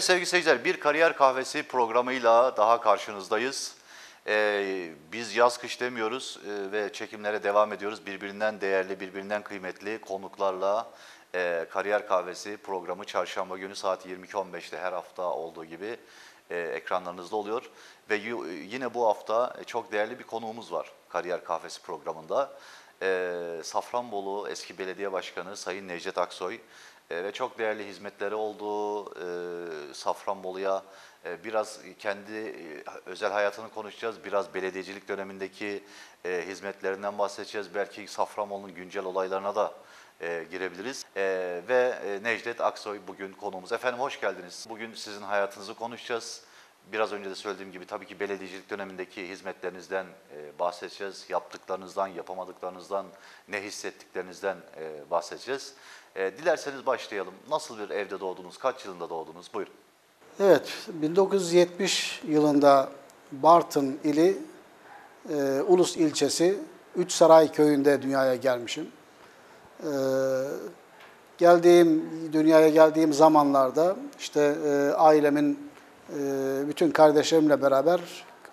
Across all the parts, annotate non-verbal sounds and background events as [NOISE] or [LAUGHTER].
Evet sevgili seyirciler, bir kariyer kahvesi programıyla daha karşınızdayız. Ee, biz yaz kış demiyoruz ee, ve çekimlere devam ediyoruz. Birbirinden değerli, birbirinden kıymetli konuklarla e, kariyer kahvesi programı çarşamba günü saat 22.15'te her hafta olduğu gibi e, ekranlarınızda oluyor. Ve yine bu hafta çok değerli bir konuğumuz var kariyer kahvesi programında. E, Safranbolu eski belediye başkanı Sayın Necdet Aksoy e, ve çok değerli hizmetleri olduğu e, Safranbolu'ya e, biraz kendi e, özel hayatını konuşacağız. Biraz belediyecilik dönemindeki e, hizmetlerinden bahsedeceğiz. Belki Safranbolu'nun güncel olaylarına da girebiliriz. Ve Necdet Aksoy bugün konuğumuz. Efendim hoş geldiniz. Bugün sizin hayatınızı konuşacağız. Biraz önce de söylediğim gibi tabii ki belediyecilik dönemindeki hizmetlerinizden bahsedeceğiz. Yaptıklarınızdan, yapamadıklarınızdan, ne hissettiklerinizden bahsedeceğiz. E, dilerseniz başlayalım. Nasıl bir evde doğdunuz? Kaç yılında doğdunuz? Buyurun. Evet, 1970 yılında Bartın ili e, Ulus ilçesi Üç Saray köyünde dünyaya gelmişim. E, geldiğim dünyaya geldiğim zamanlarda işte e, ailemin e, bütün kardeşlerimle beraber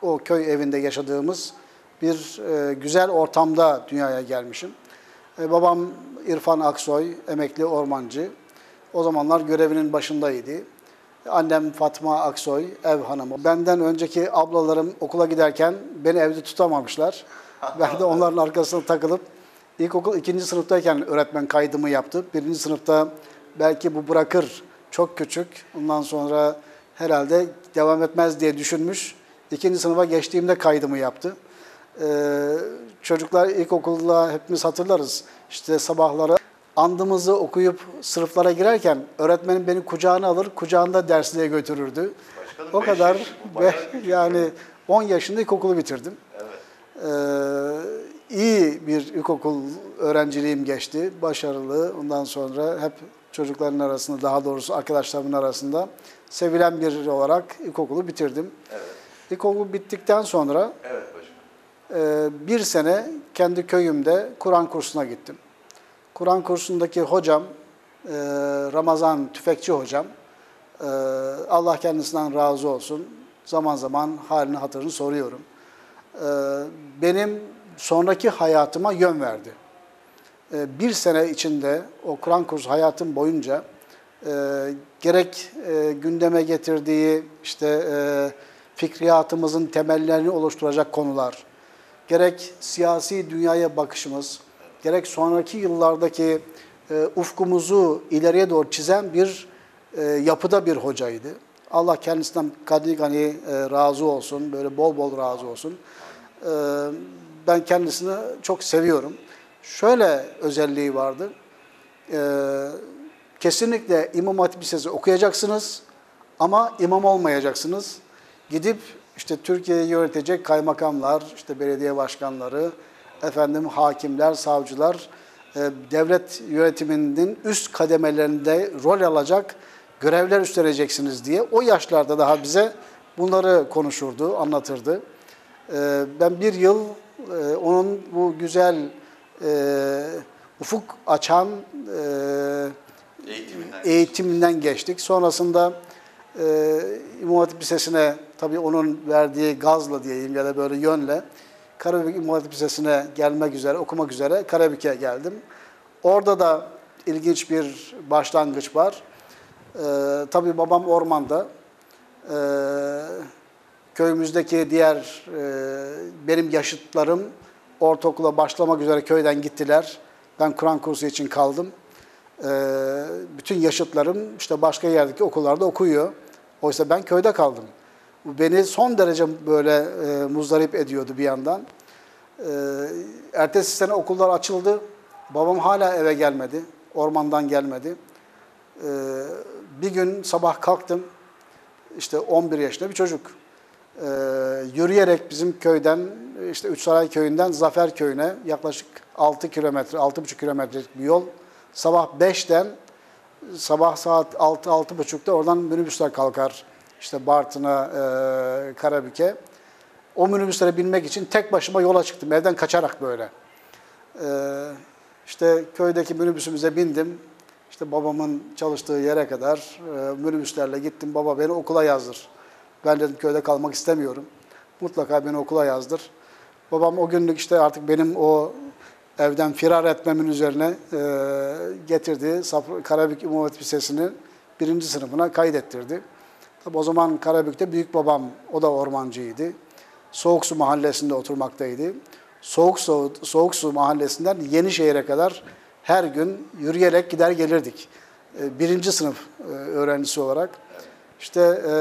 o köy evinde yaşadığımız bir e, güzel ortamda dünyaya gelmişim. E, babam İrfan Aksoy, emekli ormancı. O zamanlar görevinin başındaydı. Annem Fatma Aksoy, ev hanımı. Benden önceki ablalarım okula giderken beni evde tutamamışlar. Ben de onların arkasına takılıp ilkokul ikinci sınıftayken öğretmen kaydımı yaptı. Birinci sınıfta belki bu bırakır, çok küçük. Ondan sonra herhalde devam etmez diye düşünmüş. İkinci sınıfa geçtiğimde kaydımı yaptı. Ee, çocuklar ilkokulda hepimiz hatırlarız. İşte sabahları andımızı okuyup sınıflara girerken öğretmenim beni kucağına alır, kucağında dersliğe götürürdü. Başkanım, o kadar ve [LAUGHS] yani 10 yaşında ilkokulu bitirdim. Evet. Ee, iyi bir ilkokul öğrenciliğim geçti, başarılı. Ondan sonra hep çocukların arasında, daha doğrusu arkadaşlarımın arasında sevilen bir olarak ilkokulu bitirdim. Evet. İlkokul bittikten sonra evet, bir sene kendi köyümde Kur'an kursuna gittim. Kur'an kursundaki hocam, e, Ramazan Tüfekçi hocam, e, Allah kendisinden razı olsun. Zaman zaman halini hatırını soruyorum. E, benim sonraki hayatıma yön verdi. Bir sene içinde o Kur'an kursu hayatım boyunca gerek gündeme getirdiği işte fikriyatımızın temellerini oluşturacak konular, gerek siyasi dünyaya bakışımız, gerek sonraki yıllardaki e, ufkumuzu ileriye doğru çizen bir e, yapıda bir hocaydı. Allah kendisinden gani gani e, razı olsun, böyle bol bol razı olsun. E, ben kendisini çok seviyorum. Şöyle özelliği vardı. E, kesinlikle İmam Hatip Lisesi okuyacaksınız ama imam olmayacaksınız. Gidip işte Türkiye'yi yönetecek kaymakamlar, işte belediye başkanları, efendim hakimler, savcılar, e, devlet yönetiminin üst kademelerinde rol alacak görevler üstleneceksiniz diye o yaşlarda daha bize bunları konuşurdu, anlatırdı. E, ben bir yıl e, onun bu güzel ufuk açan eğitiminden, eğitiminden geçtik. Sonrasında İmam Hatip Lisesi'ne tabii onun verdiği gazla diyeyim ya da böyle yönle Karabük İmam Hatip Lisesi'ne gelmek üzere, okumak üzere Karabük'e geldim. Orada da ilginç bir başlangıç var. Ee, tabii babam ormanda. Ee, köyümüzdeki diğer e, benim yaşıtlarım ortaokula başlamak üzere köyden gittiler. Ben Kur'an kursu için kaldım. Ee, bütün yaşıtlarım işte başka yerdeki okullarda okuyor. Oysa ben köyde kaldım. Beni son derece böyle e, muzdarip ediyordu bir yandan. E, ertesi sene okullar açıldı. Babam hala eve gelmedi. Ormandan gelmedi. E, bir gün sabah kalktım. İşte 11 yaşında bir çocuk. E, yürüyerek bizim köyden, işte Üçsaray köyünden Zafer köyüne yaklaşık 6 kilometre, 6,5 kilometrelik bir yol. Sabah 5'ten sabah saat 6-6.30'da oradan minibüsler kalkar işte Bartın'a, e, Karabük'e. O minibüslere binmek için tek başıma yola çıktım. Evden kaçarak böyle. E, işte köydeki minibüsümüze bindim. İşte babamın çalıştığı yere kadar e, minibüslerle gittim. Baba beni okula yazdır. Ben dedim köyde kalmak istemiyorum. Mutlaka beni okula yazdır. Babam o günlük işte artık benim o evden firar etmemin üzerine e, getirdiği Karabük İmam Hatip Lisesi'ni birinci sınıfına kaydettirdi. Tabi o zaman Karabük'te büyük babam, o da ormancıydı. Soğuk Su Mahallesi'nde oturmaktaydı. Soğuk Su, Soğuk Su Mahallesi'nden Yenişehir'e kadar her gün yürüyerek gider gelirdik. E, Birinci sınıf e, öğrencisi olarak. İşte e,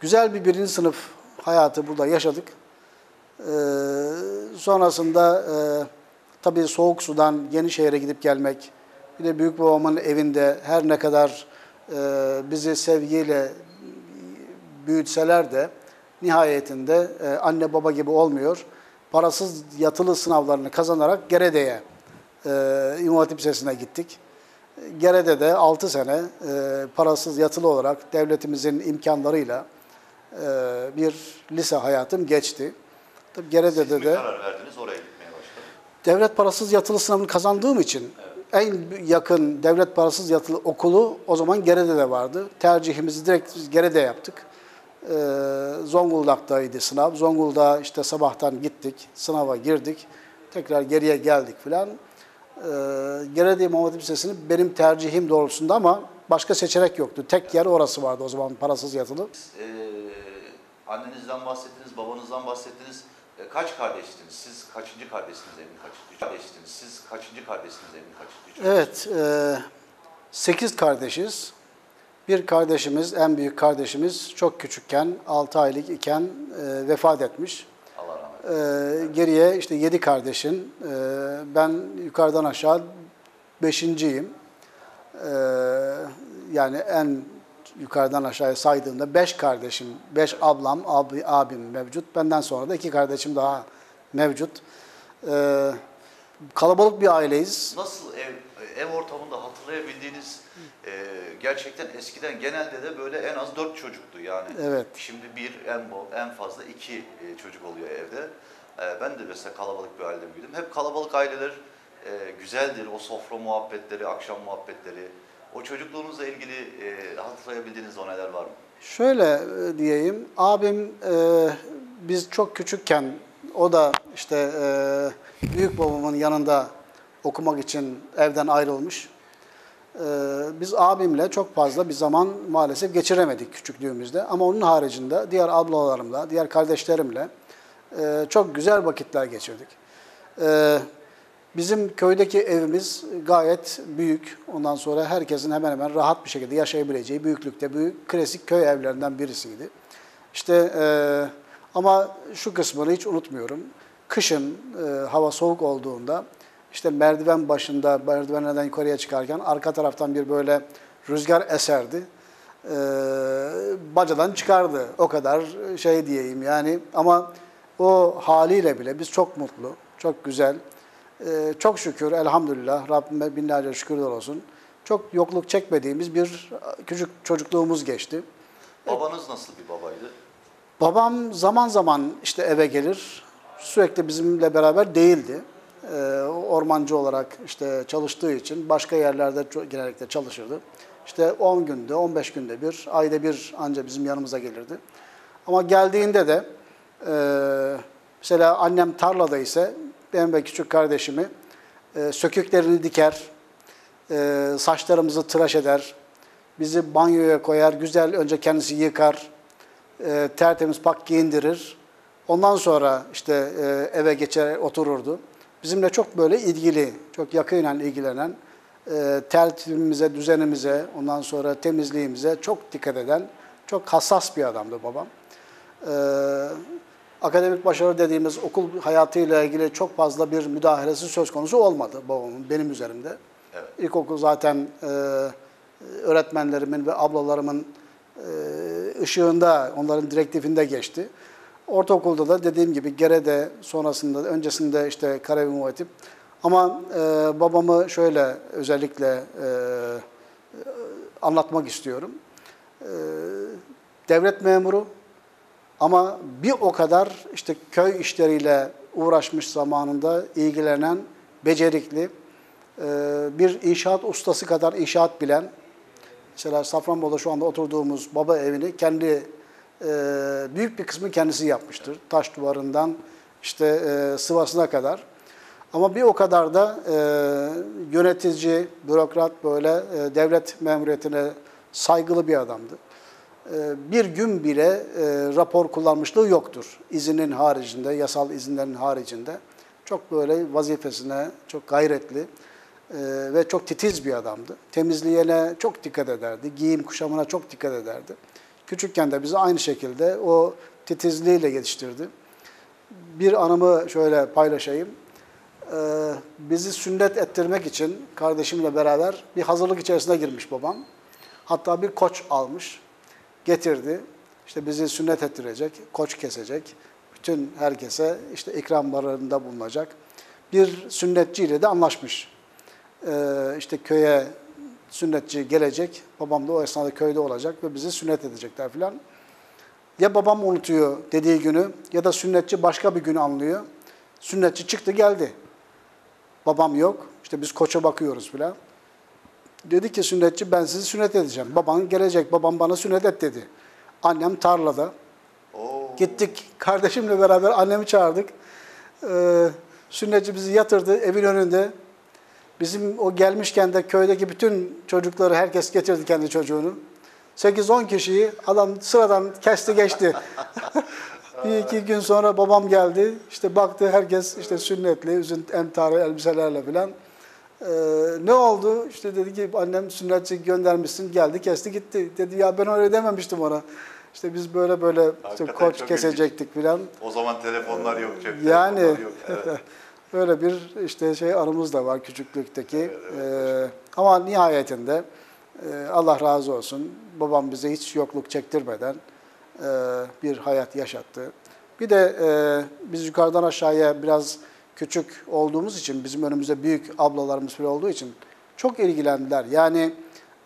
güzel bir birinci sınıf hayatı burada yaşadık. E, sonrasında e, tabii Soğuk Su'dan Yenişehir'e gidip gelmek, bir de büyük babamın evinde her ne kadar bizi sevgiyle büyütseler de nihayetinde e, anne baba gibi olmuyor. Parasız yatılı sınavlarını kazanarak Gerede'ye e, İmam Hatip Lisesi'ne gittik. Gerede'de 6 sene e, parasız yatılı olarak devletimizin imkanlarıyla e, bir lise hayatım geçti. Tabii Gerede'de Siz de karar verdiniz oraya gitmeye başladınız? devlet parasız yatılı sınavını kazandığım için en yakın devlet parasız yatılı okulu o zaman Gerede'de vardı. Tercihimizi direkt biz Gerede yaptık. Ee, Zonguldak'taydı sınav. Zonguldak'a işte sabahtan gittik, sınava girdik. Tekrar geriye geldik filan. Gerede İmam Hatip benim tercihim doğrultusunda ama başka seçenek yoktu. Tek yer orası vardı o zaman parasız yatılı. Ee, annenizden bahsettiniz, babanızdan bahsettiniz. Ee, kaç kardeştiniz? Siz kaçıncı kardeşsiniz, evin kaçıncı? Kardeştiniz. Siz kaçıncı kardeşsiniz, evin kaçıncı? Evet, e, sekiz kardeşiz. Bir kardeşimiz, en büyük kardeşimiz çok küçükken, 6 aylık iken e, vefat etmiş. Allah rahmet eylesin. E, geriye işte yedi kardeşin, e, ben yukarıdan aşağı beşinciyim. E, yani en yukarıdan aşağıya saydığımda beş kardeşim, beş ablam, abi, abim mevcut. Benden sonra da iki kardeşim daha mevcut. E, kalabalık bir aileyiz. Nasıl ev ev ortamında hatırlayabildiğiniz e, gerçekten eskiden genelde de böyle en az dört çocuktu yani. Evet. Şimdi bir en en fazla iki e, çocuk oluyor evde. E, ben de mesela kalabalık bir ailede büyüdüm. Hep kalabalık aileler e, güzeldir. O sofra muhabbetleri, akşam muhabbetleri. O çocukluğunuzla ilgili e, hatırlayabildiğiniz o neler var mı? Şöyle e, diyeyim, abim e, biz çok küçükken o da işte e, büyük babamın yanında okumak için evden ayrılmış. E, biz abimle çok fazla bir zaman maalesef geçiremedik küçüklüğümüzde. Ama onun haricinde diğer ablalarımla, diğer kardeşlerimle e, çok güzel vakitler geçirdik. E, Bizim köydeki evimiz gayet büyük. Ondan sonra herkesin hemen hemen rahat bir şekilde yaşayabileceği büyüklükte büyük klasik köy evlerinden birisiydi. İşte e, ama şu kısmını hiç unutmuyorum. Kışın e, hava soğuk olduğunda işte merdiven başında merdivenlerden yukarıya çıkarken arka taraftan bir böyle rüzgar eserdi. E, bacadan çıkardı. O kadar şey diyeyim yani ama o haliyle bile biz çok mutlu, çok güzel, ee, çok şükür elhamdülillah Rabbime binlerce şükürler olsun. Çok yokluk çekmediğimiz bir küçük çocukluğumuz geçti. Babanız nasıl bir babaydı? Babam zaman zaman işte eve gelir. Sürekli bizimle beraber değildi. Ee, ormancı olarak işte çalıştığı için başka yerlerde genellikle çalışırdı. İşte 10 günde, 15 günde bir, ayda bir anca bizim yanımıza gelirdi. Ama geldiğinde de e, mesela annem tarlada ise benim ve küçük kardeşimi e, söküklerini diker, e, saçlarımızı tıraş eder, bizi banyoya koyar, güzel önce kendisi yıkar, e, tertemiz pak giyindirir. Ondan sonra işte e, eve geçer otururdu. Bizimle çok böyle ilgili, çok yakinen ilgilenen, e, tertibimize, düzenimize, ondan sonra temizliğimize çok dikkat eden, çok hassas bir adamdı babam. E, akademik başarı dediğimiz okul hayatıyla ilgili çok fazla bir müdahalesi söz konusu olmadı babamın, benim üzerimde. Evet. İlkokul zaten e, öğretmenlerimin ve ablalarımın e, ışığında, onların direktifinde geçti. Ortaokulda da dediğim gibi Gere'de sonrasında, öncesinde işte Karabi Muhatip. Ama e, babamı şöyle özellikle e, anlatmak istiyorum. E, devlet memuru ama bir o kadar işte köy işleriyle uğraşmış zamanında ilgilenen, becerikli, e, bir inşaat ustası kadar inşaat bilen, mesela Safranbolu'da şu anda oturduğumuz baba evini kendi e, büyük bir kısmı kendisi yapmıştır. Taş duvarından işte e, sıvasına kadar. Ama bir o kadar da yönetici, bürokrat böyle devlet memuriyetine saygılı bir adamdı. E, bir gün bile e, rapor kullanmışlığı yoktur. İzinin haricinde, yasal izinlerin haricinde. Çok böyle vazifesine çok gayretli e, ve çok titiz bir adamdı. Temizliğine çok dikkat ederdi, giyim kuşamına çok dikkat ederdi. Küçükken de bizi aynı şekilde o titizliğiyle yetiştirdi. Bir anımı şöyle paylaşayım. Ee, bizi sünnet ettirmek için kardeşimle beraber bir hazırlık içerisine girmiş babam. Hatta bir koç almış, getirdi. İşte bizi sünnet ettirecek, koç kesecek. Bütün herkese işte ikramlarında bulunacak. Bir sünnetçiyle de anlaşmış. Ee, işte köye sünnetçi gelecek, babam da o esnada köyde olacak ve bizi sünnet edecekler filan. Ya babam unutuyor dediği günü ya da sünnetçi başka bir gün anlıyor. Sünnetçi çıktı geldi. Babam yok. İşte biz koça bakıyoruz filan. Dedi ki sünnetçi ben sizi sünnet edeceğim. Baban gelecek. Babam bana sünnet et dedi. Annem tarlada. Oo. Gittik kardeşimle beraber annemi çağırdık. Ee, sünnetçi bizi yatırdı evin önünde. Bizim o gelmişken de köydeki bütün çocukları herkes getirdi kendi çocuğunu. 8-10 kişiyi adam sıradan kesti geçti. [LAUGHS] bir iki gün sonra babam geldi. İşte baktı herkes işte sünnetli, üzün emtarı elbiselerle filan. Ee, ne oldu? İşte dedi ki annem sünnetçi göndermişsin geldi kesti gitti. Dedi ya ben öyle dememiştim ona. İşte biz böyle böyle işte Hakikaten koç çok kesecektik filan. O zaman telefonlar yok, cep Yani yok. [LAUGHS] Evet. böyle bir işte şey anımız da var küçüklükteki. Ee, ama nihayetinde e, Allah razı olsun babam bize hiç yokluk çektirmeden e, bir hayat yaşattı. Bir de e, biz yukarıdan aşağıya biraz küçük olduğumuz için bizim önümüzde büyük ablalarımız falan olduğu için çok ilgilendiler. Yani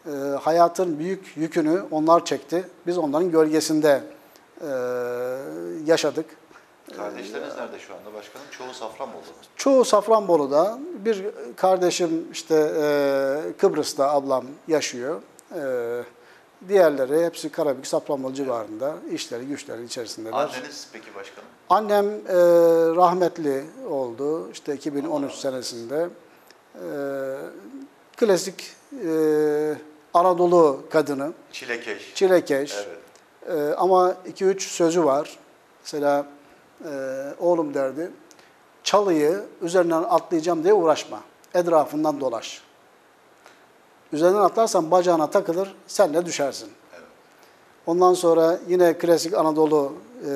e, hayatın büyük yükünü onlar çekti. Biz onların gölgesinde e, yaşadık. Kardeşleriniz nerede şu anda başkanım? Çoğu Safranbolu'da. Çoğu Safranbolu'da, bir kardeşim işte e, Kıbrıs'ta ablam yaşıyor. E, diğerleri hepsi Karabük, Safranbolu civarında işleri güçleri içerisindeler. Anneniz peki başkanım? Annem e, rahmetli oldu işte 2013 senesinde. E, klasik e, Anadolu kadını, Çilekeş. çilekeş. Evet. Ee, ama iki üç sözü var. Mesela e, oğlum derdi, çalıyı üzerinden atlayacağım diye uğraşma. Etrafından dolaş. Üzerinden atlarsan bacağına takılır, sen de düşersin. Ondan sonra yine klasik Anadolu e,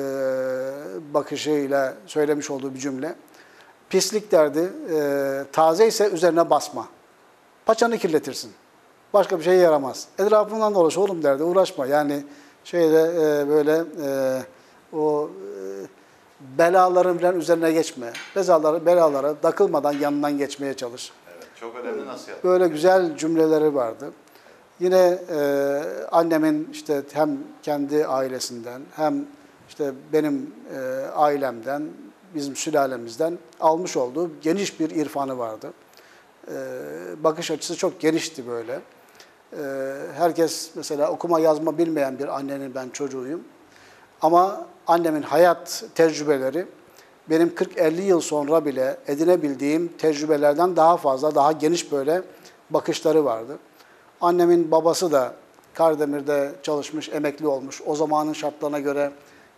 bakışıyla söylemiş olduğu bir cümle. Pislik derdi, e, taze ise üzerine basma. Paçanı kirletirsin. Başka bir şeye yaramaz. Etrafından dolaş oğlum derdi, uğraşma. Yani şeyde e, böyle e, o e, belaların falan üzerine geçme. Bezaları, belalara takılmadan yanından geçmeye çalış. Evet. Çok önemli nasihat. Böyle güzel cümleleri vardı. Yine e, annemin işte hem kendi ailesinden hem işte benim e, ailemden, bizim sülalemizden almış olduğu geniş bir irfanı vardı. E, bakış açısı çok genişti böyle. E, herkes mesela okuma yazma bilmeyen bir annenin ben çocuğuyum. Ama annemin hayat tecrübeleri benim 40-50 yıl sonra bile edinebildiğim tecrübelerden daha fazla, daha geniş böyle bakışları vardı. Annemin babası da Kardemir'de çalışmış, emekli olmuş. O zamanın şartlarına göre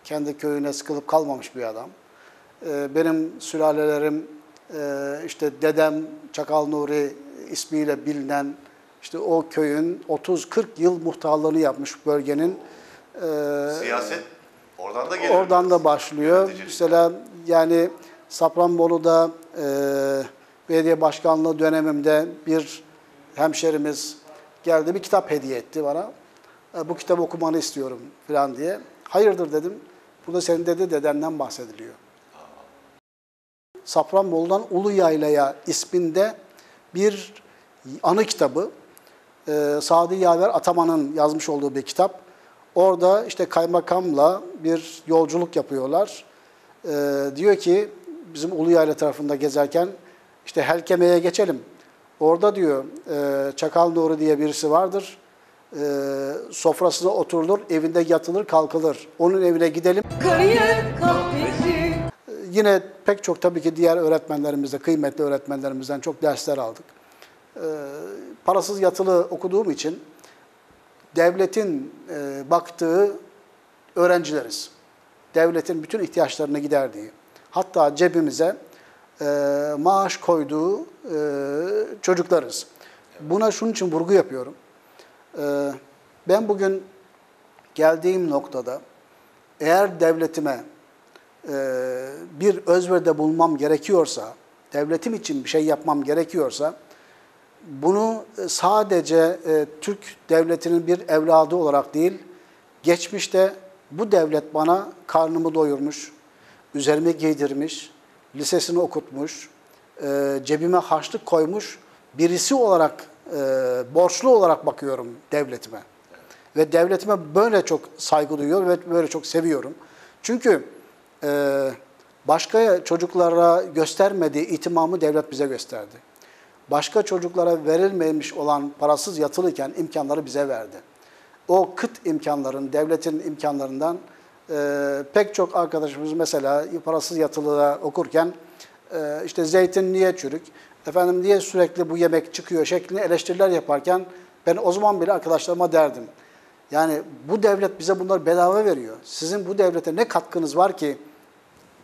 kendi köyüne sıkılıp kalmamış bir adam. Ee, Benim sülalelerim, e, işte dedem Çakal Nuri ismiyle bilinen işte o köyün 30-40 yıl muhtarlığını yapmış bölgenin. Ee, Siyaset oradan da geliyor. Oradan da başlıyor. Yöneticilik. Mesela yani Safranbolu'da e, belediye başkanlığı dönemimde bir hemşerimiz geldi bir kitap hediye etti bana. E, bu kitabı okumanı istiyorum falan diye. Hayırdır dedim. Burada senin dedi dedenden bahsediliyor. Safranbolu'dan Ulu Yayla'ya isminde bir anı kitabı. Ee, Sadi Yaver Ataman'ın yazmış olduğu bir kitap. Orada işte kaymakamla bir yolculuk yapıyorlar. Ee, diyor ki bizim Ulu Yayla tarafında gezerken işte Helkeme'ye geçelim. Orada diyor e, Çakal Nuri diye birisi vardır. E, sofrasına oturulur, evinde yatılır, kalkılır. Onun evine gidelim. Kariyer kahvesi. Yine pek çok tabii ki diğer öğretmenlerimizde, kıymetli öğretmenlerimizden çok dersler aldık. Ee, parasız yatılı okuduğum için devletin e, baktığı öğrencileriz. Devletin bütün ihtiyaçlarını giderdiği, hatta cebimize e, maaş koyduğu e, çocuklarız. Buna şunun için vurgu yapıyorum. E, ben bugün geldiğim noktada eğer devletime e, bir özveride bulunmam gerekiyorsa, devletim için bir şey yapmam gerekiyorsa, bunu sadece e, Türk devletinin bir evladı olarak değil, geçmişte bu devlet bana karnımı doyurmuş, üzerime giydirmiş, lisesini okutmuş, e, cebime harçlık koymuş birisi olarak, e, borçlu olarak bakıyorum devletime. Ve devletime böyle çok saygı duyuyor ve böyle çok seviyorum. Çünkü e, başka çocuklara göstermediği itimamı devlet bize gösterdi. Başka çocuklara verilmemiş olan parasız yatılıyken imkanları bize verdi. O kıt imkanların, devletin imkanlarından e, pek çok arkadaşımız mesela parasız yatılıda okurken e, işte zeytin niye çürük, efendim niye sürekli bu yemek çıkıyor şeklinde eleştiriler yaparken ben o zaman bile arkadaşlarıma derdim. Yani bu devlet bize bunları bedava veriyor. Sizin bu devlete ne katkınız var ki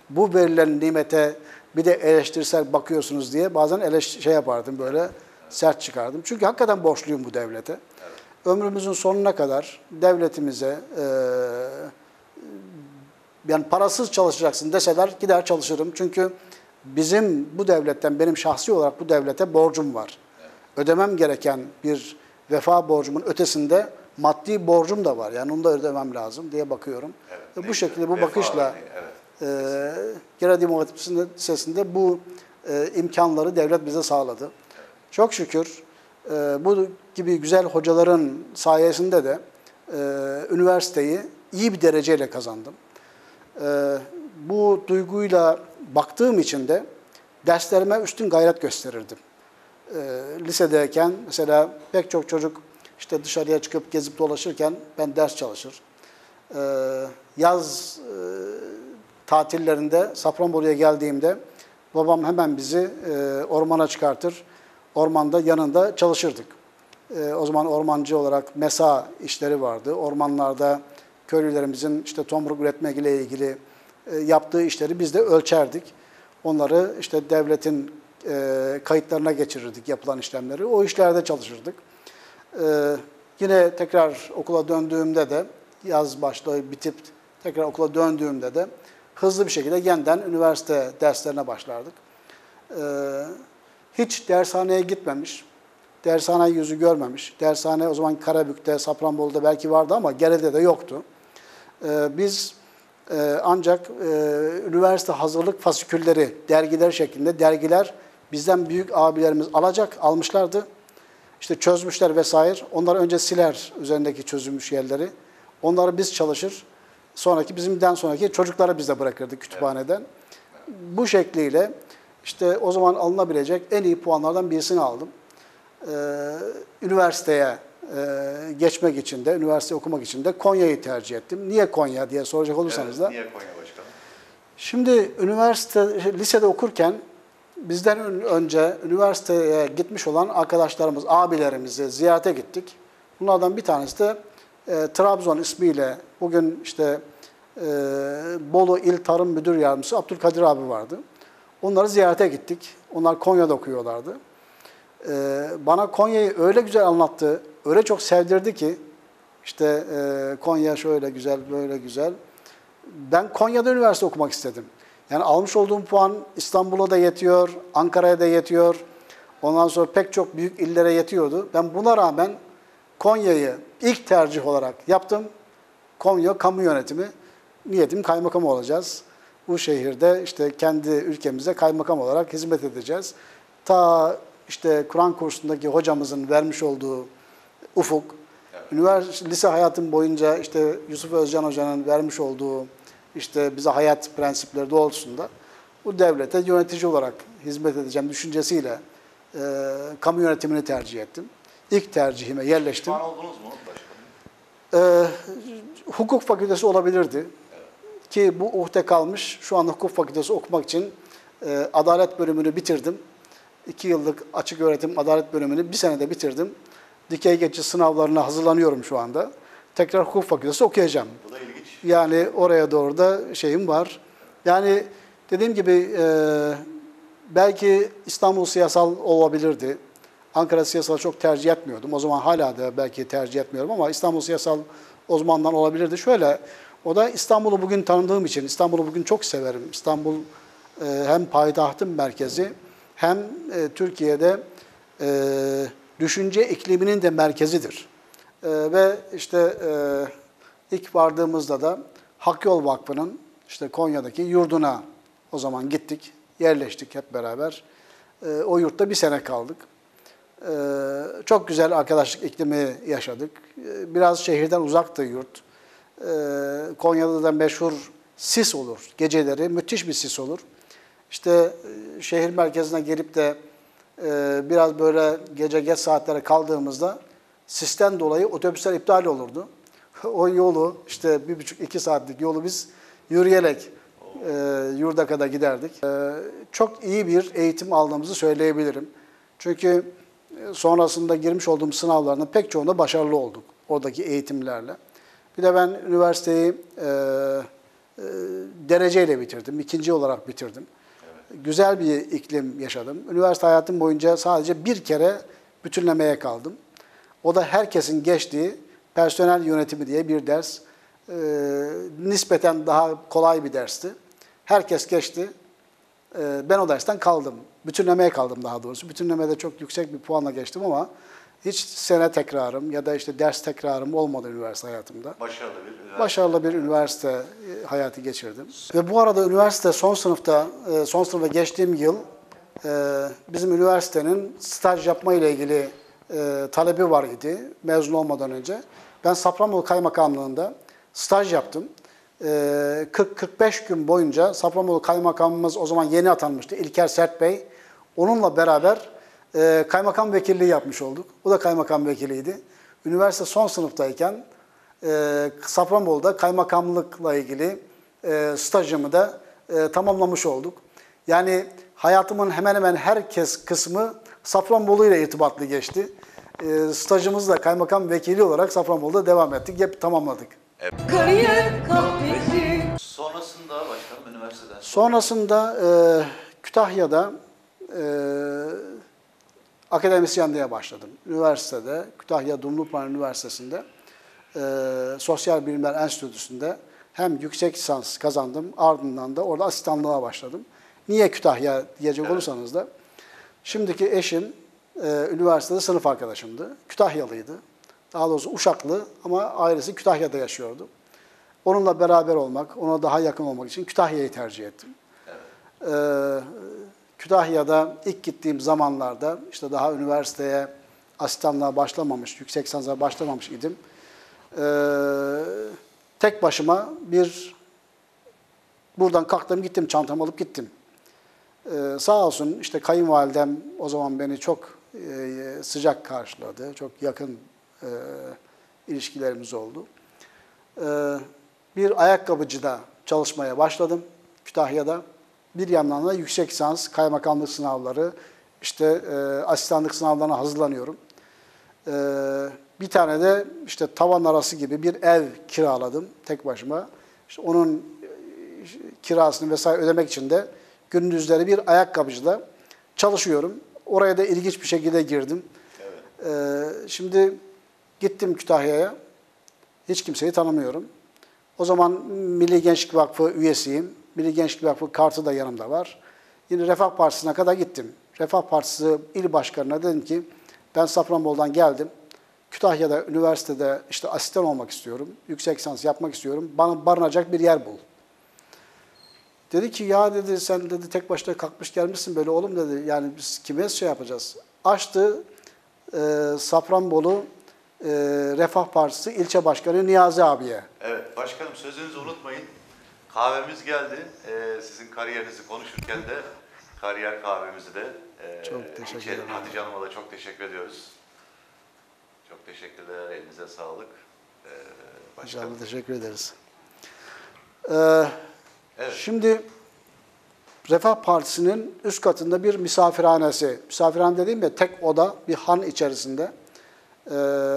bu verilen nimete bir de eleştirsel bakıyorsunuz diye bazen eleş şey yapardım böyle sert çıkardım. Çünkü hakikaten borçluyum bu devlete. Ömrümüzün sonuna kadar devletimize e, yani parasız çalışacaksın deseler gider çalışırım. Çünkü bizim bu devletten benim şahsi olarak bu devlete borcum var. Ödemem gereken bir vefa borcumun ötesinde maddi borcum da var. Yani onu da ödemem lazım diye bakıyorum. Ve bu şekilde bu Vefa bakışla evet. e, Demokrat Lisesi'nde bu e, imkanları devlet bize sağladı. Çok şükür e, bu gibi güzel hocaların sayesinde de e, üniversiteyi iyi bir dereceyle kazandım. E, bu duyguyla baktığım için de derslerime üstün gayret gösterirdim. E, lisedeyken mesela pek çok çocuk işte dışarıya çıkıp gezip dolaşırken ben ders çalışır. E, yaz e, tatillerinde Safranbolu'ya geldiğimde babam hemen bizi e, ormana çıkartır. Ormanda yanında çalışırdık. E, o zaman ormancı olarak mesa işleri vardı. Ormanlarda köylülerimizin işte tomruk üretmek ile ilgili yaptığı işleri biz de ölçerdik. Onları işte devletin e, kayıtlarına geçirirdik yapılan işlemleri. O işlerde çalışırdık. E, yine tekrar okula döndüğümde de yaz başlığı bitip tekrar okula döndüğümde de hızlı bir şekilde yeniden üniversite derslerine başlardık. Hiç dershaneye gitmemiş, dershane yüzü görmemiş. Dershane o zaman Karabük'te, Safranbolu'da belki vardı ama Gere'de de yoktu. Biz e, ancak e, üniversite hazırlık fasikülleri, dergiler şeklinde dergiler bizden büyük abilerimiz alacak, almışlardı. İşte çözmüşler vesaire. Onlar önce siler üzerindeki çözülmüş yerleri. Onları biz çalışır, sonraki bizimden sonraki çocuklara biz de bırakırdık kütüphaneden. Bu şekliyle işte o zaman alınabilecek en iyi puanlardan birisini aldım. Ee, üniversiteye e, geçmek için de, üniversite okumak için de Konya'yı tercih ettim. Niye Konya diye soracak olursanız da. niye Konya Başkanım? Şimdi üniversite, lisede okurken bizden ön- önce üniversiteye gitmiş olan arkadaşlarımız, abilerimizi ziyarete gittik. Bunlardan bir tanesi de e, Trabzon ismiyle bugün işte e, Bolu İl Tarım Müdür Yardımcısı Abdülkadir abi vardı. Onları ziyarete gittik. Onlar Konya'da okuyorlardı. E, bana Konya'yı öyle güzel anlattı, öyle çok sevdirdi ki işte e, Konya şöyle güzel, böyle güzel. Ben Konya'da üniversite okumak istedim. Yani almış olduğum puan İstanbul'a da yetiyor, Ankara'ya da yetiyor. Ondan sonra pek çok büyük illere yetiyordu. Ben buna rağmen Konya'yı ilk tercih olarak yaptım. Konya Kamu Yönetimi. Niyetim kaymakam olacağız. Bu şehirde işte kendi ülkemize kaymakam olarak hizmet edeceğiz. Ta işte Kur'an kursundaki hocamızın vermiş olduğu ufuk, üniversite lise hayatım boyunca işte Yusuf Özcan Hoca'nın vermiş olduğu işte bize hayat prensipleri doğrultusunda bu devlete yönetici olarak hizmet edeceğim düşüncesiyle e, kamu yönetimini tercih ettim. İlk tercihime yerleştim. Pişman oldunuz mu başkanım? Ee, hukuk fakültesi olabilirdi. Ki bu uhde kalmış. Şu anda hukuk fakültesi okumak için e, adalet bölümünü bitirdim. İki yıllık açık öğretim adalet bölümünü bir senede bitirdim. Dikey geçiş sınavlarına hazırlanıyorum şu anda. Tekrar hukuk fakültesi okuyacağım. Bu da ilginç. Yani oraya doğru da şeyim var. Yani dediğim gibi e, belki İstanbul siyasal olabilirdi. Ankara siyasal çok tercih etmiyordum. O zaman hala da belki tercih etmiyorum ama İstanbul siyasal o zamandan olabilirdi. Şöyle, o da İstanbul'u bugün tanıdığım için, İstanbul'u bugün çok severim. İstanbul e, hem payitahtın merkezi hem e, Türkiye'de e, düşünce ikliminin de merkezidir. E, ve işte e, ilk vardığımızda da Hak Yol Vakfı'nın işte Konya'daki yurduna o zaman gittik, yerleştik hep beraber. E, o yurtta bir sene kaldık. E, çok güzel arkadaşlık iklimi yaşadık. E, biraz şehirden uzaktı yurt. E, Konya'da da meşhur sis olur. Geceleri müthiş bir sis olur. İşte e, şehir merkezine gelip de e, biraz böyle gece geç saatlere kaldığımızda sisten dolayı otobüsler iptal olurdu. [LAUGHS] O yolu işte bir buçuk iki saatlik yolu biz yürüyerek e, yurda kadar giderdik. E, çok iyi bir eğitim aldığımızı söyleyebilirim. Çünkü e, sonrasında girmiş olduğum sınavlarında pek çoğunda başarılı olduk oradaki eğitimlerle. Bir de ben üniversiteyi e, e, dereceyle bitirdim, ikinci olarak bitirdim. Güzel bir iklim yaşadım. Üniversite hayatım boyunca sadece bir kere bütünlemeye kaldım. O da herkesin geçtiği personel yönetimi diye bir ders. Ee, nispeten daha kolay bir dersti. Herkes geçti. Ee, ben o dersten kaldım. Bütünlemeye kaldım daha doğrusu. Bütünlemede çok yüksek bir puanla geçtim ama hiç sene tekrarım ya da işte ders tekrarım olmadı üniversite hayatımda. Başarılı bir üniversite. Başarılı bir üniversite e, hayatı geçirdim. Ve bu arada üniversite son sınıfta, e, son sınıfa geçtiğim yıl e, bizim üniversitenin staj yapma ile ilgili talebi var idi mezun olmadan önce. Ben Safranbolu Kaymakamlığı'nda staj yaptım. E, 40-45 gün boyunca Safranbolu Kaymakamımız o zaman yeni atanmıştı İlker Sert Bey. Onunla beraber e, kaymakam vekilliği yapmış olduk. O da kaymakam vekiliydi. Üniversite son sınıftayken e, Safranbolu'da kaymakamlıkla ilgili e, stajımı da e, tamamlamış olduk. Yani hayatımın hemen hemen herkes kısmı Safranbolu ile irtibatlı geçti. E, stajımızı da kaymakam vekili olarak Safranbolu'da devam ettik. Hep tamamladık. Kariyer kahvesi Sonrasında başkanım üniversiteden sonra Sonrasında e, Kütahya'da e, akademisyenliğe başladım. Üniversitede, Kütahya Dumlupınar Üniversitesi'nde e, Sosyal Bilimler Enstitüsü'nde hem yüksek lisans kazandım, ardından da orada asistanlığa başladım. Niye Kütahya diyecek olursanız da, şimdiki eşim e, üniversitede sınıf arkadaşımdı. Kütahyalıydı. Daha doğrusu Uşaklı ama ailesi Kütahya'da yaşıyordu. Onunla beraber olmak, ona daha yakın olmak için Kütahya'yı tercih ettim. Ee, Kütahya'da ilk gittiğim zamanlarda işte daha üniversiteye asistanlığa başlamamış, yüksek lisansa başlamamış idim. Ee, tek başıma bir buradan kalktım gittim çantamı alıp gittim. Ee, sağ olsun işte kayınvalidem o zaman beni çok e, sıcak karşıladı. Çok yakın e, ilişkilerimiz oldu. Ee, bir ayakkabıcıda çalışmaya başladım Kütahya'da. Bir yandan da yüksek lisans, kaymakamlık sınavları, işte e, asistanlık sınavlarına hazırlanıyorum. Ee, bir tane de işte tavan arası gibi bir ev kiraladım tek başıma. İşte onun e, kirasını vesaire ödemek için de gündüzleri bir ayakkabıcıda çalışıyorum. Oraya da ilginç bir şekilde girdim. Ee, şimdi gittim Kütahya'ya. Hiç kimseyi tanımıyorum. O zaman Milli Gençlik Vakfı üyesiyim. Milli Gençlik Vakfı kartı da yanımda var. Yine Refah Partisi'ne kadar gittim. Refah Partisi il başkanına dedim ki ben Safranbolu'dan geldim. Kütahya'da üniversitede işte asistan olmak istiyorum. Yüksek lisans yapmak istiyorum. Bana barınacak bir yer bul. Dedi ki ya dedi sen dedi tek başına kalkmış gelmişsin böyle oğlum dedi. Yani biz kime şey yapacağız? Açtı e, Safranbolu e, Refah Partisi ilçe başkanı Niyazi abiye. Evet başkanım sözünüzü unutmayın. Kahvemiz geldi. Ee, sizin kariyerinizi konuşurken de Kariyer kahvemizi de e, Çok teşekkür içelim. ederim. Hatice Hanım'a da çok teşekkür ediyoruz. Çok teşekkürler. Elinize sağlık. E, başkanım. İnşallah teşekkür ederiz. Ee, Evet. Şimdi Refah Partisi'nin üst katında bir misafirhanesi. Misafirhane dediğim de tek oda bir han içerisinde. Ee,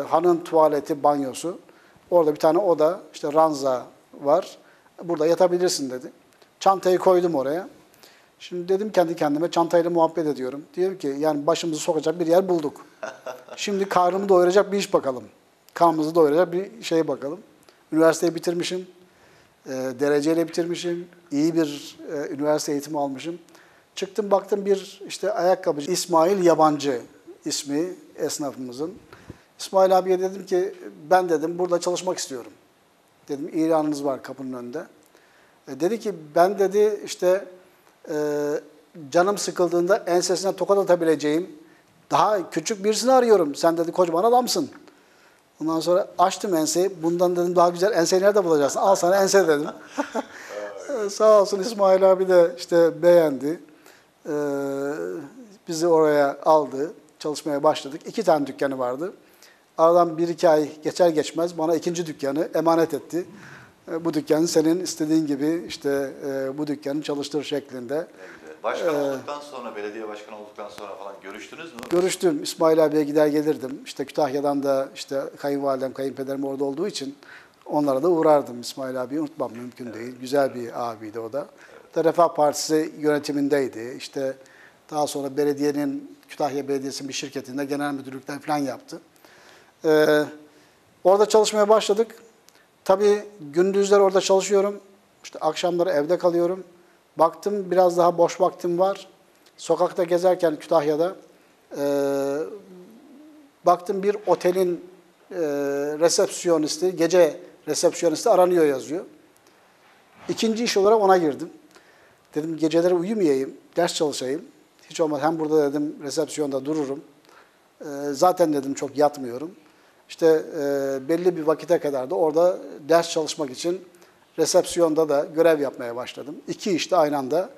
hanın tuvaleti, banyosu. Orada bir tane oda, işte ranza var. Burada yatabilirsin dedi. Çantayı koydum oraya. Şimdi dedim kendi kendime çantayla muhabbet ediyorum. Diyorum ki yani başımızı sokacak bir yer bulduk. Şimdi karnımı doyuracak bir iş bakalım. Karnımızı doyuracak bir şey bakalım. Üniversiteyi bitirmişim. E, dereceyle bitirmişim. İyi bir e, üniversite eğitimi almışım. Çıktım baktım bir işte ayakkabıcı İsmail Yabancı ismi esnafımızın. İsmail abiye dedim ki ben dedim burada çalışmak istiyorum. Dedim ilanınız var kapının önünde. E, dedi ki ben dedi işte e, canım sıkıldığında ensesine tokat atabileceğim daha küçük birisini arıyorum. Sen dedi kocaman adamsın. Ondan sonra açtım enseyi. Bundan dedim daha güzel enseyi nerede bulacaksın? Al sana ense dedim. [LAUGHS] Sağ olsun İsmail abi de işte beğendi. E, bizi oraya aldı. Çalışmaya başladık. İki tane dükkanı vardı. Aradan bir iki ay geçer geçmez bana ikinci dükkanı emanet etti. E, Bu dükkanı senin istediğin gibi işte e, bu dükkanı çalıştır şeklinde. Başkan olduktan sonra, belediye başkanı olduktan sonra falan görüştünüz mü? Görüştüm. İsmail abiye gider gelirdim. İşte Kütahya'dan da işte kayınvalidem, kayınpederim orada olduğu için onlara da uğrardım. İsmail abiyi unutmam mümkün değil. Güzel bir abiydi o da. Da Refah Partisi yönetimindeydi. İşte daha sonra belediyenin, Kütahya Belediyesi'nin bir şirketinde genel müdürlükten falan yaptı. Ee, orada çalışmaya başladık. Tabii gündüzler orada çalışıyorum. İşte akşamları evde kalıyorum. Baktım biraz daha boş vaktim var. Sokakta gezerken Kütahya'da e, baktım bir otelin e, resepsiyonisti, gece resepsiyonisti aranıyor yazıyor. İkinci iş olarak ona girdim. Dedim geceleri uyumayayım, ders çalışayım. Hiç olmaz hem burada dedim resepsiyonda dururum. E, zaten dedim çok yatmıyorum. İşte e, belli bir vakite kadar da orada ders çalışmak için resepsiyonda da görev yapmaya başladım. İki işte aynı anda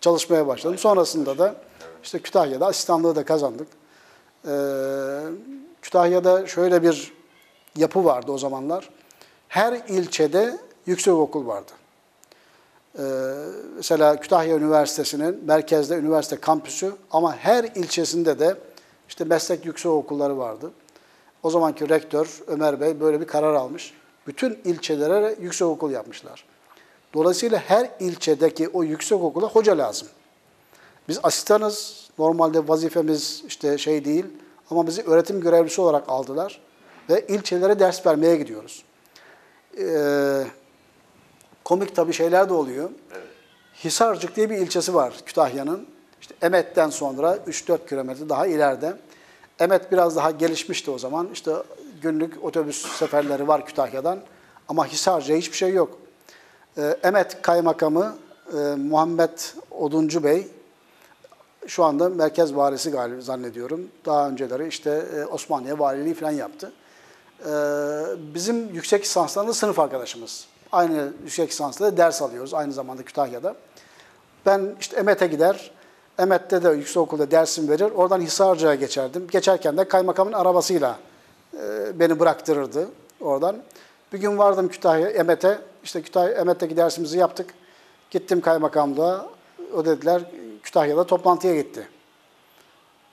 çalışmaya başladım. Sonrasında da işte Kütahya'da asistanlığı da kazandık. Ee, Kütahya'da şöyle bir yapı vardı o zamanlar. Her ilçede yüksek okul vardı. Ee, mesela Kütahya Üniversitesi'nin merkezde üniversite kampüsü ama her ilçesinde de işte meslek yüksek okulları vardı. O zamanki rektör Ömer Bey böyle bir karar almış. Bütün ilçelere yüksek okul yapmışlar. Dolayısıyla her ilçedeki o yüksek okula hoca lazım. Biz asistanız. Normalde vazifemiz işte şey değil ama bizi öğretim görevlisi olarak aldılar ve ilçelere ders vermeye gidiyoruz. Ee, komik tabii şeyler de oluyor. Hisarcık diye bir ilçesi var Kütahya'nın. İşte Emet'ten sonra 3-4 kilometre daha ileride. Emet biraz daha gelişmişti o zaman. İşte günlük otobüs seferleri var Kütahya'dan. Ama Hisarcık'a hiçbir şey yok. Ee, Emet Kaymakamı e, Muhammed Oduncu Bey şu anda merkez valisi galiba zannediyorum. Daha önceleri işte e, Osmaniye valiliği falan yaptı. Ee, bizim yüksek lisanslarında sınıf arkadaşımız. Aynı yüksek lisansla da ders alıyoruz aynı zamanda Kütahya'da. Ben işte Emet'e gider, Emet'te de yüksekokulda dersim verir. Oradan Hisarcık'a geçerdim. Geçerken de kaymakamın arabasıyla e, beni bıraktırırdı oradan. Bir gün vardım Kütahya, Emet'e. İşte Kütahya, Emet'teki dersimizi yaptık. Gittim kaymakamlığa. O dediler Kütahya'da toplantıya gitti.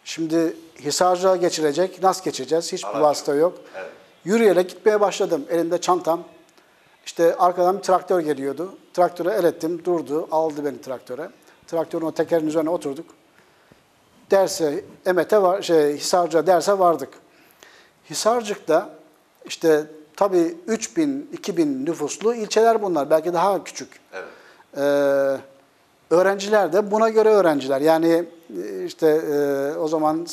Şimdi Hisarcık'a geçilecek. Nasıl geçeceğiz? Hiçbir Araç vasıta yok. Evet. Yürüyerek gitmeye başladım. Elimde çantam. İşte arkadan bir traktör geliyordu. Traktöre el ettim, durdu, aldı beni traktöre. Traktörün o tekerin üzerine oturduk. Derse, Emet'e var, şey, Hisarcık'a derse vardık. Hisarcık'ta işte tabii 3000, 2000 nüfuslu ilçeler bunlar. Belki daha küçük. Evet. Ee, öğrenciler de buna göre öğrenciler. Yani e, işte e, o zaman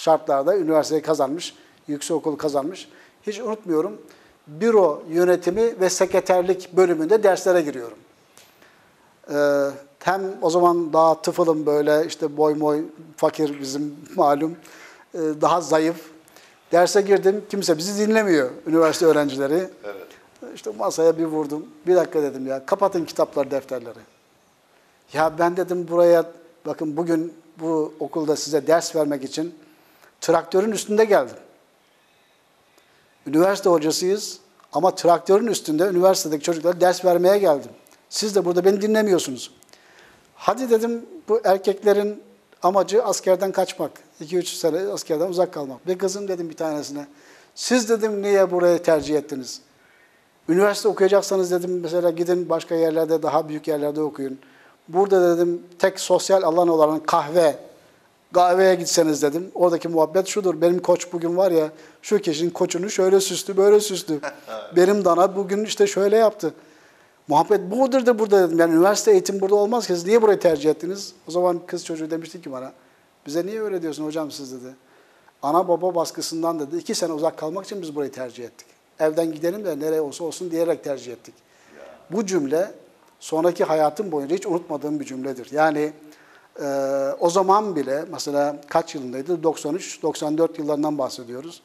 şartlarda üniversiteyi kazanmış, yüksekokulu kazanmış. Hiç unutmuyorum. Büro yönetimi ve sekreterlik bölümünde derslere giriyorum. Ee, hem o zaman daha tıfılım böyle işte boy moy fakir bizim [LAUGHS] malum. Ee, daha zayıf. Derse girdim. Kimse bizi dinlemiyor üniversite öğrencileri. Evet. İşte masaya bir vurdum. Bir dakika dedim ya kapatın kitaplar defterleri. Ya ben dedim buraya Bakın bugün bu okulda size ders vermek için traktörün üstünde geldim. Üniversite hocasıyız ama traktörün üstünde üniversitedeki çocuklara ders vermeye geldim. Siz de burada beni dinlemiyorsunuz. Hadi dedim bu erkeklerin amacı askerden kaçmak. 2-3 sene askerden uzak kalmak. Ve kızım dedim bir tanesine. Siz dedim niye burayı tercih ettiniz? Üniversite okuyacaksanız dedim mesela gidin başka yerlerde daha büyük yerlerde okuyun. Burada dedim tek sosyal alan olan kahve, kahveye gitseniz dedim. Oradaki muhabbet şudur. Benim koç bugün var ya şu kişinin koçunu şöyle süslü böyle süslü. [LAUGHS] Benim dana bugün işte şöyle yaptı. Muhabbet budur da burada dedim. Yani üniversite eğitim burada olmaz ki. Siz niye burayı tercih ettiniz? O zaman kız çocuğu demişti ki bana. Bize niye öyle diyorsun hocam siz dedi. Ana baba baskısından dedi. iki sene uzak kalmak için biz burayı tercih ettik. Evden gidelim de nereye olsa olsun diyerek tercih ettik. Bu cümle sonraki hayatım boyunca hiç unutmadığım bir cümledir. Yani e, o zaman bile mesela kaç yılındaydı? 93-94 yıllarından bahsediyoruz.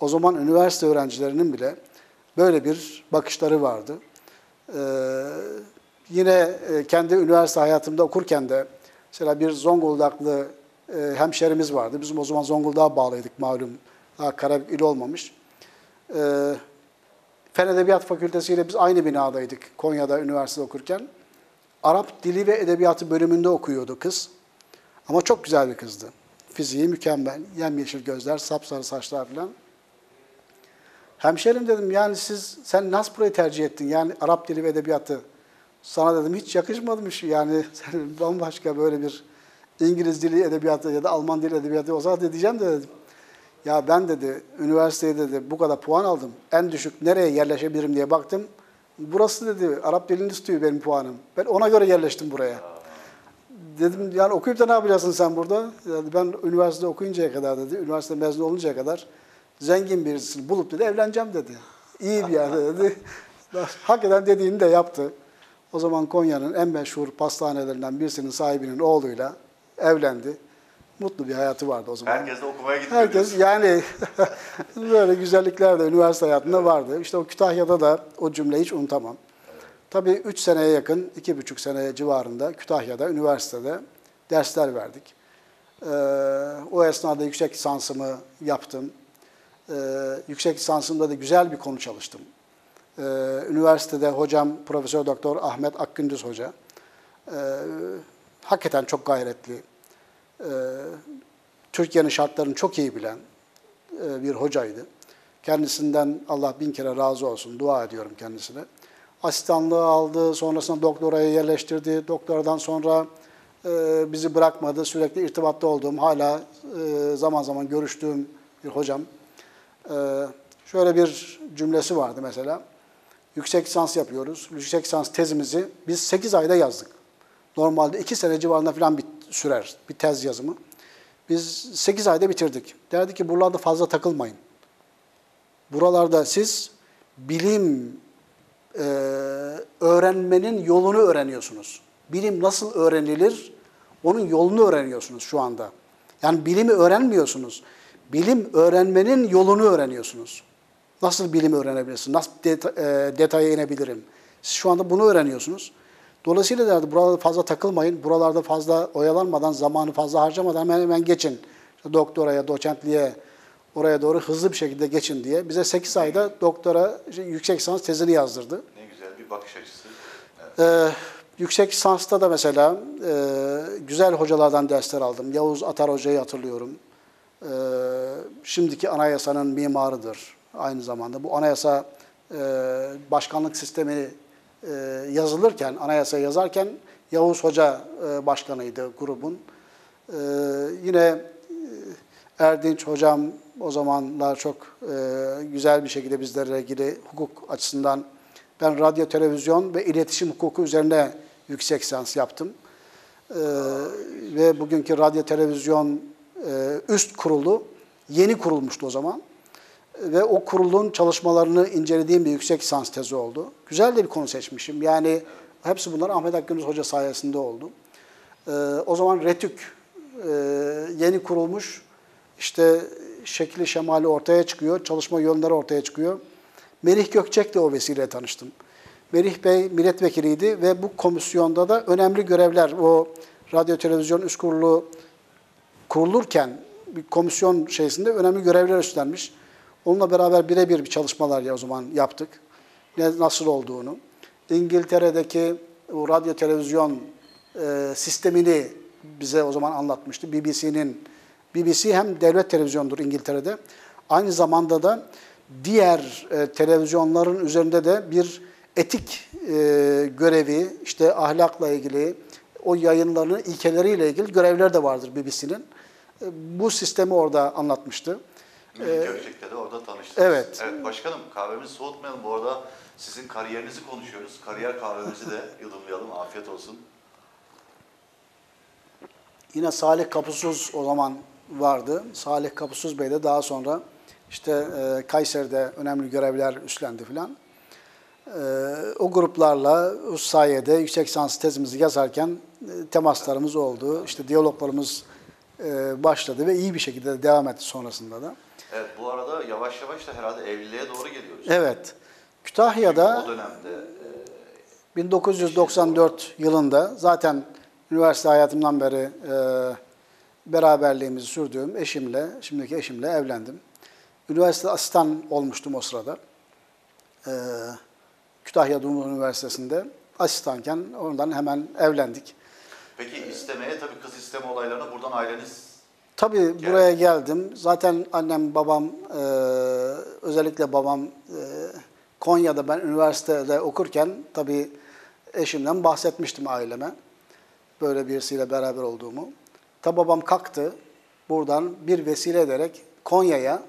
O zaman üniversite öğrencilerinin bile böyle bir bakışları vardı. Ee, yine e, kendi üniversite hayatımda okurken de mesela bir Zonguldaklı e, hemşerimiz vardı. Bizim o zaman Zonguldak'a bağlıydık malum. Daha Karabük il olmamış. Ee, Fen Edebiyat Fakültesi ile biz aynı binadaydık Konya'da üniversite okurken. Arap Dili ve Edebiyatı bölümünde okuyordu kız. Ama çok güzel bir kızdı. Fiziği mükemmel. Yemyeşil gözler, sapsarı saçlar falan. Hemşerim dedim yani siz sen nasıl burayı tercih ettin? Yani Arap dili ve edebiyatı. Sana dedim hiç yakışmamış. Yani [LAUGHS] sen bambaşka böyle bir İngiliz dili edebiyatı ya da Alman dili edebiyatı olsa da diyeceğim de dedim. Ya ben dedi üniversiteye dedi bu kadar puan aldım. En düşük nereye yerleşebilirim diye baktım. Burası dedi Arap dilini istiyor benim puanım. Ben ona göre yerleştim buraya. Dedim yani okuyup da ne yapacaksın sen burada? Yani ben üniversite okuyuncaya kadar dedi, üniversite mezunu oluncaya kadar zengin birisini bulup dedi evleneceğim dedi. İyi bir yerde dedi. [LAUGHS] Hakikaten dediğini de yaptı. O zaman Konya'nın en meşhur pastanelerinden birisinin sahibinin oğluyla evlendi. Mutlu bir hayatı vardı o zaman. Herkes de okumaya gidiyor. Herkes yani [LAUGHS] böyle güzellikler de üniversite hayatında vardı. İşte o Kütahya'da da o cümleyi hiç unutamam. Tabii 3 seneye yakın, iki buçuk sene civarında Kütahya'da, üniversitede dersler verdik. Ee, o esnada yüksek lisansımı yaptım. Ee, yüksek lisansımda da güzel bir konu çalıştım. Ee, üniversitede hocam Profesör Doktor Ahmet Akgündüz Hoca. Ee, hakikaten çok gayretli. Ee, Türkiye'nin şartlarını çok iyi bilen e, bir hocaydı. Kendisinden Allah bin kere razı olsun. Dua ediyorum kendisine. Asistanlığı aldı, sonrasında doktoraya yerleştirdi. Doktoradan sonra e, bizi bırakmadı. Sürekli irtibatta olduğum, hala e, zaman zaman görüştüğüm bir hocam. E, şöyle bir cümlesi vardı mesela. Yüksek lisans yapıyoruz. Yüksek lisans tezimizi biz 8 ayda yazdık. Normalde 2 sene civarında falan bir sürer bir tez yazımı. Biz 8 ayda bitirdik. Derdi ki buralarda fazla takılmayın. Buralarda siz bilim e, öğrenmenin yolunu öğreniyorsunuz. Bilim nasıl öğrenilir? Onun yolunu öğreniyorsunuz şu anda. Yani bilimi öğrenmiyorsunuz. Bilim öğrenmenin yolunu öğreniyorsunuz. Nasıl bilim öğrenebilirsin? Nasıl deta, e, detaya inebilirim? Siz şu anda bunu öğreniyorsunuz. Dolayısıyla derdi buralarda fazla takılmayın. Buralarda fazla oyalanmadan, zamanı fazla harcamadan hemen hemen geçin. İşte doktoraya, doçentliğe, oraya doğru hızlı bir şekilde geçin diye. Bize 8 ayda doktora, işte yüksek lisans tezini yazdırdı. Ne güzel bir bakış açısı. Ee, yüksek lisansta da mesela e, güzel hocalardan dersler aldım. Yavuz Atar Hoca'yı hatırlıyorum. Ee, şimdiki anayasanın mimarıdır aynı zamanda. Bu anayasa e, başkanlık sistemi e, yazılırken, anayasa yazarken Yavuz Hoca e, başkanıydı grubun. Yine Erdinç Hocam o zamanlar çok güzel bir şekilde bizlerle ilgili hukuk açısından ben radyo, televizyon ve iletişim hukuku üzerine yüksek lisans yaptım. E, ve bugünkü radyo, televizyon üst kurulu yeni kurulmuştu o zaman. Ve o kurulun çalışmalarını incelediğim bir yüksek lisans tezi oldu. Güzel de bir konu seçmişim. Yani hepsi bunlar Ahmet Akgündüz Hoca sayesinde oldu. E, o zaman RETÜK e, yeni kurulmuş. İşte şekli şemali ortaya çıkıyor, çalışma yönleri ortaya çıkıyor. Melih Gökçek'le o vesileyle tanıştım. Melih Bey milletvekiliydi ve bu komisyonda da önemli görevler, o Radyo Televizyon Üst Kurulu kurulurken bir komisyon şeysinde önemli görevler üstlenmiş. Onunla beraber birebir bir çalışmalar ya o zaman yaptık. Ne, nasıl olduğunu. İngiltere'deki o radyo televizyon e, sistemini bize o zaman anlatmıştı. BBC'nin BBC hem devlet televizyonudur İngiltere'de. Aynı zamanda da diğer e, televizyonların üzerinde de bir etik e, görevi, işte ahlakla ilgili, o yayınlarının ilkeleriyle ilgili görevler de vardır BBC'nin. E, bu sistemi orada anlatmıştı. Müzik Gökçek'te de orada tanıştınız. evet. Evet başkanım kahvemizi soğutmayalım. Bu arada sizin kariyerinizi konuşuyoruz. Kariyer kahvemizi de [LAUGHS] yudumlayalım. Afiyet olsun. Yine Salih Kapusuz o zaman vardı. Salih Kapusuz Bey de daha sonra işte e, Kayseri'de önemli görevler üstlendi filan. E, o gruplarla o sayede yüksek lisans tezimizi yazarken e, temaslarımız oldu. İşte diyaloglarımız e, başladı ve iyi bir şekilde de devam etti sonrasında da. Evet bu arada yavaş yavaş da herhalde evliliğe doğru geliyoruz. Evet. Kütahya'da O dönemde e, 1994 yılında zaten üniversite hayatımdan beri e, beraberliğimizi sürdüğüm eşimle, şimdiki eşimle evlendim. Üniversite asistan olmuştum o sırada. E, Kütahya Dumluvak Üniversitesi'nde asistanken ondan hemen evlendik. Peki istemeye tabii kız isteme olaylarına buradan aileniz Tabii buraya geldim. Zaten annem, babam, e, özellikle babam e, Konya'da ben üniversitede okurken tabii eşimden bahsetmiştim aileme. Böyle birisiyle beraber olduğumu. Tabii babam kalktı. Buradan bir vesile ederek Konya'ya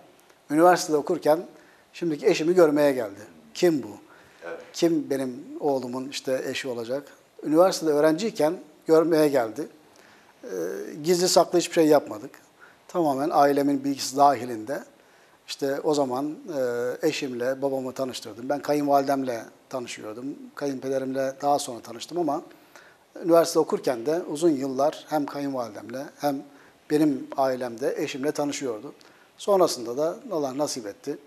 üniversitede okurken şimdiki eşimi görmeye geldi. Kim bu? Evet. Kim benim oğlumun işte eşi olacak? Üniversitede öğrenciyken görmeye geldi. Ee, gizli saklı hiçbir şey yapmadık. Tamamen ailemin bilgisi dahilinde. İşte o zaman e, eşimle babamı tanıştırdım. Ben kayınvalidemle tanışıyordum. Kayınpederimle daha sonra tanıştım ama üniversite okurken de uzun yıllar hem kayınvalidemle hem benim ailemde eşimle tanışıyordu. Sonrasında da Allah nasip etti.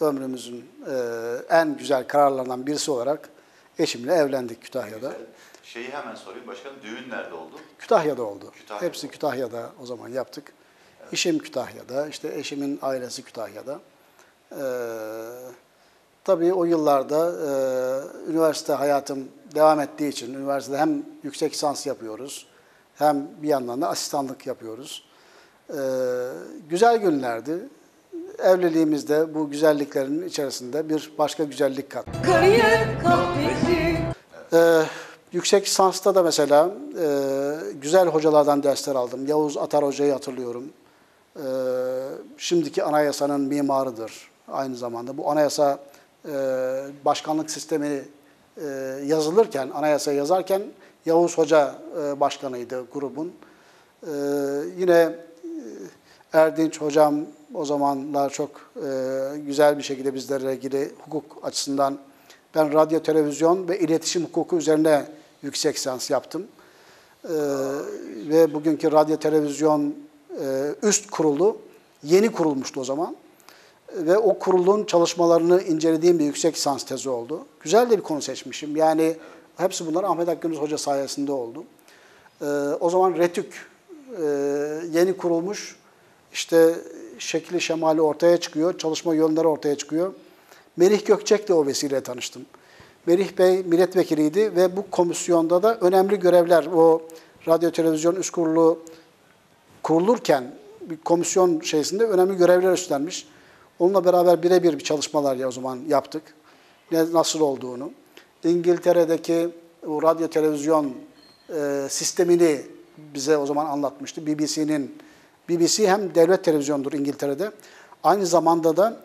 Ömrümüzün e, en güzel kararlarından birisi olarak eşimle evlendik Kütahya'da. Şeyi hemen sorayım başkanım düğün nerede oldu? Kütahya'da oldu. Kütahya'da Hepsi oldu. Kütahya'da o zaman yaptık. İşim Kütahya'da, işte eşimin ailesi Kütahya'da. Ee, tabii o yıllarda e, üniversite hayatım devam ettiği için, üniversitede hem yüksek lisans yapıyoruz, hem bir yandan da asistanlık yapıyoruz. Ee, güzel günlerdi. Evliliğimizde bu güzelliklerin içerisinde bir başka güzellik kattı. Kariyer kahvesi Ee, yüksek lisansta da mesela e, güzel hocalardan dersler aldım. Yavuz Atar Hoca'yı hatırlıyorum. Ee, şimdiki anayasanın mimarıdır aynı zamanda. Bu anayasa e, başkanlık sistemi e, yazılırken, anayasa yazarken Yavuz Hoca e, başkanıydı grubun. Ee, yine e, Erdinç hocam o zamanlar çok e, güzel bir şekilde bizlerle ilgili hukuk açısından ben radyo, televizyon ve iletişim hukuku üzerine yüksek lisans yaptım. Ee, ve bugünkü radyo, televizyon e, üst kurulu yeni kurulmuştu o zaman. Ve o kurulun çalışmalarını incelediğim bir yüksek lisans tezi oldu. Güzel de bir konu seçmişim. Yani hepsi bunlar Ahmet Akgünüz Hoca sayesinde oldu. Ee, o zaman RETÜK e, yeni kurulmuş. İşte şekli şemali ortaya çıkıyor, çalışma yönleri ortaya çıkıyor. Merih Gökçek'le o vesileyle tanıştım. Merih Bey milletvekiliydi ve bu komisyonda da önemli görevler, o radyo televizyon üst kurulu kurulurken bir komisyon şeysinde önemli görevler üstlenmiş. Onunla beraber birebir bir çalışmalar ya o zaman yaptık. Ne, nasıl olduğunu. İngiltere'deki o radyo televizyon e, sistemini bize o zaman anlatmıştı. BBC'nin BBC hem devlet televizyonudur İngiltere'de. Aynı zamanda da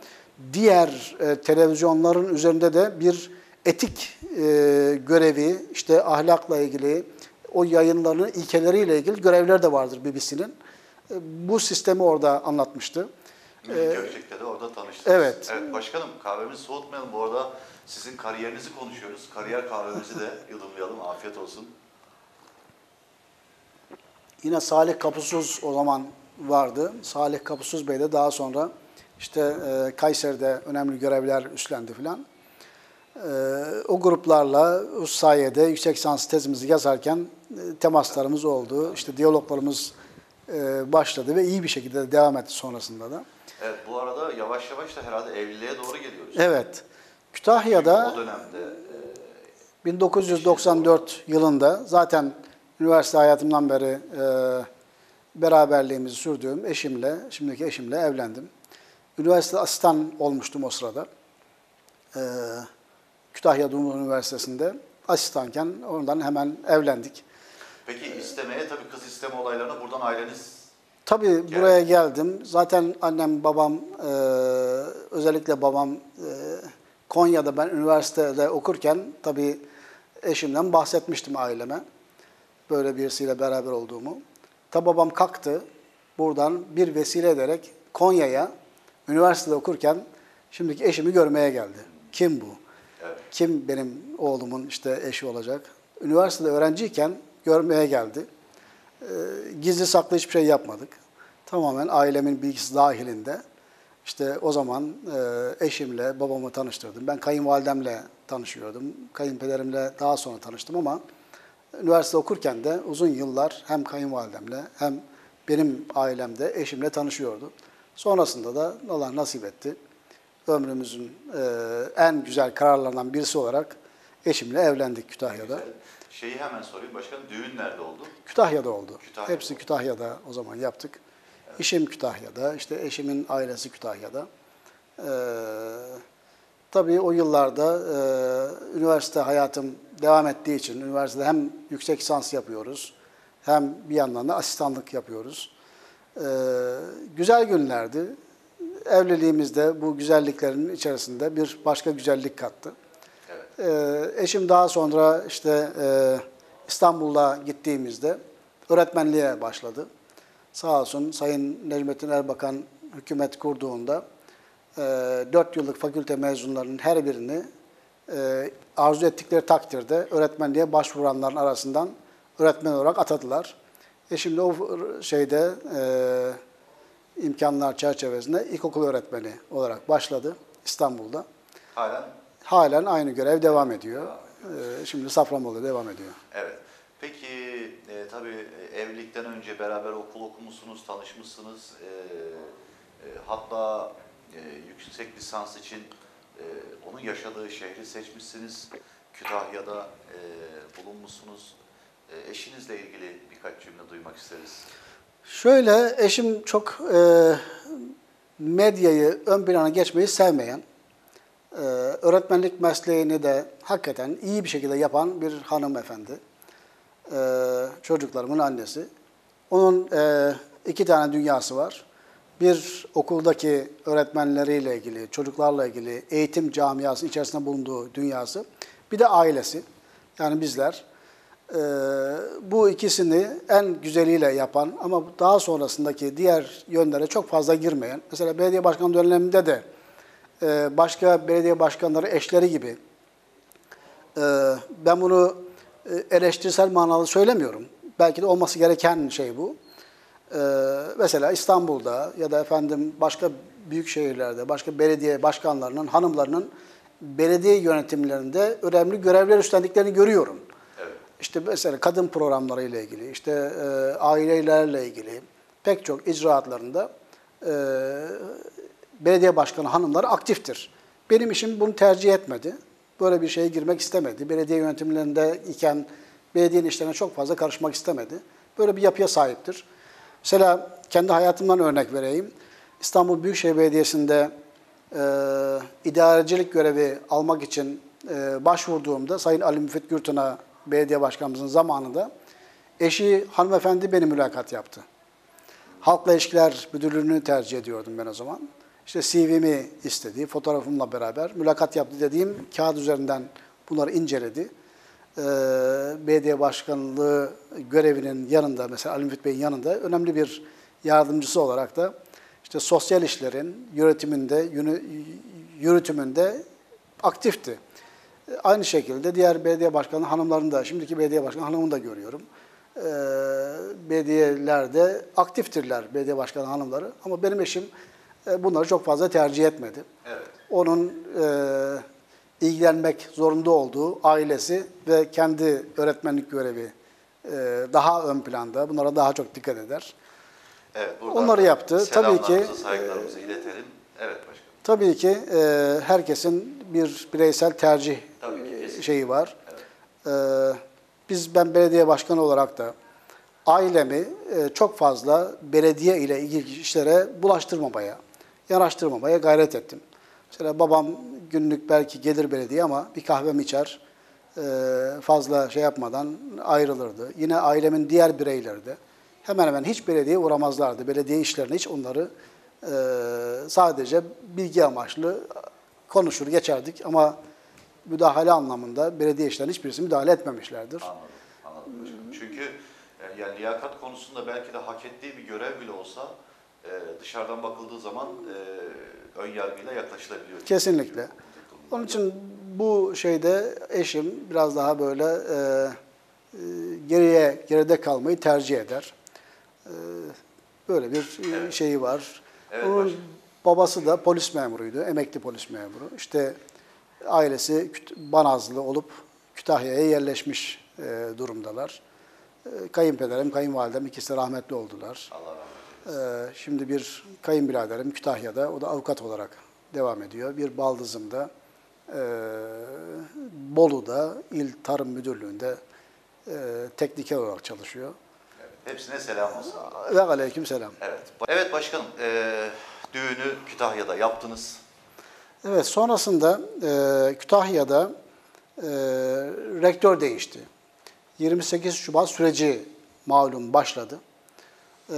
diğer e, televizyonların üzerinde de bir etik e, görevi, işte ahlakla ilgili, o yayınlarının ilkeleriyle ilgili görevler de vardır BBC'nin. E, bu sistemi orada anlatmıştı. Müzik Gökçek'te de orada tanıştınız. evet. Evet başkanım kahvemizi soğutmayalım. Bu arada sizin kariyerinizi konuşuyoruz. Kariyer kahvemizi de [LAUGHS] yudumlayalım. Afiyet olsun. Yine Salih Kapusuz o zaman vardı. Salih Kapusuz Bey de daha sonra işte e, Kayseri'de önemli görevler üstlendi filan. E, o gruplarla o sayede yüksek lisans tezimizi yazarken e, temaslarımız oldu. İşte diyaloglarımız e, başladı ve iyi bir şekilde de devam etti sonrasında da. Evet bu arada yavaş yavaş da herhalde evliliğe doğru geliyoruz. Evet. Kütahya'da O dönemde e, 1994 yılında zaten üniversite hayatımdan beri e, beraberliğimizi sürdüğüm eşimle, şimdiki eşimle evlendim. Üniversite asistan olmuştum o sırada. E, Kütahya Dumluvik Üniversitesi'nde asistanken ondan hemen evlendik. peki istemeye tabii kız isteme olaylarına buradan aileniz Tabii buraya geldim. Zaten annem, babam, e, özellikle babam e, Konya'da ben üniversitede okurken tabii eşimden bahsetmiştim aileme. Böyle birisiyle beraber olduğumu. Tabii babam kalktı. Buradan bir vesile ederek Konya'ya üniversitede okurken şimdiki eşimi görmeye geldi. Kim bu? Kim benim oğlumun işte eşi olacak? Üniversitede öğrenciyken görmeye geldi. Ee, gizli saklı hiçbir şey yapmadık. Tamamen ailemin bilgisi dahilinde. İşte o zaman e, eşimle babamı tanıştırdım. Ben kayınvalidemle tanışıyordum. Kayınpederimle daha sonra tanıştım ama üniversite okurken de uzun yıllar hem kayınvalidemle hem benim ailemde eşimle tanışıyordu. Sonrasında da Allah nasip etti. Ömrümüzün e, en güzel kararlarından birisi olarak eşimle evlendik Kütahya'da. Şeyi hemen sorayım başkanım düğün nerede oldu? Kütahya'da oldu. Kütahya'da Hepsi oldu. Kütahya'da o zaman yaptık. İşim Kütahya'da, işte eşimin ailesi Kütahya'da. Ee, tabii o yıllarda e, üniversite hayatım devam ettiği için, üniversitede hem yüksek lisans yapıyoruz, hem bir yandan da asistanlık yapıyoruz. Ee, güzel günlerdi. Evliliğimizde bu güzelliklerin içerisinde bir başka güzellik kattı. Evet. Ee, eşim daha sonra işte e, İstanbul'a gittiğimizde öğretmenliğe başladı. Sağ olsun Sayın Necmettin Erbakan hükümet kurduğunda e, 4 yıllık fakülte mezunlarının her birini e, arzu ettikleri takdirde öğretmenliğe başvuranların arasından öğretmen olarak atadılar. E şimdi o şeyde e, imkanlar çerçevesinde ilkokul öğretmeni olarak başladı İstanbul'da. Halen Halen aynı görev devam ediyor. Ee, Şimdi Safranbolu'da devam ediyor. Evet. Peki e, tabii e, evlilikten önce beraber okul okumuşsunuz, tanışmışsınız. E, e, hatta e, yüksek lisans için e, onun yaşadığı şehri seçmişsiniz. Kütahya'da e, bulunmuşsunuz. E, eşinizle ilgili birkaç cümle duymak isteriz. Şöyle eşim çok e, medyayı ön plana geçmeyi sevmeyen, e, öğretmenlik mesleğini de hakikaten iyi bir şekilde yapan bir hanımefendi. E, çocuklarımın annesi. Onun e, iki tane dünyası var. Bir okuldaki öğretmenleriyle ilgili, çocuklarla ilgili eğitim camiası içerisinde bulunduğu dünyası. Bir de ailesi. Yani bizler. Ee, bu ikisini en güzeliyle yapan ama daha sonrasındaki diğer yönlere çok fazla girmeyen, mesela belediye başkanı döneminde de e, başka belediye başkanları eşleri gibi, e, ben bunu e, eleştirisel manada söylemiyorum. Belki de olması gereken şey bu. Mesela İstanbul'da ya da efendim başka büyük şehirlerde, başka belediye başkanlarının, hanımlarının belediye yönetimlerinde önemli görevler üstlendiklerini görüyorum. İşte mesela kadın programları ile ilgili, işte e, ailelerle ilgili pek çok icraatlarında e, belediye başkanı hanımlar aktiftir. Benim işim bunu tercih etmedi. Böyle bir şeye girmek istemedi. Belediye yönetimlerinde iken belediyenin işlerine çok fazla karışmak istemedi. Böyle bir yapıya sahiptir. Mesela kendi hayatımdan örnek vereyim. İstanbul Büyükşehir Belediyesi'nde e, idarecilik görevi almak için e, başvurduğumda Sayın Ali Müfit Gürtün'a belediye başkanımızın zamanında eşi hanımefendi beni mülakat yaptı. Halkla İlişkiler Müdürlüğü'nü tercih ediyordum ben o zaman. İşte CV'mi istedi, fotoğrafımla beraber mülakat yaptı dediğim kağıt üzerinden bunları inceledi. Ee, belediye başkanlığı görevinin yanında, mesela Ali Müfit Bey'in yanında önemli bir yardımcısı olarak da işte sosyal işlerin yönetiminde, yürütümünde aktifti. Aynı şekilde diğer belediye başkanı hanımlarını da, şimdiki belediye başkanı hanımını da görüyorum. Ee, belediyelerde aktiftirler belediye başkanı hanımları ama benim eşim e, bunları çok fazla tercih etmedi. Evet. Onun e, ilgilenmek zorunda olduğu ailesi ve kendi öğretmenlik görevi e, daha ön planda. Bunlara daha çok dikkat eder. Evet, Onları yaptı. Tabii ki, Selamlarımızı, saygılarımızı iletelim. Evet başkanım. Tabii ki e, herkesin bir bireysel tercih Tabii ki, e, kesinlikle. Şeyi var. E, biz ben belediye başkanı olarak da ailemi e, çok fazla belediye ile ilgili işlere bulaştırmamaya, yanaştırmamaya gayret ettim. Mesela babam günlük belki gelir belediye ama bir kahvemi içer, e, fazla şey yapmadan ayrılırdı. Yine ailemin diğer bireyleri de hemen hemen hiç belediyeye uğramazlardı. Belediye işlerine hiç onları e, sadece bilgi amaçlı konuşur geçerdik ama müdahale anlamında belediye işlerine hiçbirisi müdahale etmemişlerdir. Anladım, anladım başkanım. Çünkü e, yani liyakat konusunda belki de hak ettiği bir görev bile olsa e, dışarıdan bakıldığı zaman e, ön yargıyla yaklaşılabiliyor. Kesinlikle. Onun için bu şeyde eşim biraz daha böyle e, geriye geride kalmayı tercih eder. E, böyle bir e, şeyi var. Evet, Onun başkanım. babası da polis memuruydu, emekli polis memuru. İşte ailesi Banazlı olup Kütahya'ya yerleşmiş e, durumdalar. E, kayınpederim, kayınvalidem ikisi rahmetli oldular. Allah. Ee, Şimdi bir kayınbiraderim Kütahya'da, o da avukat olarak devam ediyor. Bir baldızım da e, Bolu'da İl Tarım Müdürlüğü'nde e, tekniker olarak çalışıyor. Evet, hepsine selam olsun. Ve aleyküm selam. Evet, evet başkanım, e, düğünü Kütahya'da yaptınız. Evet, sonrasında e, Kütahya'da e, rektör değişti. 28 Şubat süreci malum başladı. E,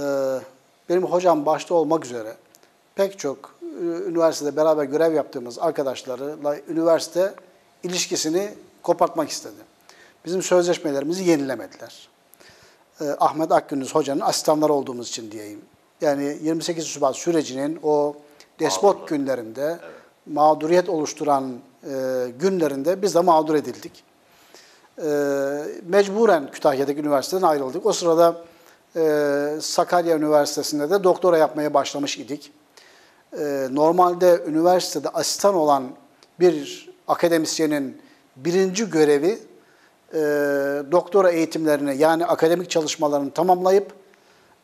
benim hocam başta olmak üzere pek çok e, üniversitede beraber görev yaptığımız arkadaşlarla üniversite ilişkisini kopartmak istedi. Bizim sözleşmelerimizi yenilemediler. e, Ahmet Akgündüz Hoca'nın asistanları olduğumuz için diyeyim. Yani 28 Şubat sürecinin o despot Mağdurlar. günlerinde mağduriyet oluşturan e, günlerinde biz de mağdur edildik. E, mecburen Kütahya'daki üniversiteden ayrıldık. O sırada e, Sakarya Üniversitesi'nde de doktora yapmaya başlamış idik. E, normalde üniversitede asistan olan bir akademisyenin birinci görevi e, doktora eğitimlerini yani akademik çalışmalarını tamamlayıp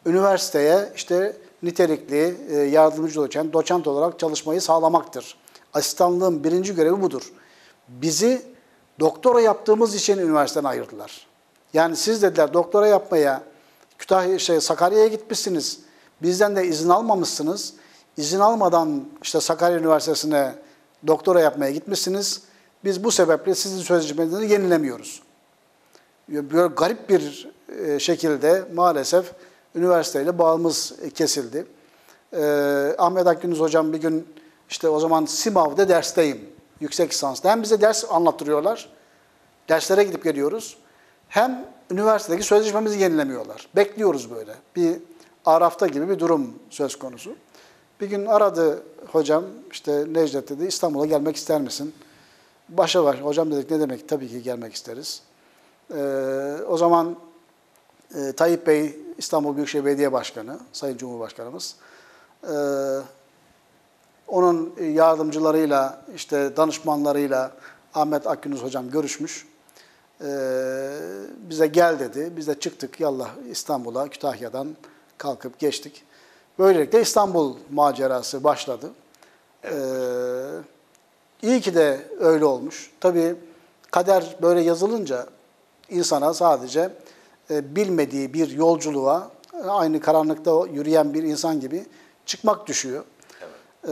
üniversiteye işte nitelikli e, yardımcı doçent, doçent olarak çalışmayı sağlamaktır. Asistanlığın birinci görevi budur. Bizi doktora yaptığımız için üniversiteden ayırdılar. Yani siz dediler doktora yapmaya Kütahya, şey, Sakarya'ya gitmişsiniz. Bizden de izin almamışsınız. İzin almadan işte Sakarya Üniversitesi'ne doktora yapmaya gitmişsiniz. Biz bu sebeple sizin sözleşmelerinizi yenilemiyoruz. Böyle garip bir e, şekilde maalesef üniversiteyle bağımız kesildi. Ee, Ahmet Akgündüz hocam bir gün işte o zaman Simav'da dersteyim. Yüksek lisansta. Hem bize ders anlattırıyorlar. Derslere gidip geliyoruz. Hem üniversitedeki sözleşmemizi yenilemiyorlar. Bekliyoruz böyle. Bir Araf'ta gibi bir durum söz konusu. Bir gün aradı hocam işte Necdet dedi İstanbul'a gelmek ister misin? Başa baş hocam dedik ne demek tabii ki gelmek isteriz. Ee, o zaman e, Tayyip Bey İstanbul Büyükşehir Belediye Başkanı, Sayın Cumhurbaşkanımız. Ee, onun yardımcılarıyla, işte danışmanlarıyla Ahmet Akgündüz hocam görüşmüş. Ee, bize gel dedi. Biz de çıktık yallah İstanbul'a, Kütahya'dan kalkıp geçtik. Böylelikle İstanbul macerası başladı. Ee, iyi ki de öyle olmuş. Tabii kader böyle yazılınca insana sadece e, bilmediği bir yolculuğa e, aynı karanlıkta yürüyen bir insan gibi çıkmak düşüyor. Ee,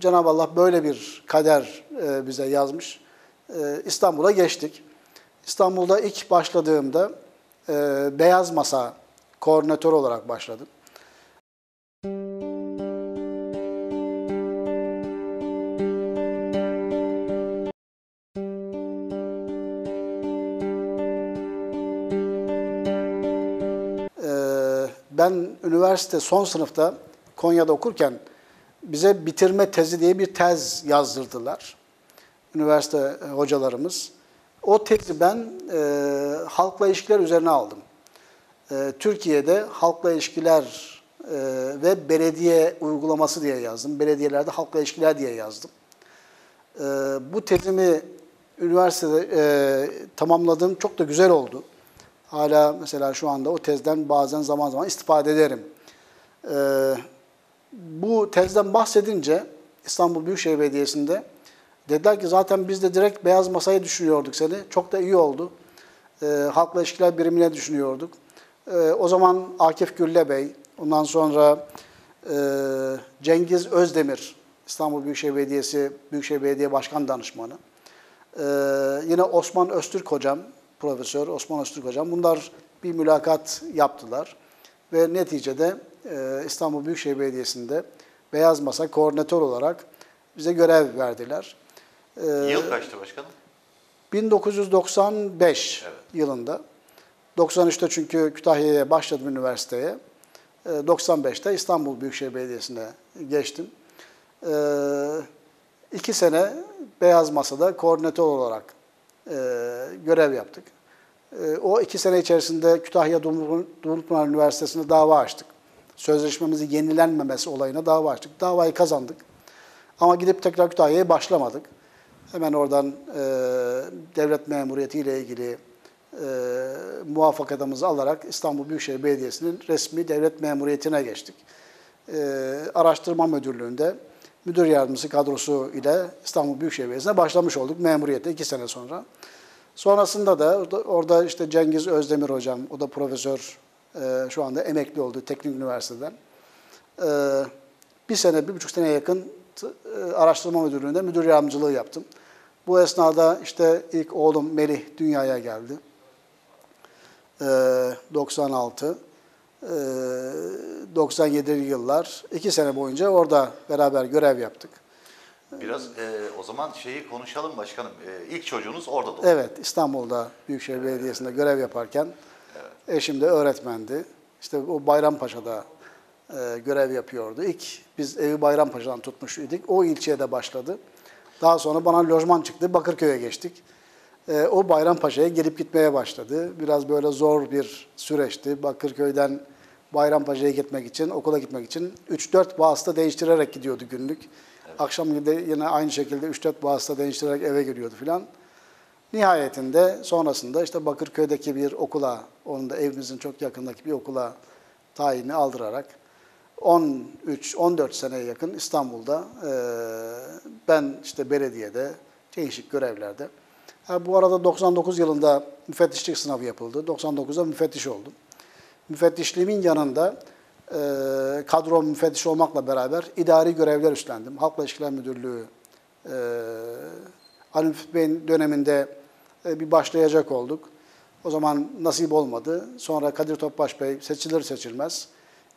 Cenab-ı Allah böyle bir kader e, bize yazmış. Ee, İstanbul'a geçtik. İstanbul'da ilk başladığımda e, beyaz masa koordinatör olarak başladım. Ee, ben üniversite son sınıfta Konya'da okurken bize bitirme tezi diye bir tez yazdırdılar. Üniversite e, hocalarımız. O tezi ben e, halkla ilişkiler üzerine aldım. E, Türkiye'de halkla ilişkiler e, ve belediye uygulaması diye yazdım. Belediyelerde halkla ilişkiler diye yazdım. E, bu tezimi üniversitede e, tamamladım. Çok da güzel oldu. Hala mesela şu anda o tezden bazen zaman zaman istifade ederim. Ee, bu tezden bahsedince İstanbul Büyükşehir Belediyesi'nde dediler ki zaten biz de direkt beyaz masayı düşünüyorduk seni. Çok da iyi oldu. Ee, halkla ilişkiler birimine düşünüyorduk. Ee, o zaman Akif Gülle Bey, ondan sonra e, Cengiz Özdemir, İstanbul Büyükşehir Belediyesi Büyükşehir Belediye Başkan Danışmanı. Ee, yine Osman Öztürk Hocam, Profesör Osman Öztürk Hocam. Bunlar bir mülakat yaptılar. Ve neticede e, İstanbul Büyükşehir Belediyesi'nde Beyaz Masa koordinatör olarak bize görev verdiler. Ee, Yıl kaçtı başkanım? 1995 Evet. yılında. 93'te çünkü Kütahya'ya başladım üniversiteye. Ee, 95'te İstanbul Büyükşehir Belediyesi'ne geçtim. Ee, iki sene Beyaz Masa'da koordinatör olarak e, görev yaptık. O iki sene içerisinde Kütahya Dumlupınar Üniversitesi'nde dava açtık. Sözleşmemizi yenilenmemesi olayına dava açtık. Davayı kazandık. Ama gidip tekrar Kütahya'ya başlamadık. Hemen oradan e, devlet memuriyeti ile ilgili e, muvaffakatımızı alarak İstanbul Büyükşehir Belediyesi'nin resmi devlet memuriyetine geçtik. E, araştırma müdürlüğünde müdür yardımcısı kadrosu ile İstanbul Büyükşehir Belediyesi'ne başlamış olduk memuriyete iki sene sonra. Sonrasında da orada işte Cengiz Özdemir hocam, o da profesör, e, şu anda emekli oldu Teknik Üniversiteden. E, bir sene, bir buçuk seneye yakın e, araştırma müdürlüğünde müdür yardımcılığı yaptım. Bu esnada işte ilk oğlum Melih dünyaya geldi. E, 96. E, 97'li yıllar. iki sene boyunca orada beraber görev yaptık. Biraz e, o zaman şeyi konuşalım başkanım. E, ilk çocuğunuz orada doğdu. Evet, İstanbul'da Büyükşehir Belediyesi'nde görev yaparken eşim de öğretmendi. İşte o Bayrampaşa'da e, görev yapıyordu. İlk biz evi Bayrampaşa'dan tutmuş idik. O ilçeye de başladı. Daha sonra bana lojman çıktı. Bakırköy'e geçtik. E, o Bayrampaşa'ya gelip gitmeye başladı. Biraz böyle zor bir süreçti. Bakırköy'den Bayrampaşa'ya gitmek için, okula gitmek için 3-4 vasıta değiştirerek gidiyordu günlük. Akşam de yine aynı şekilde 3-4 vasıta değiştirerek eve geliyordu filan. Nihayetinde sonrasında işte Bakırköy'deki bir okula, onun da evimizin çok yakındaki bir okula tayini aldırarak 13-14 seneye yakın İstanbul'da eee, ben işte belediyede değişik görevlerde. Ha, bu arada 99 yılında müfettişlik sınavı yapıldı. 99'da müfettiş oldum. Müfettişliğimin yanında eee kadro müfettiş olmakla beraber idari görevler üstlendim. Halkla İlişkiler Müdürlüğü eee Ali Müftü Bey'in döneminde e, bir başlayacak olduk. O zaman nasip olmadı. Sonra Kadir Topbaş Bey seçilir seçilmez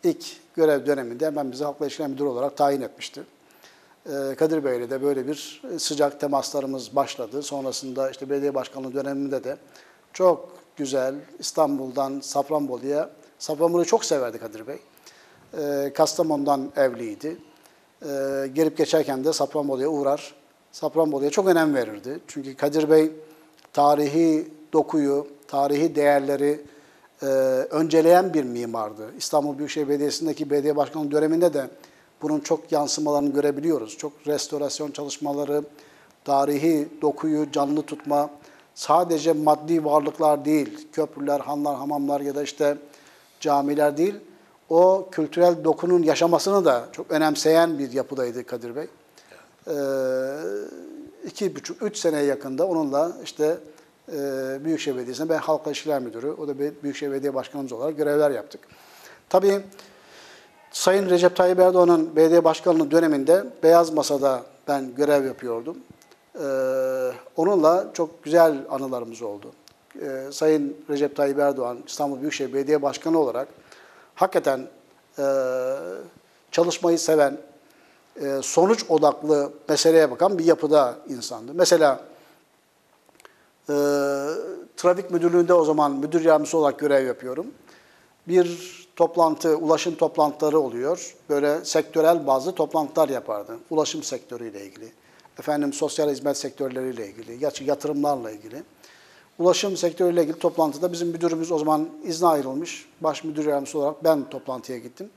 ilk görev döneminde hemen bizi Halkla İlişkiler Müdürü olarak tayin etmişti. E, Kadir Bey ile de böyle bir sıcak temaslarımız başladı. Sonrasında işte belediye başkanlığı döneminde de çok güzel İstanbul'dan Safranbolu'ya, Safranbolu'yu çok severdi Kadir Bey. E, Kastamonu'dan evliydi. E, gelip geçerken de Safranbolu'ya uğrar. Safranbolu'ya çok önem verirdi. Çünkü Kadir Bey tarihi dokuyu, tarihi değerleri e, önceleyen bir mimardı. İstanbul Büyükşehir Belediyesi'ndeki belediye başkanlığı döneminde de bunun çok yansımalarını görebiliyoruz. Çok restorasyon çalışmaları, tarihi dokuyu canlı tutma, sadece maddi varlıklar değil, köprüler, hanlar, hamamlar ya da işte camiler değil, o kültürel dokunun yaşamasını da çok önemseyen bir yapıdaydı Kadir Bey. Ee, iki buçuk, üç seneye yakında onunla işte e, Büyükşehir Belediyesi'nde ben Halkla İlişkiler Müdürü, o da Büyükşehir Belediye Başkanımız olarak görevler yaptık. Tabii Sayın Recep Tayyip Erdoğan'ın belediye başkanlığı döneminde Beyaz Masa'da ben görev yapıyordum. Ee, onunla çok güzel anılarımız oldu. Ee, Sayın Recep Tayyip Erdoğan İstanbul Büyükşehir Belediye Başkanı olarak hakikaten e, çalışmayı seven, sonuç odaklı meseleye bakan bir yapıda insandı. Mesela e, trafik müdürlüğünde o zaman müdür yardımcısı olarak görev yapıyorum. Bir toplantı, ulaşım toplantıları oluyor. Böyle sektörel bazı toplantılar yapardı. Ulaşım sektörüyle ilgili, efendim sosyal hizmet sektörleriyle ilgili, yatırımlarla ilgili. Ulaşım sektörüyle ilgili toplantıda bizim müdürümüz o zaman izne ayrılmış. Baş müdür yardımcısı olarak ben toplantıya gittim.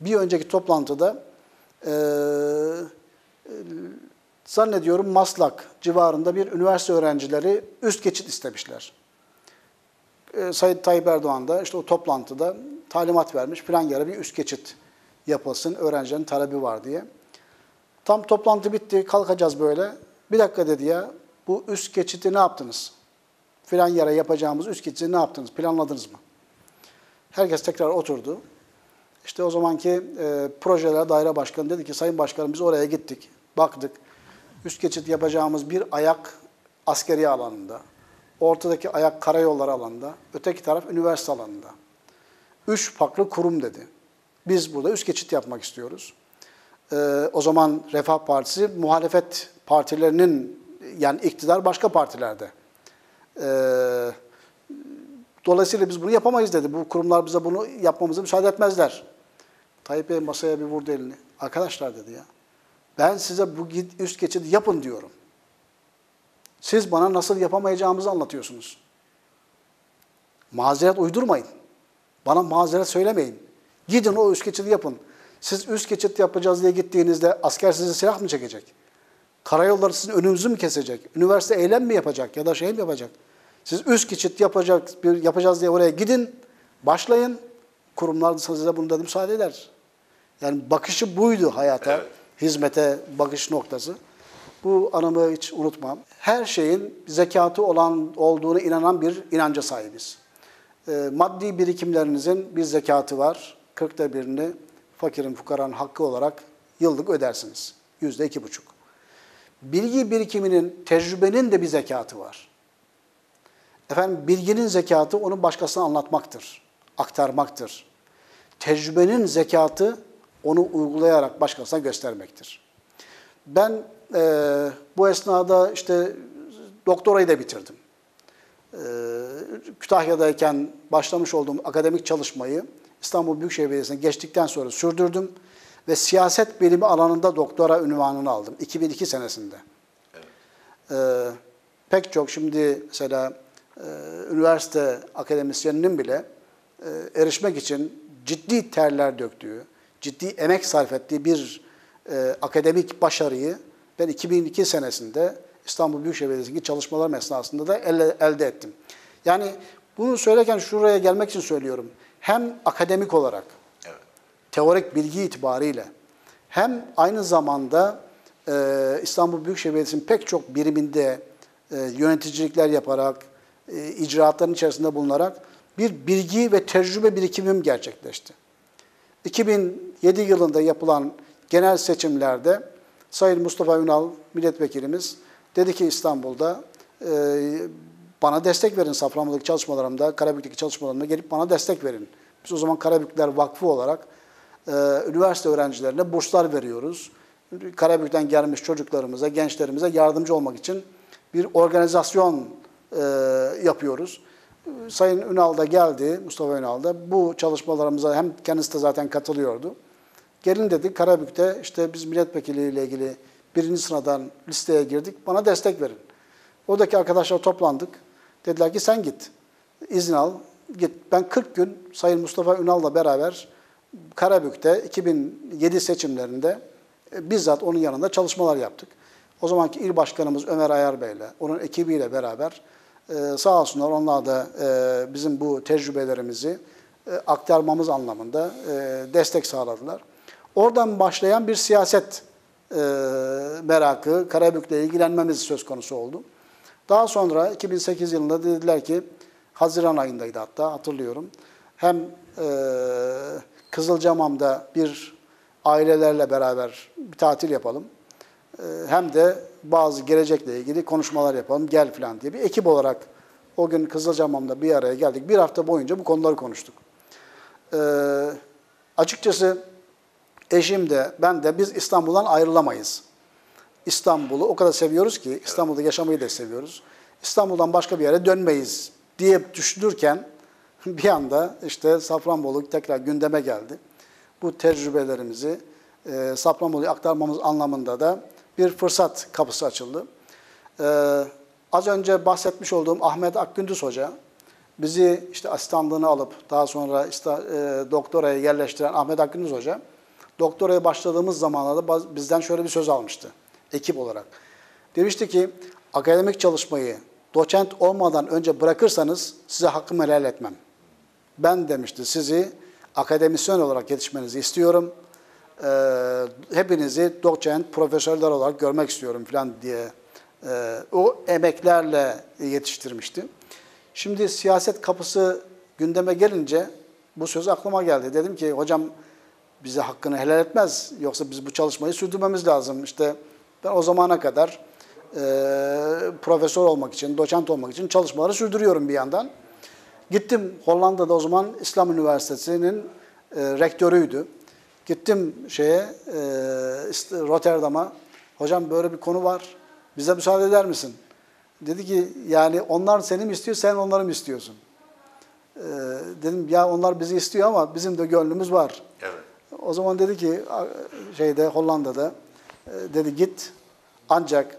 Bir önceki toplantıda e, e, zannediyorum Maslak civarında bir üniversite öğrencileri üst geçit istemişler. e, Sayın Tayyip Erdoğan da işte o toplantıda talimat vermiş filan yere bir üst geçit yapılsın öğrencilerin talebi var diye. Tam toplantı bitti kalkacağız böyle. Bir dakika dedi ya bu üst geçiti ne yaptınız? Filan yere yapacağımız üst geçiti ne yaptınız? Planladınız mı? Herkes tekrar oturdu. İşte o zamanki e, projeler daire başkanı dedi ki Sayın Başkanım biz oraya gittik, baktık. Üst geçit yapacağımız bir ayak askeri alanında, ortadaki ayak karayolları alanında, öteki taraf üniversite alanında. Üç farklı kurum dedi. Biz burada üst geçit yapmak istiyoruz. Ee, o zaman Refah Partisi muhalefet partilerinin yani iktidar başka partilerde. Ee, dolayısıyla biz bunu yapamayız dedi. Bu kurumlar bize bunu yapmamıza müsaade etmezler. Tayyip Bey masaya bir vurdu elini. Arkadaşlar dedi ya. Ben size bu üst geçidi yapın diyorum. Siz bana nasıl yapamayacağımızı anlatıyorsunuz. Mazeret uydurmayın. Bana mazeret söylemeyin. Gidin o üst geçidi yapın. Siz üst geçit yapacağız diye gittiğinizde asker size silah mı çekecek? Karayolları sizin önünüzü mü kesecek? Üniversite eylem mi yapacak ya da şey mi yapacak? Siz üst geçit yapacak, yapacağız diye oraya gidin, başlayın. Kurumlar size bunu da müsaade eder. Yani bakışı buydu hayata, Evet. hizmete bakış noktası. Bu anımı hiç unutmam. Her şeyin zekatı olan olduğunu inanan bir inanca sahibiz. E, maddi birikimlerinizin bir zekatı var. Kırkta birini fakirin fukaranın hakkı olarak yıllık ödersiniz. Yüzde iki buçuk. Bilgi birikiminin, tecrübenin de bir zekatı var. Efendim bilginin zekatı onu başkasına anlatmaktır, aktarmaktır. Tecrübenin zekatı onu uygulayarak başkasına göstermektir. Ben e, bu esnada işte doktorayı da bitirdim. E, Kütahya'dayken başlamış olduğum akademik çalışmayı İstanbul Büyükşehir Belediyesi'ne geçtikten sonra sürdürdüm ve siyaset bilimi alanında doktora ünvanını aldım 2002 senesinde. Ee, pek çok şimdi mesela e, üniversite akademisyeninin bile e, erişmek için ciddi terler döktüğü, ciddi emek sarf ettiği bir e, akademik başarıyı ben 2002 senesinde İstanbul Büyükşehir Belediyesi'ndeki çalışmalarım esnasında da elde, elde ettim. Yani bunu söylerken şuraya gelmek için söylüyorum. Hem akademik olarak, teorik bilgi itibariyle hem aynı zamanda e, İstanbul Büyükşehir Belediyesi'nin pek çok biriminde e, yöneticilikler yaparak, e, icraatların içerisinde bulunarak bir bilgi ve tecrübe birikimim gerçekleşti. 2007 yılında yapılan genel seçimlerde Sayın Mustafa Ünal milletvekilimiz dedi ki İstanbul'da e, bana destek verin Safranbolu'daki çalışmalarımda, Karabük'teki çalışmalarımda gelip bana destek verin. Biz o zaman Karabükler Vakfı olarak e, üniversite öğrencilerine burslar veriyoruz. Karabük'ten gelmiş çocuklarımıza, gençlerimize yardımcı olmak için bir organizasyon e, yapıyoruz. Sayın Ünal da geldi, Mustafa Ünal da bu çalışmalarımıza hem kendisi de zaten katılıyordu. Gelin dedi Karabük'te işte biz milletvekiliyle ilgili birinci sıradan listeye girdik. Bana destek verin. Oradaki arkadaşlar toplandık. Dediler ki sen git. izin al. Git. Ben 40 gün Sayın Mustafa Ünal'la beraber Karabük'te 2007 seçimlerinde e, bizzat onun yanında çalışmalar yaptık. O zamanki il başkanımız Ömer Ayar Bey'le, onun ekibiyle beraber e, sağ olsunlar onlar da e, bizim bu tecrübelerimizi aktarmamız anlamında destek sağladılar. Oradan başlayan bir siyaset e, merakı, Karabük'le ilgilenmemiz söz konusu oldu. Daha sonra 2008 yılında dediler ki, Haziran ayındaydı hatta hatırlıyorum. Hem e, Kızılcamam'da bir ailelerle beraber bir tatil yapalım. E, hem de bazı gelecekle ilgili konuşmalar yapalım, gel falan diye bir ekip olarak o gün Kızılcamam'da bir araya geldik. Bir hafta boyunca bu konuları konuştuk. E, açıkçası eşim de ben de biz İstanbul'dan ayrılamayız. İstanbul'u o kadar seviyoruz ki, İstanbul'da yaşamayı da seviyoruz. İstanbul'dan başka bir yere dönmeyiz diye düşünürken [LAUGHS] bir anda işte Safranbolu tekrar gündeme geldi. Bu tecrübelerimizi e, Safranbolu'ya aktarmamız anlamında da bir fırsat kapısı açıldı. E, az önce bahsetmiş olduğum Ahmet Akgündüz Hoca, bizi işte asistanlığını alıp daha sonra işte, e, doktoraya yerleştiren Ahmet Akgündüz Hoca, doktoraya başladığımız zamanlarda bizden şöyle bir söz almıştı ekip olarak. Demişti ki akademik çalışmayı doçent olmadan önce bırakırsanız size hakkımı helal etmem. Ben demişti sizi akademisyen olarak yetişmenizi istiyorum. Ee, hepinizi doçent, profesörler olarak görmek istiyorum falan diye e, o emeklerle yetiştirmişti. Şimdi siyaset kapısı gündeme gelince bu söz aklıma geldi. Dedim ki hocam bize hakkını helal etmez. Yoksa biz bu çalışmayı sürdürmemiz lazım. İşte ben o zamana kadar e, profesör olmak için, doçent olmak için çalışmaları sürdürüyorum bir yandan. Gittim Hollanda'da o zaman İslam Üniversitesi'nin e, rektörüydü. Gittim şeye e, Rotterdam'a. Hocam böyle bir konu var. Bize müsaade eder misin? Dedi ki yani onlar seni mi istiyor, sen onları mı istiyorsun? E, dedim ya onlar bizi istiyor ama bizim de gönlümüz var. Evet. O zaman dedi ki şeyde Hollanda'da e, dedi git ancak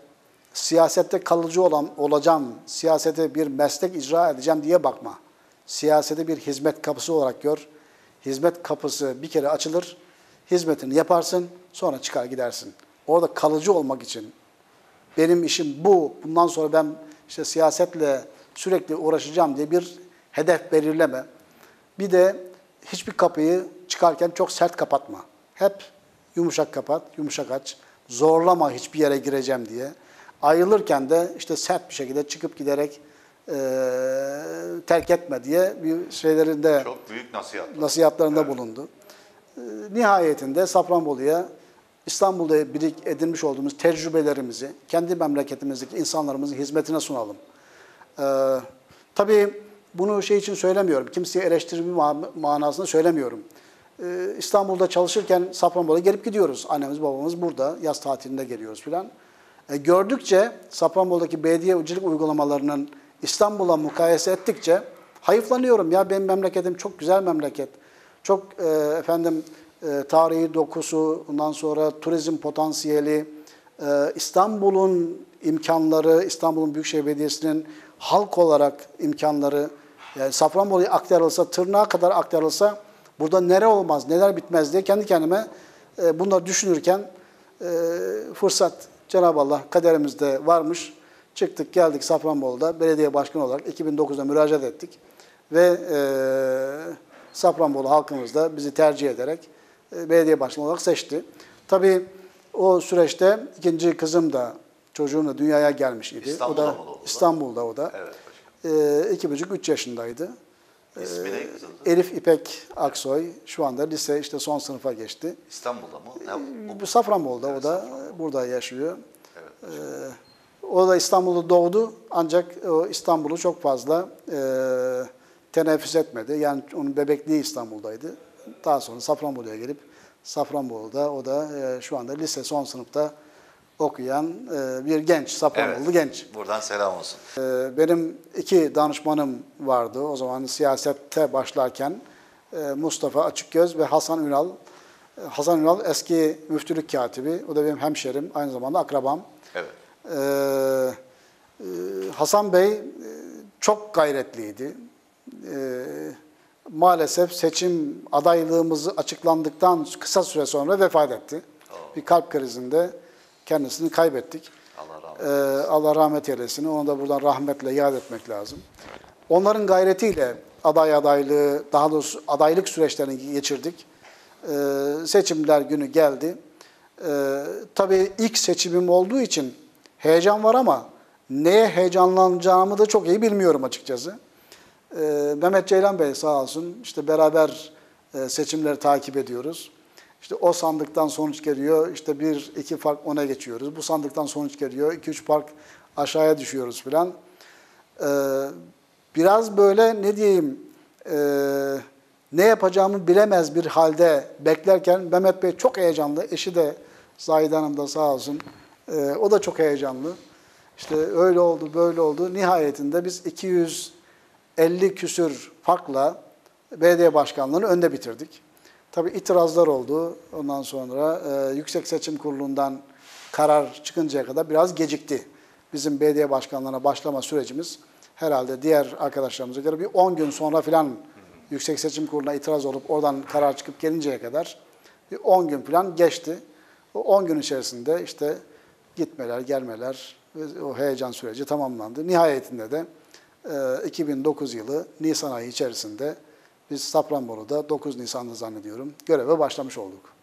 siyasette kalıcı olan olacağım, siyasete bir meslek icra edeceğim diye bakma. Siyasete bir hizmet kapısı olarak gör. Hizmet kapısı bir kere açılır, hizmetini yaparsın, sonra çıkar gidersin. Orada kalıcı olmak için benim işim bu, bundan sonra ben işte siyasetle sürekli uğraşacağım diye bir hedef belirleme. Bir de hiçbir kapıyı çıkarken çok sert kapatma. Hep yumuşak kapat, yumuşak aç. Zorlama hiçbir yere gireceğim diye. Ayrılırken de işte sert bir şekilde çıkıp giderek eee, terk etme diye bir şeylerinde Çok büyük nasihat. nasihatlarında bulundu. Ee, Nihayetinde Safranbolu'ya İstanbul'da birik edinmiş olduğumuz tecrübelerimizi kendi memleketimizdeki insanlarımızın hizmetine sunalım. Ee, tabii bunu şey için söylemiyorum, kimseye eleştirme ma- manasında söylemiyorum. Ee, İstanbul'da çalışırken Safranbolu'ya gelip gidiyoruz. Annemiz babamız burada, yaz tatilinde geliyoruz filan. E, gördükçe Safranbolu'daki belediyecilik uygulamalarının İstanbul'a mukayese ettikçe hayıflanıyorum. Ya benim memleketim çok güzel memleket. Çok e, efendim e, tarihi dokusu, ondan sonra turizm potansiyeli, e, İstanbul'un imkanları, İstanbul'un Büyükşehir Belediyesi'nin halk olarak imkanları, yani Safranbolu'ya aktarılsa, tırnağa kadar aktarılsa burada nere olmaz, neler bitmez diye kendi kendime e, bunları düşünürken e, fırsat Cenab-ı Allah kaderimizde varmış. Çıktık geldik Safranbolu'da belediye başkanı olarak 2009'da müracaat ettik. Ve e, Safranbolu halkımız da bizi tercih ederek e, belediye başkanı olarak seçti. Tabii o süreçte ikinci kızım da çocuğum da dünyaya gelmiş idi. İstanbul'da o da mı? İstanbul'da o da. Evet iki buçuk, üç yaşındaydı. İsmi ne kızınızın? Elif İpek Aksoy şu anda lise işte son sınıfa geçti. İstanbul'da mı? Ne, bu, Bu Safranbolu'da o da burada yaşıyor. evet. Ee, o da İstanbul'da doğdu ancak o İstanbul'u çok fazla e, teneffüs etmedi. Yani onun bebekliği İstanbul'daydı. Daha sonra Safranbolu'ya gelip Safranbolu'da o da e, şu anda lise son sınıfta okuyan e, bir genç, Safranbolulu Evet. genç. Buradan selam olsun. Ee, Benim iki danışmanım vardı o zaman siyasette başlarken. Ee, Mustafa Açıkgöz ve Hasan Ünal. Ee, Hasan Ünal eski müftülük katibi. O da benim hemşerim, aynı zamanda akrabam. Evet. E, Hasan Bey e, çok gayretliydi. Maalesef seçim adaylığımızı açıklandıktan kısa süre sonra vefat etti. Bir kalp krizinde kendisini kaybettik. Allah rahmet Ee, Allah rahmet eylesin. Onu da buradan rahmetle yad etmek lazım. Onların gayretiyle aday adaylığı, daha doğrusu adaylık süreçlerini geçirdik. Ee, seçimler günü geldi. Ee, tabii ilk seçimim olduğu için heyecan var ama neye heyecanlanacağımı da çok iyi bilmiyorum açıkçası. Ee, Mehmet Ceylan Bey sağ olsun işte beraber e, seçimleri takip ediyoruz. İşte o sandıktan sonuç geliyor, işte bir iki fark ona geçiyoruz. Bu sandıktan sonuç geliyor, iki üç fark aşağıya düşüyoruz filan. Ee, biraz böyle ne diyeyim, e, ne yapacağımı bilemez bir halde beklerken Mehmet Bey çok heyecanlı, eşi de Zahide Hanım da sağ olsun, e, o da çok heyecanlı. İşte öyle oldu, böyle oldu. Nihayetinde biz 250 küsür farkla belediye başkanlığını önde bitirdik. Tabii itirazlar oldu. Ondan sonra e, Yüksek Seçim Kurulu'ndan karar çıkıncaya kadar biraz gecikti. Bizim belediye başkanlığına başlama sürecimiz herhalde diğer arkadaşlarımıza göre bir 10 gün sonra filan Yüksek Seçim Kurulu'na itiraz olup oradan karar çıkıp gelinceye kadar bir 10 gün falan geçti. O 10 gün içerisinde işte gitmeler, gelmeler, ve o heyecan süreci tamamlandı. Nihayetinde de e, 2009 yılı Nisan ayı içerisinde biz Safranbolu'da 9 Nisan'da zannediyorum göreve başlamış olduk.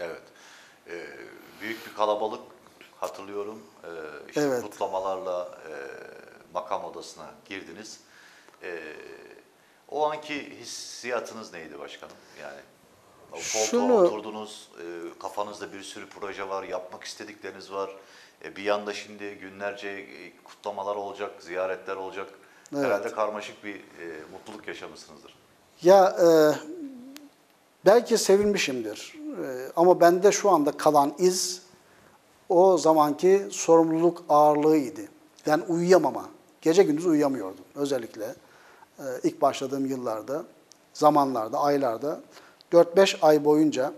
Evet. Ee, büyük bir kalabalık hatırlıyorum. Ee, işte Evet. kutlamalarla e, makam odasına girdiniz. Ee, o anki hissiyatınız neydi başkanım? Yani o koltuğa Şunu- oturdunuz, e, kafanızda bir sürü proje var, yapmak istedikleriniz var. E, bir yanda şimdi günlerce e, kutlamalar olacak, ziyaretler olacak. Evet. Herhalde karmaşık bir e, mutluluk yaşamışsınızdır. Ya e, belki sevilmişimdir E, ama bende şu anda kalan iz o zamanki sorumluluk ağırlığıydı. Yani uyuyamama. Gece gündüz uyuyamıyordum özellikle e, ilk başladığım yıllarda, zamanlarda, aylarda 4-5 ay boyunca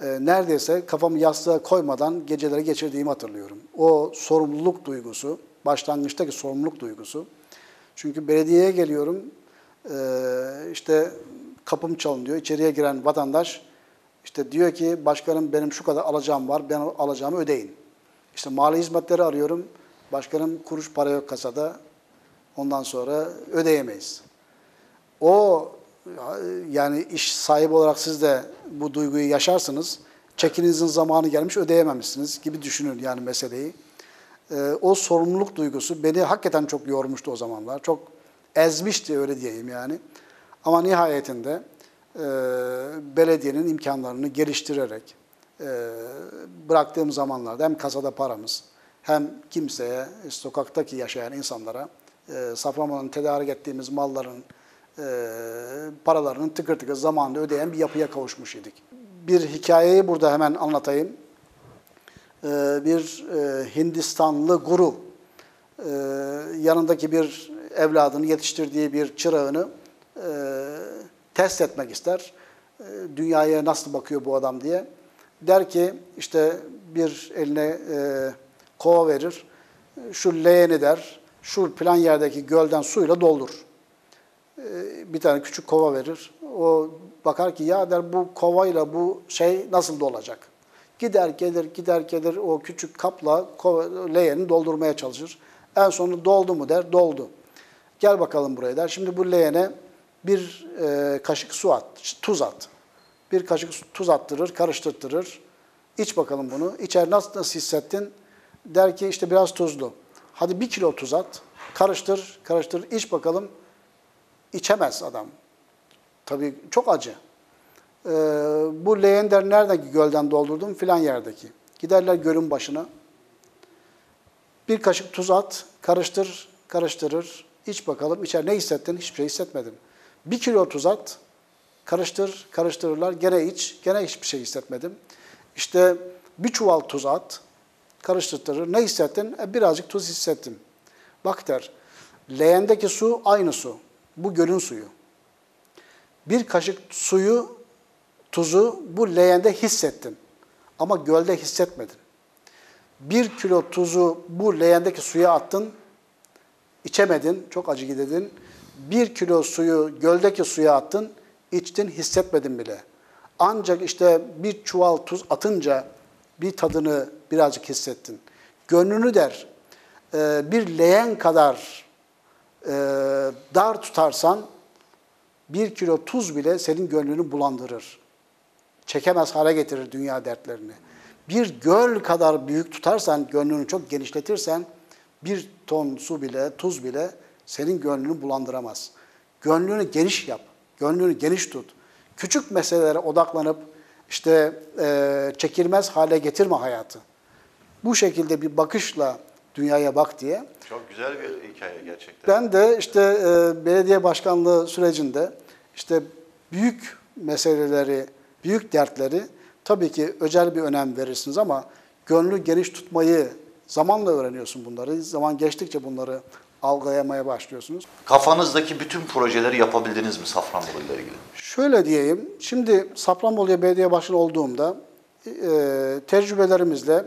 e, neredeyse kafamı yastığa koymadan geceleri geçirdiğimi hatırlıyorum. O sorumluluk duygusu, başlangıçtaki sorumluluk duygusu. Çünkü belediyeye geliyorum, işte kapım çalınıyor, içeriye giren vatandaş işte diyor ki başkanım benim şu kadar alacağım var, ben alacağımı ödeyin. İşte mali hizmetleri arıyorum, başkanım kuruş para yok kasada, ondan sonra ödeyemeyiz. O yani iş sahibi olarak siz de bu duyguyu yaşarsınız. Çekinizin zamanı gelmiş ödeyememişsiniz gibi düşünün yani meseleyi. Ee, o sorumluluk duygusu beni hakikaten çok yormuştu o zamanlar. Çok ezmişti öyle diyeyim yani. Ama nihayetinde e, belediyenin imkanlarını geliştirerek e, bıraktığım zamanlarda hem kasada paramız hem kimseye, sokaktaki yaşayan insanlara e, Safranbolu'nun tedarik ettiğimiz malların e, paralarının tıkır tıkır zamanında ödeyen bir yapıya kavuşmuş idik. Bir hikayeyi burada hemen anlatayım. E, bir e, Hindistanlı guru e, yanındaki bir evladını yetiştirdiği bir çırağını e, test etmek ister. E, dünyaya nasıl bakıyor bu adam diye. Der ki işte bir eline e, kova verir. Şu leğeni der. Şu plan yerdeki gölden suyla doldur. E, bir tane küçük kova verir. O bakar ki ya der bu kovayla bu şey nasıl dolacak? Gider gelir gider gelir o küçük kapla kova, leğeni doldurmaya çalışır. En sonunda doldu mu der doldu. Gel bakalım buraya der. Şimdi bu leğene bir e, kaşık su at, tuz at. Bir kaşık tuz attırır, karıştırtırır. İç bakalım bunu. İçer nasıl, nasıl hissettin? Der ki işte biraz tuzlu. Hadi bir kilo tuz at. Karıştır, karıştır. iç bakalım. İçemez adam. Tabii çok acı. Ee, bu leğen der neredeki gölden doldurdum? Filan yerdeki. Giderler gölün başına. Bir kaşık tuz at, karıştır, karıştırır. İç bakalım. İçer ne hissettin? Hiçbir şey hissetmedim. Bir kilo tuz at, karıştır, karıştırırlar. Gene iç, gene hiçbir şey hissetmedim. İşte bir çuval tuz at, karıştırır. Ne hissettin? E, birazcık tuz hissettim. Bak der, leğendeki su aynı su. Bu gölün suyu. Bir kaşık suyu, tuzu bu leğende hissettin. Ama gölde hissetmedin. Bir kilo tuzu bu leğendeki suya attın, içemedin, çok acı gidedin. Bir kilo suyu göldeki suya attın, içtin, hissetmedin bile. Ancak işte bir çuval tuz atınca bir tadını birazcık hissettin. Gönlünü der, e, bir leğen kadar e, dar tutarsan bir kilo tuz bile senin gönlünü bulandırır. Çekemez hale getirir dünya dertlerini. Bir göl kadar büyük tutarsan, gönlünü çok genişletirsen bir ton su bile, tuz bile senin gönlünü bulandıramaz. Gönlünü geniş yap, gönlünü geniş tut. Küçük meselelere odaklanıp işte e, çekilmez hale getirme hayatı. Bu şekilde bir bakışla dünyaya bak diye. Çok güzel bir hikaye gerçekten. Ben de işte e, belediye başkanlığı sürecinde işte büyük meseleleri, büyük dertleri tabii ki özel bir önem verirsiniz ama gönlü geniş tutmayı zamanla öğreniyorsun bunları. Zaman geçtikçe bunları algılayamaya başlıyorsunuz. Kafanızdaki bütün projeleri yapabildiniz mi Safranbolu ile ilgili? Şöyle diyeyim, şimdi Safranbolu'ya belediye başkanı olduğumda e, tecrübelerimizle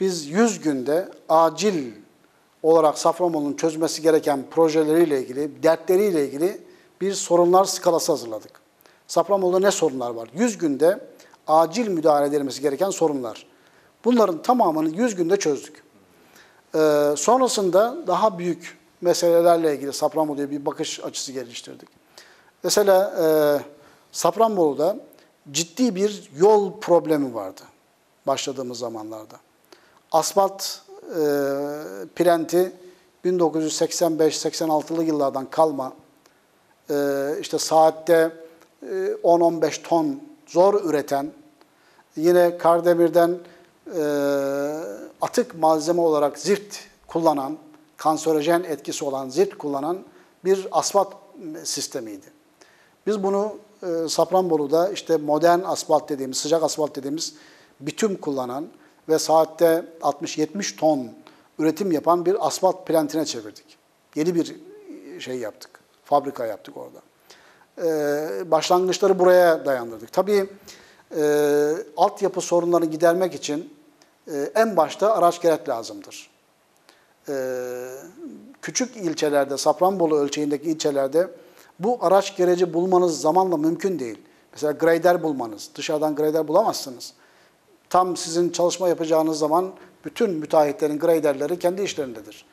biz 100 günde acil olarak Safranbolu'nun çözmesi gereken projeleriyle ilgili, dertleriyle ilgili bir sorunlar skalası hazırladık. Safranbolu'da ne sorunlar var? 100 günde acil müdahale edilmesi gereken sorunlar. Bunların tamamını 100 günde çözdük. Ee, sonrasında daha büyük meselelerle ilgili Safranbolu'ya bir bakış açısı geliştirdik. Mesela e, Safranbolu'da ciddi bir yol problemi vardı başladığımız zamanlarda. Asfalt e, plenti 1985-86'lı yıllardan kalma e, işte saatte e, 10-15 ton zor üreten yine Kardemir'den e, atık malzeme olarak zift kullanan, kanserojen etkisi olan zift kullanan bir asfalt sistemiydi. Biz bunu e, Safranbolu'da işte modern asfalt dediğimiz, sıcak asfalt dediğimiz bitum kullanan ve saatte 60-70 ton üretim yapan bir asfalt plantine çevirdik. Yeni bir şey yaptık, fabrika yaptık orada. Ee, başlangıçları buraya dayandırdık. Tabii e, altyapı sorunlarını gidermek için e, en başta araç gerek lazımdır. E, küçük ilçelerde, Safranbolu ölçeğindeki ilçelerde bu araç gereci bulmanız zamanla mümkün değil. Mesela grader bulmanız, dışarıdan grader bulamazsınız. Tam sizin çalışma yapacağınız zaman bütün müteahhitlerin graderleri kendi işlerindedir.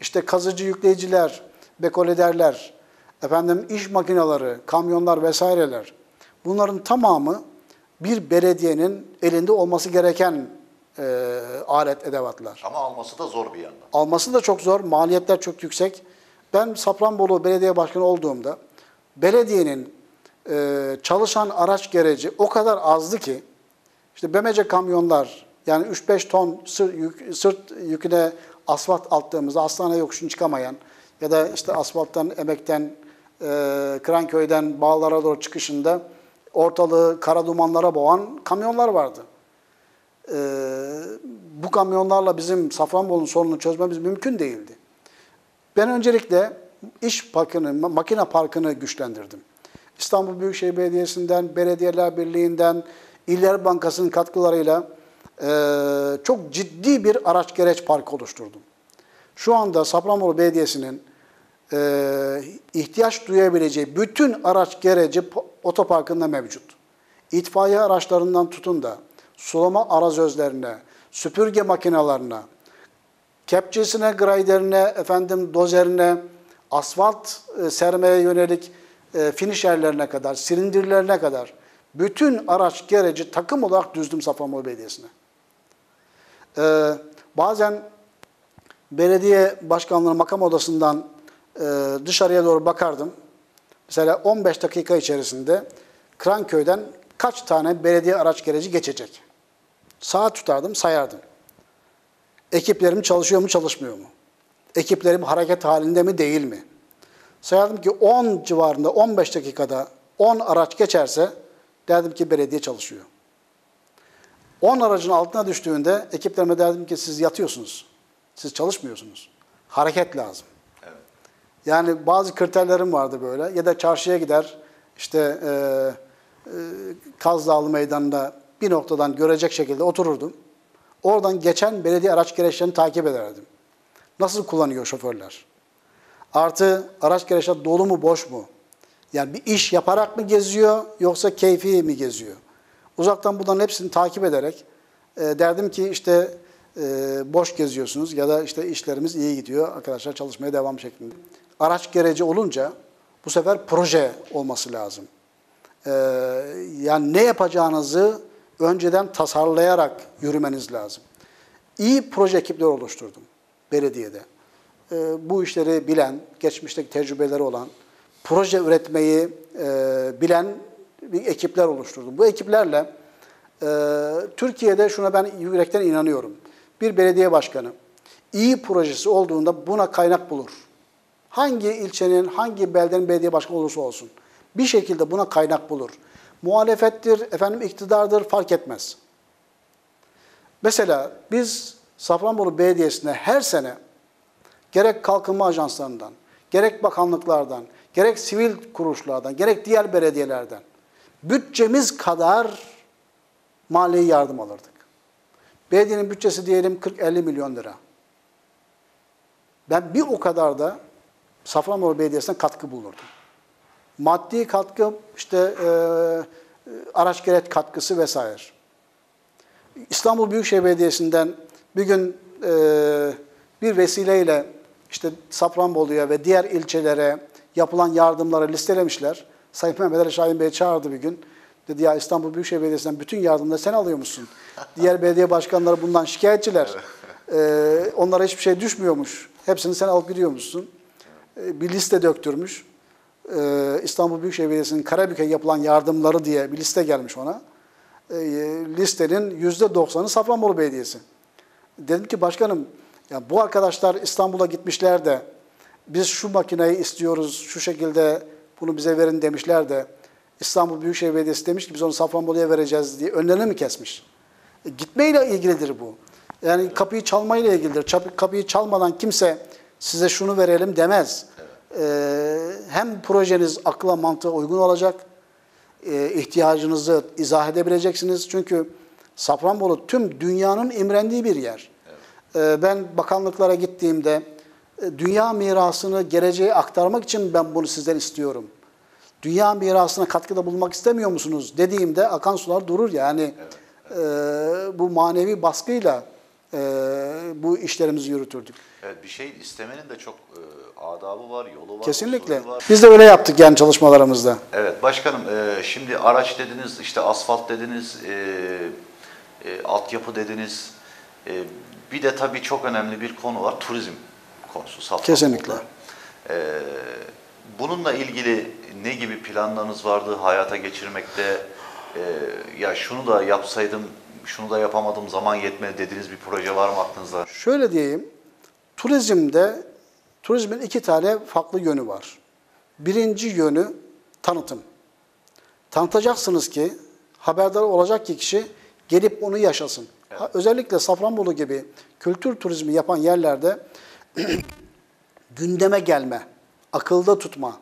İşte kazıcı yükleyiciler, bekolederler, efendim iş makineleri, kamyonlar vesaireler. Bunların tamamı bir belediyenin elinde olması gereken e, alet edevatlar. Ama alması da zor bir yandan. Alması da çok zor, maliyetler çok yüksek. Ben Safranbolu Belediye Başkanı olduğumda belediyenin e, çalışan araç gereci o kadar azdı ki işte BMC kamyonlar yani 3-5 ton sırt, yük, sırt yüküne asfalt attığımızda hastane yokuşunu çıkamayan ya da işte asfalttan, emekten, e, Kıranköy'den bağlara doğru çıkışında ortalığı kara dumanlara boğan kamyonlar vardı. E, bu kamyonlarla bizim Safranbolu'nun sorununu çözmemiz mümkün değildi. Ben öncelikle iş parkını, makine parkını güçlendirdim. İstanbul Büyükşehir Belediyesi'nden, Belediyeler Birliği'nden, İller Bankası'nın katkılarıyla e, çok ciddi bir araç gereç parkı oluşturdum. Şu anda Safranbolu Belediyesi'nin e, ihtiyaç duyabileceği bütün araç gereci otoparkında mevcut. İtfaiye araçlarından tutun da sulama arazözlerine, süpürge makinelerine, kepçesine, graderine, efendim dozerine, asfalt e, sermeye yönelik e, finişerlerine kadar, silindirlerine kadar bütün araç gereci takım olarak düzdüm Safranbolu Belediyesi'ne. Ee, bazen belediye başkanlığı makam odasından e, dışarıya doğru bakardım. Mesela 15 dakika içerisinde Kranköy'den kaç tane belediye araç gereci geçecek? Saat tutardım, sayardım. Ekiplerim çalışıyor mu, çalışmıyor mu? Ekiplerim hareket halinde mi, değil mi? Sayardım ki 10 civarında, 15 dakikada 10 araç geçerse derdim ki belediye çalışıyor. 10 aracın altına düştüğünde ekiplerime derdim ki siz yatıyorsunuz. Siz çalışmıyorsunuz. Hareket lazım. Evet. Yani bazı kriterlerim vardı böyle. Ya da çarşıya gider, işte e, e, Kaz Dağlı Meydanı'nda bir noktadan görecek şekilde otururdum. Oradan geçen belediye araç gereçlerini takip ederdim. Nasıl kullanıyor şoförler? Artı araç gereçler dolu mu boş mu? Yani bir iş yaparak mı geziyor yoksa keyfi mi geziyor? Uzaktan bunların hepsini takip ederek e, derdim ki işte e, boş geziyorsunuz ya da işte işlerimiz iyi gidiyor arkadaşlar çalışmaya devam şeklinde. Araç gereci olunca bu sefer proje olması lazım. E, yani ne yapacağınızı önceden tasarlayarak yürümeniz lazım. İyi proje ekipleri oluşturdum belediyede. E, bu işleri bilen, geçmişteki tecrübeleri olan, proje üretmeyi e, bilen bir ekipler oluşturdum. Bu ekiplerle e, Türkiye'de şuna ben yürekten inanıyorum. Bir belediye başkanı iyi projesi olduğunda buna kaynak bulur. Hangi ilçenin, hangi beldenin belediye başkanı olursa olsun bir şekilde buna kaynak bulur. Muhalefettir, efendim iktidardır fark etmez. Mesela biz Safranbolu Belediyesi'ne her sene gerek kalkınma ajanslarından, gerek bakanlıklardan, gerek sivil kuruluşlardan, gerek diğer belediyelerden bütçemiz kadar mali yardım alırdık. Belediyenin bütçesi diyelim 40-50 milyon lira. Ben bir o kadar da Safranbolu Belediyesi'ne katkı bulurdum. Maddi katkı, işte e, araç gereç katkısı vesaire. İstanbul Büyükşehir Belediyesi'nden bir gün e, bir vesileyle işte Safranbolu'ya ve diğer ilçelere yapılan yardımları listelemişler. Sayın Mehmet Ali Şahin Bey çağırdı bir gün. Dedi ya İstanbul Büyükşehir Belediyesi'nden bütün yardımları sen alıyormuşsun. Diğer belediye başkanları bundan şikayetçiler. Ee, onlara hiçbir şey düşmüyormuş. Hepsini sen alıp gidiyormuşsun. Ee, bir liste döktürmüş. Ee, İstanbul Büyükşehir Belediyesi'nin Karabük'e yapılan yardımları diye bir liste gelmiş ona. Ee, listenin yüzde doksanı Safranbolu Belediyesi. Dedim ki başkanım ya bu arkadaşlar İstanbul'a gitmişler de biz şu makineyi istiyoruz, şu şekilde bunu bize verin demişler de İstanbul Büyükşehir Belediyesi demiş ki biz onu Safranbolu'ya vereceğiz diye önlerini mi kesmiş? E, gitmeyle ilgilidir bu. Yani kapıyı çalmayla ilgilidir. Kapıyı çalmadan kimse size şunu verelim demez. Ee, hem projeniz akla mantığa uygun olacak, e, ihtiyacınızı izah edebileceksiniz. Çünkü Safranbolu tüm dünyanın imrendiği bir yer. E, ben bakanlıklara gittiğimde e, dünya mirasını geleceğe aktarmak için ben bunu sizden istiyorum. Dünya mirasına katkıda bulunmak istemiyor musunuz dediğimde akan sular durur yani. E, bu manevi baskıyla e, bu işlerimizi yürütürdük. Evet, bir şey istemenin de çok e, adabı var, yolu var, Kesinlikle. var. Biz de öyle yaptık yani çalışmalarımızda. Evet başkanım e, şimdi araç dediniz, işte asfalt dediniz, e, e, altyapı dediniz. E, bir de tabii çok önemli bir konu var, turizm konusu. Kesinlikle. E, bununla ilgili ne gibi planlarınız vardı hayata geçirmekte? E, ya şunu da yapsaydım, şunu da yapamadım, zaman yetmedi dediğiniz bir proje var mı aklınızda? Şöyle diyeyim, turizmde, turizmin iki tane farklı yönü var. Birinci yönü tanıtım. Tanıtacaksınız ki, haberdar olacak ki kişi gelip onu yaşasın. Ha, özellikle Safranbolu gibi kültür turizmi yapan yerlerde [CLEARS THROAT] gündeme gelme, akılda tutma,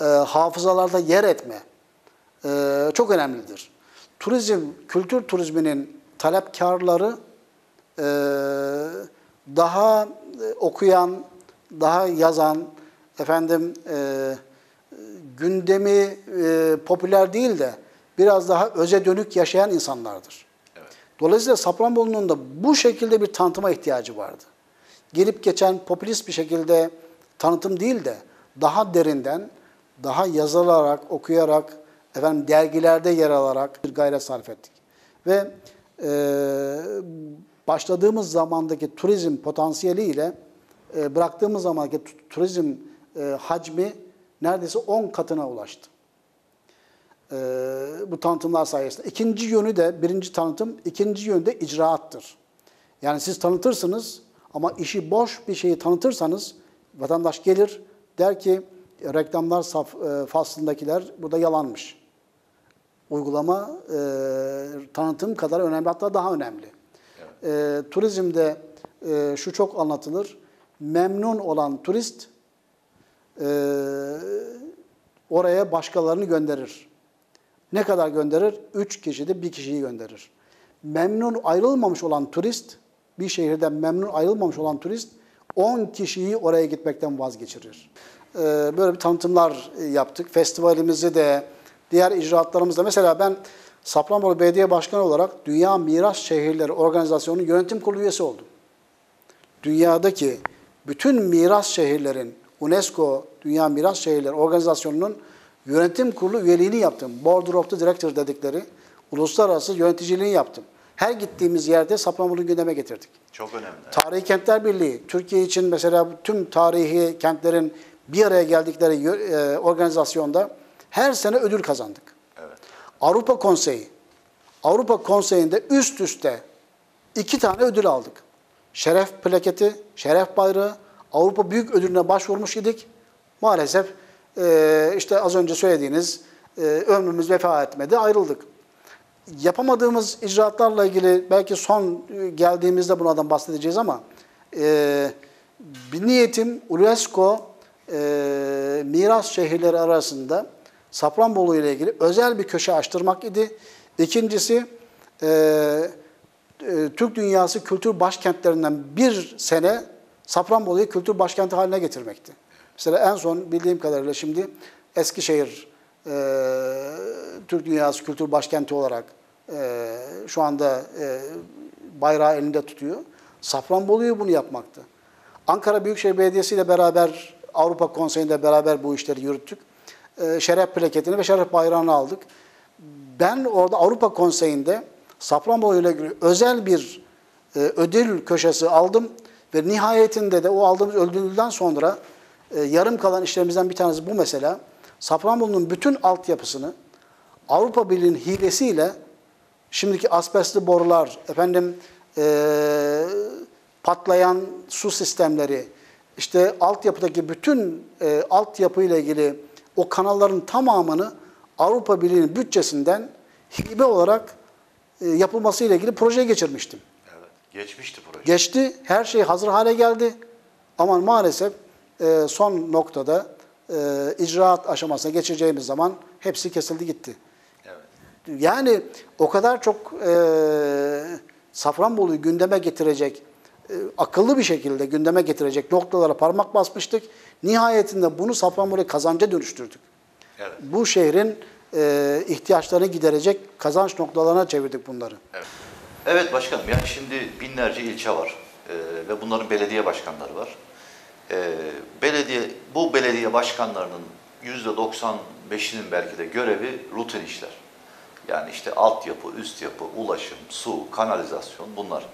e, hafızalarda yer etme e, çok önemlidir. Turizm, kültür turizminin talepkarları e, daha e, okuyan, daha yazan, efendim e, gündemi e, popüler değil de biraz daha öze dönük yaşayan insanlardır. Dolayısıyla Safranbolu'nun da bu şekilde bir tanıtıma ihtiyacı vardı. Gelip geçen popülist bir şekilde tanıtım değil de daha derinden, daha yazılarak, okuyarak, efendim dergilerde yer alarak bir gayret sarf ettik. Ve e, başladığımız zamandaki turizm potansiyeliyle e, bıraktığımız zamandaki tu- turizm e, hacmi neredeyse 10 katına ulaştı. E, bu tanıtımlar sayesinde. İkinci yönü de, birinci tanıtım, ikinci yönü de icraattır. Yani siz tanıtırsınız ama işi boş bir şeyi tanıtırsanız vatandaş gelir der ki reklamlar saf, e, faslındakiler burada yalanmış. Uygulama e, tanıtım kadar önemli hatta daha önemli. E, turizmde e, şu çok anlatılır. Memnun olan turist e, oraya başkalarını gönderir. Ne kadar gönderir? Üç kişi de bir kişiyi gönderir. Memnun ayrılmamış olan turist, bir şehirden memnun ayrılmamış olan turist 10 kişiyi oraya gitmekten vazgeçirir. Ee, Böyle bir tanıtımlar e, yaptık. Festivalimizi de, diğer icraatlarımızda. Mesela ben Safranbolu Belediye Başkanı olarak Dünya Miras Şehirleri Organizasyonu'nun yönetim kurulu üyesi oldum dünyadaki bütün miras şehirlerin UNESCO Dünya Miras Şehirleri Organizasyonu'nun yönetim kurulu üyeliğini yaptım. Board of the Director dedikleri uluslararası yöneticiliğini yaptım. Her gittiğimiz yerde Safranbolu'yu gündeme getirdik. Çok önemli. Tarihi Kentler Birliği, Türkiye için mesela tüm tarihi kentlerin bir araya geldikleri e, organizasyonda her sene ödül kazandık. Evet. Avrupa Konseyi, Avrupa Konseyi'nde üst üste iki tane ödül aldık. Şeref plaketi, şeref bayrağı, Avrupa Büyük Ödülü'ne başvurmuş idik. Maalesef e, işte az önce söylediğiniz e, ömrümüz vefa etmedi, ayrıldık. Yapamadığımız icraatlarla ilgili belki son e, geldiğimizde bunlardan bahsedeceğiz ama e, bir niyetim UNESCO e, miras şehirleri arasında Safranbolu ile ilgili özel bir köşe açtırmak idi. İkincisi e, Türk dünyası kültür başkentlerinden bir sene Safranbolu'yu kültür başkenti haline getirmekti. Mesela en son bildiğim kadarıyla şimdi Eskişehir e, Türk dünyası kültür başkenti olarak e, şu anda e, bayrağı elinde tutuyor. Safranbolu'yu bunu yapmaktı. Ankara Büyükşehir Belediyesi ile beraber Avrupa Konseyi'nde beraber bu işleri yürüttük. Ee, şeref plaketini ve şeref bayrağını aldık. Ben orada Avrupa Konseyi'nde Safranbolu ile ilgili özel bir e, ödül köşesi aldım ve nihayetinde de o aldığımız ödülden sonra e, yarım kalan işlerimizden bir tanesi bu mesela. Safranbolu'nun bütün altyapısını Avrupa Birliği'nin hilesiyle şimdiki asbestli borular, efendim e, patlayan su sistemleri, işte altyapıdaki bütün e, altyapı ile ilgili o kanalların tamamını Avrupa Birliği'nin bütçesinden hibe olarak yapılması ile ilgili projeye geçirmiştim. Evet. Geçmişti proje. Geçti, her şey hazır hale geldi ama maalesef e, son noktada e, icraat aşamasına geçeceğimiz zaman hepsi kesildi gitti. Evet. Yani o kadar çok e, Safranbolu'yu gündeme getirecek, e, akıllı bir şekilde gündeme getirecek noktalara parmak basmıştık. Nihayetinde bunu Safranbolu'ya kazanca dönüştürdük. Evet. Bu şehrin e, ihtiyaçlarını giderecek kazanç noktalarına çevirdik bunları. Evet. Evet başkanım yani şimdi binlerce ilçe var Ee, ve bunların belediye başkanları var. Ee, belediye bu belediye başkanlarının yüzde 95'inin belki de görevi rutin işler. Yani işte altyapı, üst yapı, ulaşım, su, kanalizasyon bunlar.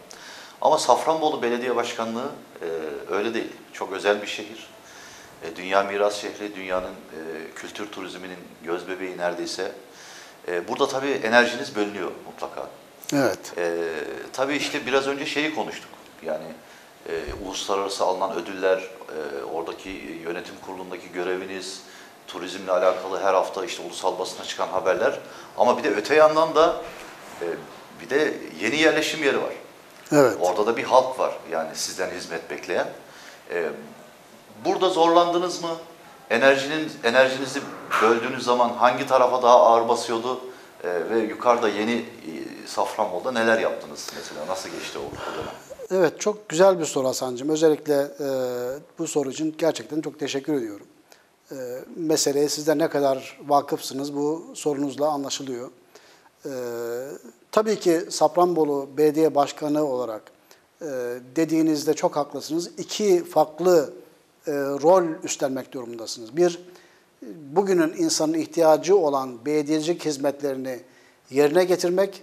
Ama Safranbolu Belediye Başkanlığı e, öyle değil. Çok özel bir şehir. E, dünya miras şehri, dünyanın e, kültür turizminin göz bebeği neredeyse. E, burada tabii enerjiniz bölünüyor mutlaka. Evet. Ee, tabii işte biraz önce şeyi konuştuk. Yani e, uluslararası alınan ödüller, e, oradaki yönetim kurulundaki göreviniz, turizmle alakalı her hafta işte ulusal basına çıkan haberler. Ama bir de öte yandan da e, bir de yeni yerleşim yeri var. Evet. Orada da bir halk var yani sizden hizmet bekleyen. Ee, burada zorlandınız mı? Enerjinin enerjinizi böldüğünüz zaman hangi tarafa daha ağır basıyordu? Ee, ve yukarıda yeni e, Safranbolu'da neler yaptınız mesela? Nasıl geçti o, o dönem? Evet, çok güzel bir soru Hasan'cığım. Özellikle e, bu soru için gerçekten çok teşekkür ediyorum. E, meseleye sizler ne kadar vakıfsınız bu sorunuzla anlaşılıyor. E, tabii ki Safranbolu Belediye Başkanı olarak e, dediğinizde çok haklısınız. İki farklı e, rol üstlenmek durumundasınız. Bir, bugünün insanın ihtiyacı olan belediyecilik hizmetlerini yerine getirmek.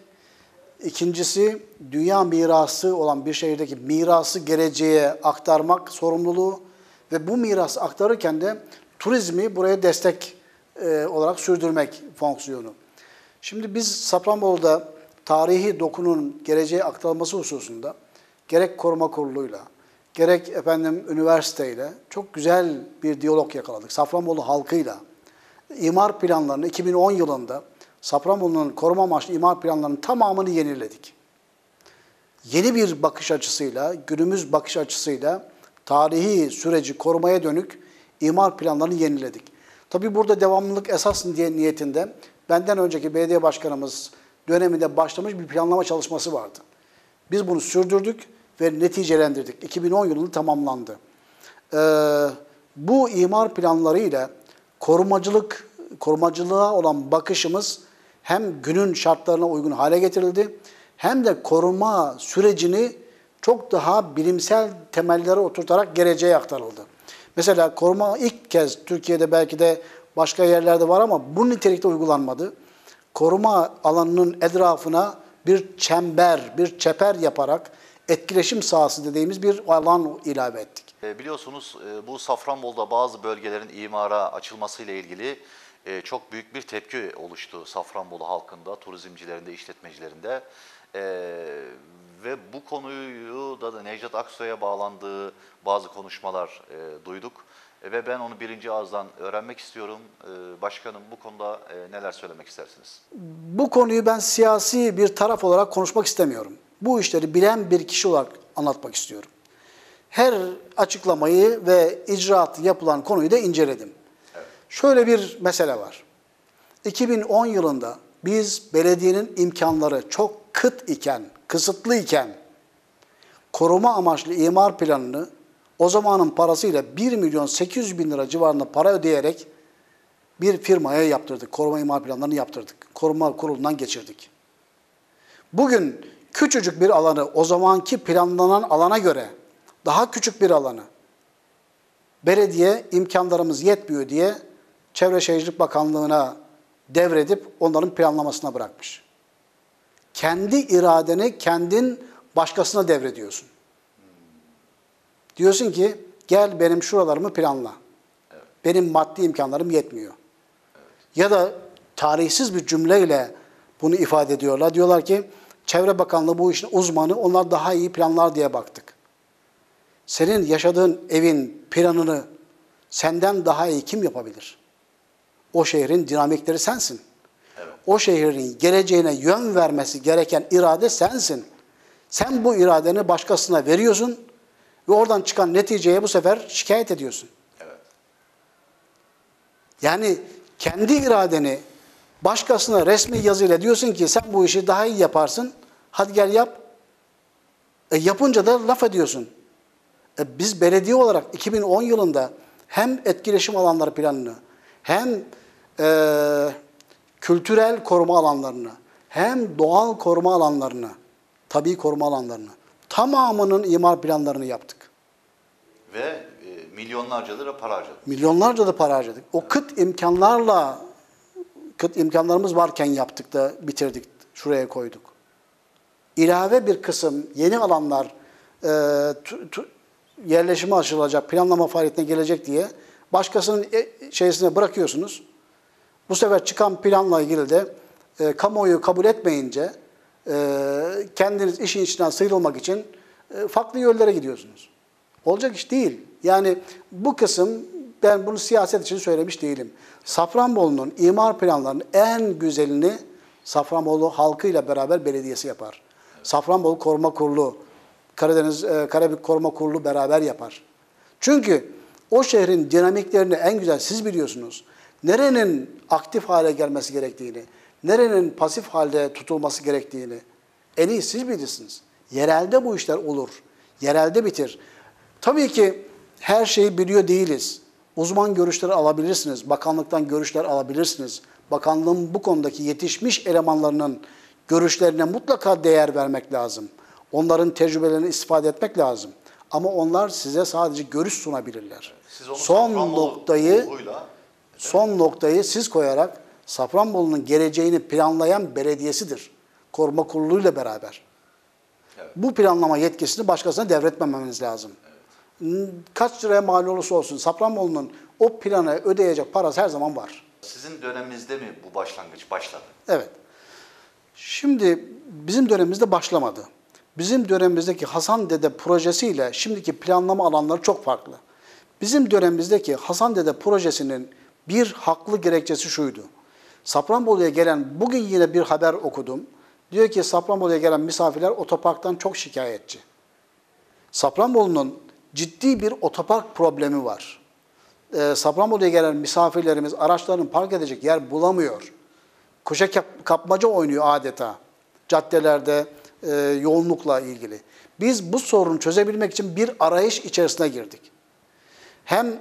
İkincisi, dünya mirası olan bir şehirdeki mirası geleceğe aktarmak sorumluluğu ve bu mirası aktarırken de turizmi buraya destek e, olarak sürdürmek fonksiyonu. Şimdi biz Safranbolu'da tarihi dokunun geleceğe aktarılması hususunda gerek koruma kuruluyla, gerek efendim üniversiteyle çok güzel bir diyalog yakaladık. Safranbolu halkıyla imar planlarını 2010 yılında Safranbolu'nun koruma amaçlı imar planlarının tamamını yeniledik. Yeni bir bakış açısıyla, günümüz bakış açısıyla tarihi süreci korumaya dönük imar planlarını yeniledik. Tabii burada devamlılık esas diye niyetinde benden önceki belediye başkanımız döneminde başlamış bir planlama çalışması vardı. Biz bunu sürdürdük ve neticelendirdik. 2010 yılında tamamlandı. Ee, bu imar planlarıyla korumacılık, korumacılığa olan bakışımız hem günün şartlarına uygun hale getirildi hem de koruma sürecini çok daha bilimsel temellere oturtarak geleceğe aktarıldı. Mesela koruma ilk kez Türkiye'de belki de başka yerlerde var ama bu nitelikte uygulanmadı. Koruma alanının etrafına bir çember, bir çeper yaparak etkileşim sahası dediğimiz bir alan ilave ettik. E, biliyorsunuz e, bu Safranbolu'da bazı bölgelerin imara açılmasıyla ilgili e, çok büyük bir tepki oluştu Safranbolu halkında, turizmcilerinde, işletmecilerinde. Ve bu konuyu da, Necdet Aksoy'a bağlandığı bazı konuşmalar duyduk. Ve ben onu birinci ağızdan öğrenmek istiyorum. Başkanım bu konuda neler söylemek istersiniz? Bu konuyu ben siyasi bir taraf olarak konuşmak istemiyorum. Bu işleri bilen bir kişi olarak anlatmak istiyorum. Her açıklamayı ve icraat yapılan konuyu da inceledim. Şöyle bir mesele var. 2010 yılında biz belediyenin imkanları çok kıt iken, kısıtlı iken koruma amaçlı imar planını o zamanın parasıyla 1 milyon 800 bin lira civarında para ödeyerek bir firmaya yaptırdık. Koruma imar planlarını yaptırdık. Koruma kurulundan geçirdik. Bugün küçücük bir alanı o zamanki planlanan alana göre daha küçük bir alanı belediye imkanlarımız yetmiyor diye Çevre Şehircilik Bakanlığı'na devredip onların planlamasına bırakmış. Kendi iradeni kendin başkasına devrediyorsun. Diyorsun ki gel benim şuralarımı planla. Benim maddi imkanlarım yetmiyor. Ya da tarihsiz bir cümleyle bunu ifade ediyorlar. Diyorlar ki Çevre Bakanlığı bu işin uzmanı, onlar daha iyi planlar diye baktık. Senin yaşadığın evin planını senden daha iyi kim yapabilir? O şehrin dinamikleri sensin. O şehrin geleceğine yön vermesi gereken irade sensin. Sen bu iradeni başkasına veriyorsun ve oradan çıkan neticeye bu sefer şikayet ediyorsun. Evet. Yani kendi iradeni başkasına resmi yazıyla diyorsun ki sen bu işi daha iyi yaparsın. Hadi gel yap. E yapınca da laf ediyorsun. E biz belediye olarak 2010 yılında hem etkileşim alanları planını hem e, kültürel koruma alanlarını hem doğal koruma alanlarını, tabii koruma alanlarını tamamının imar planlarını yaptık. Ve e, milyonlarca lira para harcadık. Milyonlarca da para harcadık. O kıt imkanlarla, kıt imkanlarımız varken yaptık da bitirdik, şuraya koyduk. İlave bir kısım yeni alanlar e, tu- tu- yerleşime açılacak, planlama faaliyetine gelecek diye başkasının e, şeysine bırakıyorsunuz. Bu sefer çıkan planla ilgili de e, kamuoyu kabul etmeyince e, kendiniz işin içinden sıyrılmak için e, farklı yöllere gidiyorsunuz. Olacak iş değil. Yani bu kısım ben bunu siyaset için söylemiş değilim. Safranbolu'nun imar planlarının en güzelini Safranbolu halkıyla beraber belediyesi yapar. Safranbolu Koruma Kurulu, Karadeniz e, Karabük Koruma Kurulu beraber yapar. Çünkü o şehrin dinamiklerini en güzel siz biliyorsunuz. Nerenin aktif hale gelmesi gerektiğini, nerenin pasif halde tutulması gerektiğini en iyi siz bilirsiniz. Yerelde bu işler olur. Yerelde bitir. Tabii ki her şeyi biliyor değiliz. Uzman görüşleri alabilirsiniz. Bakanlıktan görüşler alabilirsiniz. Bakanlığın bu konudaki yetişmiş elemanlarının görüşlerine mutlaka değer vermek lazım. Onların tecrübelerini istifade etmek lazım. Ama onlar size sadece görüş sunabilirler. Siz Son noktayı ruhuyla son noktayı siz koyarak Safranbolu'nun geleceğini planlayan belediyesidir. Koruma kuruluyla beraber. Evet. Bu planlama yetkisini başkasına devretmememiz lazım. Kaç liraya mal olursa olsun Safranbolu'nun o planı ödeyecek parası her zaman var. sizin döneminizde mi bu başlangıç başladı? Evet. Şimdi bizim dönemimizde başlamadı. Bizim dönemimizdeki Hasan Dede projesiyle şimdiki planlama alanları çok farklı. Bizim dönemimizdeki Hasan Dede projesinin bir haklı gerekçesi şuydu. Safranbolu'ya gelen, bugün yine bir haber okudum. Diyor ki Safranbolu'ya gelen misafirler otoparktan çok şikayetçi. Safranbolu'nun ciddi bir otopark problemi var. Ee, Safranbolu'ya gelen misafirlerimiz araçlarını park edecek yer bulamıyor. Kap- kapmaca oynuyor adeta caddelerde e, yoğunlukla ilgili. Biz bu sorunu çözebilmek için bir arayış içerisine girdik. Hem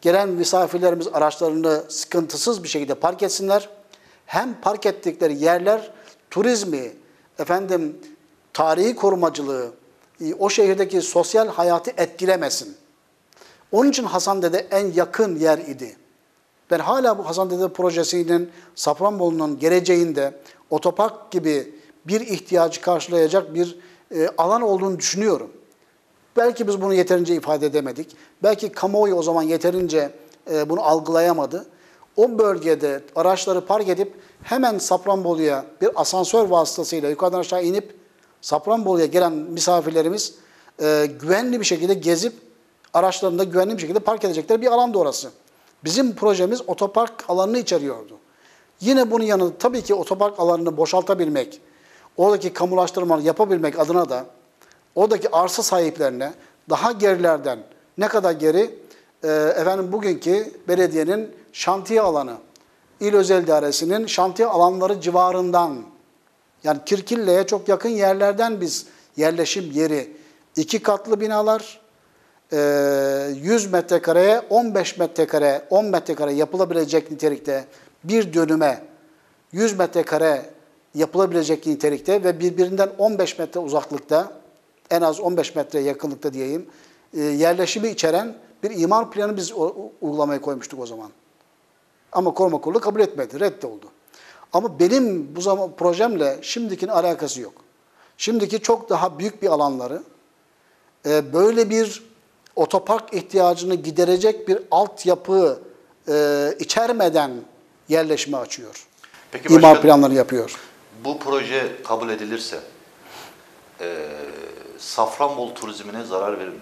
gelen misafirlerimiz araçlarını sıkıntısız bir şekilde park etsinler, hem park ettikleri yerler turizmi, efendim tarihi korumacılığı, e, o şehirdeki sosyal hayatı etkilemesin. Onun için Hasan Dede en yakın yer idi. Ben hala bu Hasan Dede projesinin Safranbolu'nun geleceğinde otopark gibi bir ihtiyacı karşılayacak bir e, alan olduğunu düşünüyorum. Belki biz bunu yeterince ifade edemedik. Belki kamuoyu o zaman yeterince e, bunu algılayamadı. O bölgede araçları park edip hemen Safranbolu'ya bir asansör vasıtasıyla yukarıdan aşağı inip Safranbolu'ya gelen misafirlerimiz e, güvenli bir şekilde gezip araçlarında güvenli bir şekilde park edecekleri bir alandı orası. Bizim projemiz otopark alanını içeriyordu. Yine bunun yanında tabii ki otopark alanını boşaltabilmek, oradaki kamulaştırmaları yapabilmek adına da oradaki arsa sahiplerine daha gerilerden ne kadar geri e, efendim bugünkü belediyenin şantiye alanı, il özel idaresinin şantiye alanları civarından yani Kirkille'ye çok yakın yerlerden biz yerleşim yeri iki katlı binalar e, 100 metrekareye 15 metrekare 10 metrekare yapılabilecek nitelikte bir dönüme 100 metrekare yapılabilecek nitelikte ve birbirinden 15 metre uzaklıkta en az 15 metre yakınlıkta diyeyim e, yerleşimi içeren bir imar planı biz uygulamaya koymuştuk o zaman. Ama koruma kurulu kabul etmedi, reddoldu. Ama benim bu zaman projemle şimdikinin alakası yok. Şimdiki çok daha büyük bir alanları e, böyle bir otopark ihtiyacını giderecek bir altyapı e, içermeden yerleşme açıyor. Peki İmar planları yapıyor. bu proje kabul edilirse e, Safranbolu turizmine zarar verir mi?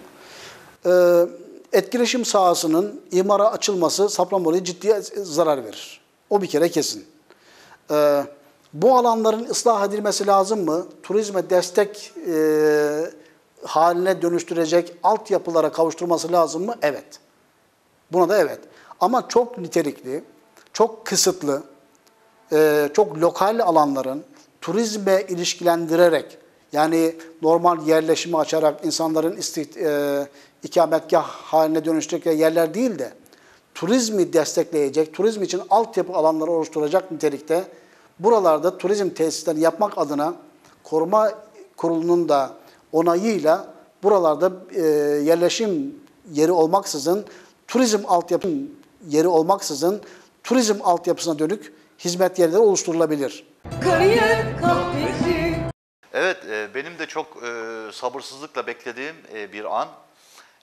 Ee, etkileşim sahasının imara açılması Safranbolu'ya ciddi zarar verir. O bir kere kesin. Ee, bu alanların ıslah edilmesi lazım mı? Turizme destek e, haline dönüştürecek altyapılara kavuşturması lazım mı? Evet. Buna da evet. Ama çok nitelikli, çok kısıtlı, e, çok lokal alanların turizme ilişkilendirerek yani normal yerleşimi açarak insanların isti, e, ikametgah haline dönüştürecek yerler değil de turizmi destekleyecek, turizm için altyapı alanları oluşturacak nitelikte buralarda turizm tesislerini yapmak adına koruma kurulunun da onayıyla buralarda e, yerleşim yeri olmaksızın turizm altyapı yeri olmaksızın turizm altyapısına dönük hizmet yerleri oluşturulabilir. Kahvesi Evet, e, benim de çok e, sabırsızlıkla beklediğim e, bir an.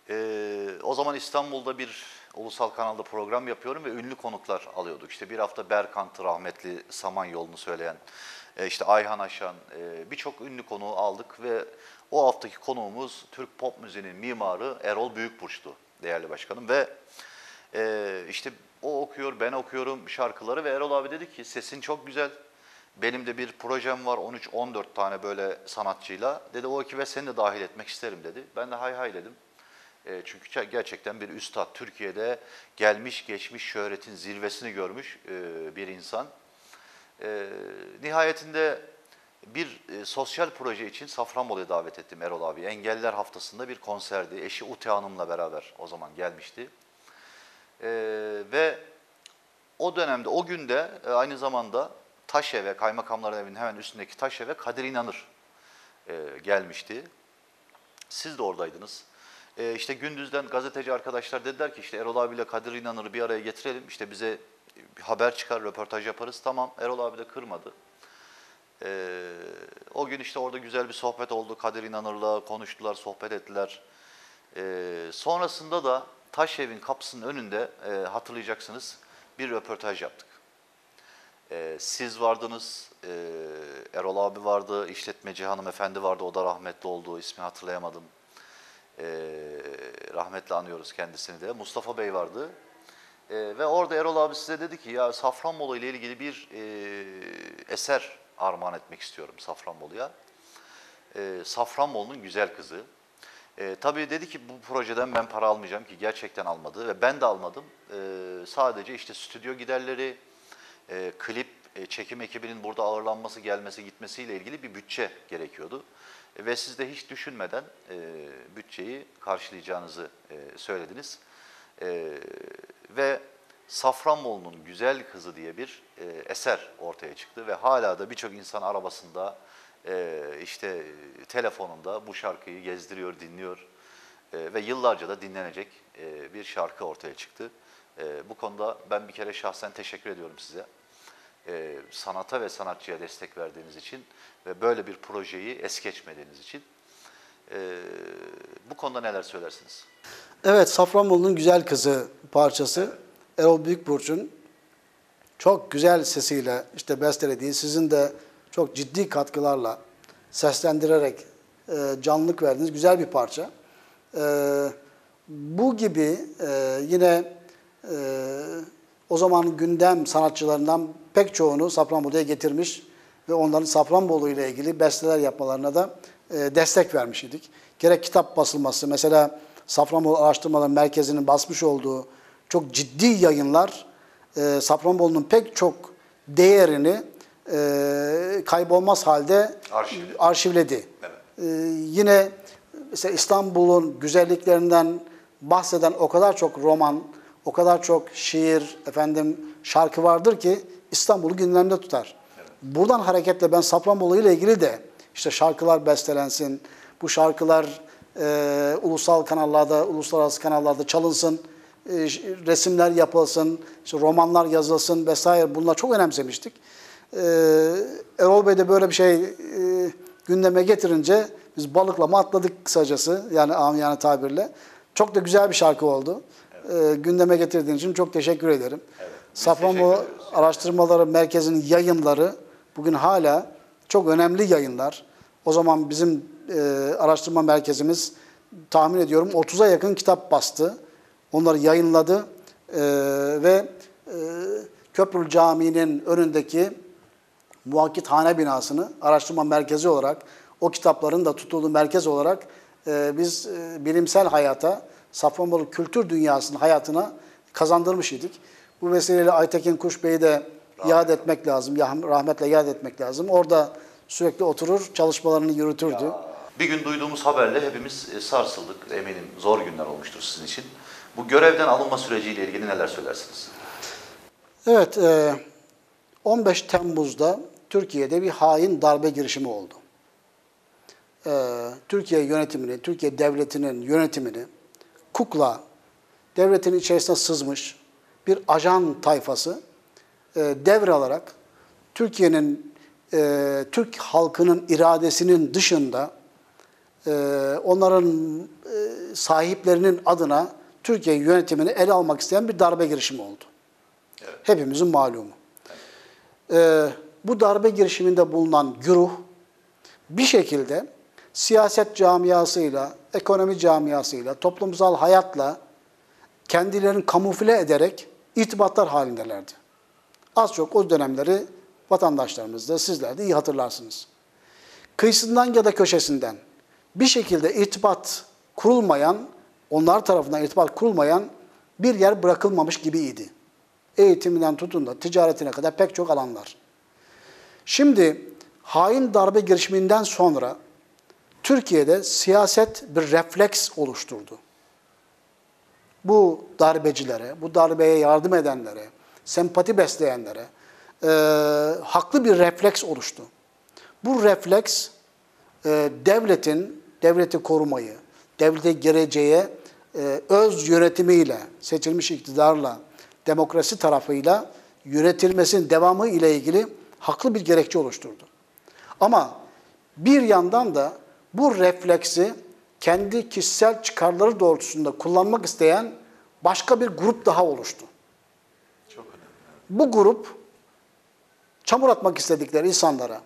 E, o zaman İstanbul'da bir ulusal kanalda program yapıyorum ve ünlü konuklar alıyorduk. İşte bir hafta Berkant rahmetli Samanyolu'nu söyleyen, e, işte Ayhan Aşan, e, birçok ünlü konuğu aldık ve o haftaki konuğumuz Türk pop müziğinin mimarı Erol Büyükburç'tu değerli başkanım ve e, işte o okuyor, ben okuyorum şarkıları ve Erol abi dedi ki sesin çok güzel. Benim de bir projem var 13-14 tane böyle sanatçıyla. Dedi o ekibe seni de dahil etmek isterim dedi. Ben de hay hay dedim. E, çünkü gerçekten bir üstad. Türkiye'de gelmiş geçmiş şöhretin zirvesini görmüş e, bir insan. E, nihayetinde bir sosyal proje için Safranbolu'ya davet ettim Erol abi. Engelliler Haftası'nda bir konserdi. Eşi Ute Hanım'la beraber o zaman gelmişti. Ve o dönemde, o günde e, aynı zamanda Taşeve, Kaymakamların Evi'nin hemen üstündeki Taşeve Kadir İnanır gelmişti. Siz de oradaydınız. E, işte gündüzden gazeteci arkadaşlar dediler ki işte Erol abiyle Kadir İnanır'ı bir araya getirelim. İşte bize bir haber çıkar, röportaj yaparız. Tamam, Erol abi de kırmadı. E, o gün işte orada güzel bir sohbet oldu. Kadir İnanır'la konuştular, sohbet ettiler. E, sonrasında da Taşev'in kapısının önünde e, hatırlayacaksınız bir röportaj yaptık. E, siz vardınız, e, Erol abi vardı, işletmeci hanımefendi vardı, o da rahmetli oldu, ismi hatırlayamadım. E, rahmetli anıyoruz kendisini de. Mustafa Bey vardı. E, ve orada Erol abi size dedi ki ya Safranbolu ile ilgili bir e, eser armağan etmek istiyorum Safranbolu'ya. E, Safranbolu'nun güzel kızı. E, tabii dedi ki bu projeden ben para almayacağım ki gerçekten almadı ve ben de almadım. E, sadece işte stüdyo giderleri, e, klip, e, çekim ekibinin burada ağırlanması, gelmesi, gitmesiyle ilgili bir bütçe gerekiyordu. Ve siz de hiç düşünmeden e, bütçeyi karşılayacağınızı e, söylediniz. E, ve Safranbolu'nun Güzel Kızı diye bir e, eser ortaya çıktı ve hala da birçok insan arabasında e, işte telefonunda bu şarkıyı gezdiriyor, dinliyor E, ve yıllarca da dinlenecek e, bir şarkı ortaya çıktı. E, bu konuda ben bir kere şahsen teşekkür ediyorum size. E, sanata ve sanatçıya destek verdiğiniz için ve böyle bir projeyi es geçmediğiniz için. E, bu konuda neler söylersiniz? Evet, Safranbolu'nun güzel kızı parçası Erol Büyükburç'un çok güzel sesiyle işte bestelediği, sizin de çok ciddi katkılarla seslendirerek e, canlılık verdiğiniz güzel bir parça. E, bu gibi e, yine e, o zaman gündem sanatçılarından pek çoğunu Safranbolu'ya getirmiş ve onların Safranbolu ile ilgili besteler yapmalarına da e, destek vermiş idik. Gerek kitap basılması, mesela Safranbolu Araştırmalar Merkezi'nin basmış olduğu çok ciddi yayınlar e, Safranbolu'nun pek çok değerini e, kaybolmaz halde Arşivledi. arşivledi. Evet. E, yine mesela İstanbul'un güzelliklerinden bahseden o kadar çok roman, o kadar çok şiir, efendim şarkı vardır ki İstanbul'u gündemde tutar. Buradan hareketle ben Safranbolu ile ilgili de işte şarkılar bestelensin, bu şarkılar e, ulusal kanallarda, uluslararası kanallarda çalınsın, e, resimler yapılsın, işte romanlar yazılsın vesaire bunlar çok önemsemiştik. E, Erol Bey de böyle bir şey e, gündeme getirince biz balıklama atladık kısacası yani amiyane tabirle. Çok da güzel bir şarkı oldu. E, gündeme getirdiğin için çok teşekkür ederim. biz Safranbolu. Araştırmaları Merkezi'nin yayınları bugün hala çok önemli yayınlar. O zaman bizim e, araştırma merkezimiz tahmin ediyorum 30'a yakın kitap bastı. Onları yayınladı E, ve e, Köprülü Camii'nin önündeki Muvakkithane binasını araştırma merkezi olarak, o kitapların da tutulduğu merkez olarak e, biz e, bilimsel hayata, Safranbolu kültür dünyasının hayatına kazandırmış idik. Bu vesileyle Aytekin Kuş Bey'i de yad etmek lazım, ya- rahmetle yad etmek lazım. Orada sürekli oturur, çalışmalarını yürütürdü. Bir gün duyduğumuz haberle hepimiz e, sarsıldık. Eminim zor günler olmuştur sizin için. Bu görevden alınma süreciyle ilgili neler söylersiniz? Evet, e, 15 Temmuz'da Türkiye'de bir hain darbe girişimi oldu. E, Türkiye yönetimini, Türkiye devletinin yönetimini kukla, devletin içerisine sızmış bir ajan tayfası e, devralarak Türkiye'nin, e, Türk halkının iradesinin dışında e, onların e, sahiplerinin adına Türkiye yönetimini ele almak isteyen bir darbe girişimi oldu. Hepimizin malumu. Ee, bu darbe girişiminde bulunan güruh bir şekilde siyaset camiasıyla, ekonomi camiasıyla, toplumsal hayatla kendilerini kamufle ederek irtibatlar halindelerdi. Az çok o dönemleri vatandaşlarımız da sizler de iyi hatırlarsınız. Kıyısından ya da köşesinden bir şekilde irtibat kurulmayan, onlar tarafından irtibat kurulmayan bir yer bırakılmamış gibiydi eğitiminden tutun da ticaretine kadar pek çok alanlar. Şimdi hain darbe girişiminden sonra Türkiye'de siyaset bir refleks oluşturdu. Bu darbecilere, bu darbeye yardım edenlere, sempati besleyenlere e, haklı bir refleks oluştu. Bu refleks e, devletin, devleti korumayı, devlete geleceğe e, öz yönetimiyle, seçilmiş iktidarla, demokrasi tarafıyla yönetilmesinin devamı ile ilgili haklı bir gerekçe oluşturdu. Ama bir yandan da bu refleksi kendi kişisel çıkarları doğrultusunda kullanmak isteyen başka bir grup daha oluştu. Çok önemli. Bu grup çamur atmak istedikleri insanlara,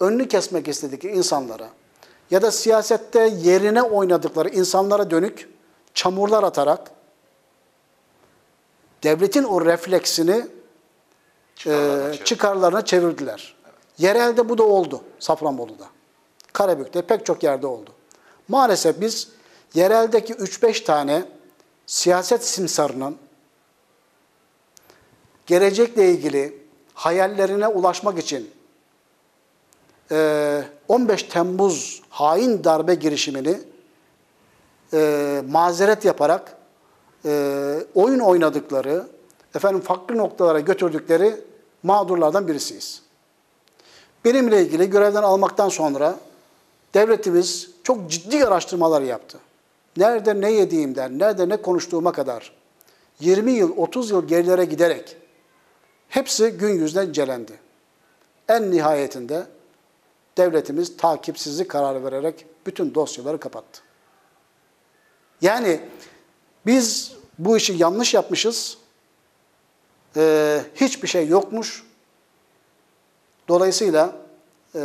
önünü kesmek istedikleri insanlara ya da siyasette yerine oynadıkları insanlara dönük çamurlar atarak devletin o refleksini Çıkarlarına e, çıkarlarına çevirdiler. Yerelde bu da oldu Safranbolu'da. Karabük'te pek çok yerde oldu. Maalesef biz yereldeki 3-5 tane siyaset simsarının gelecekle ilgili hayallerine ulaşmak için e, 15 Temmuz hain darbe girişimini e, mazeret yaparak e, oyun oynadıkları, efendim farklı noktalara götürdükleri mağdurlardan birisiyiz. Benimle ilgili görevden almaktan sonra devletimiz çok ciddi araştırmalar yaptı. Nerede ne yediğimden, nerede ne konuştuğuma kadar 20 yıl, 30 yıl gerilere giderek hepsi gün yüzüne incelendi. En nihayetinde devletimiz takipsizlik kararı vererek bütün dosyaları kapattı. Yani biz bu işi yanlış yapmışız, ee, hiçbir şey yokmuş. Dolayısıyla e,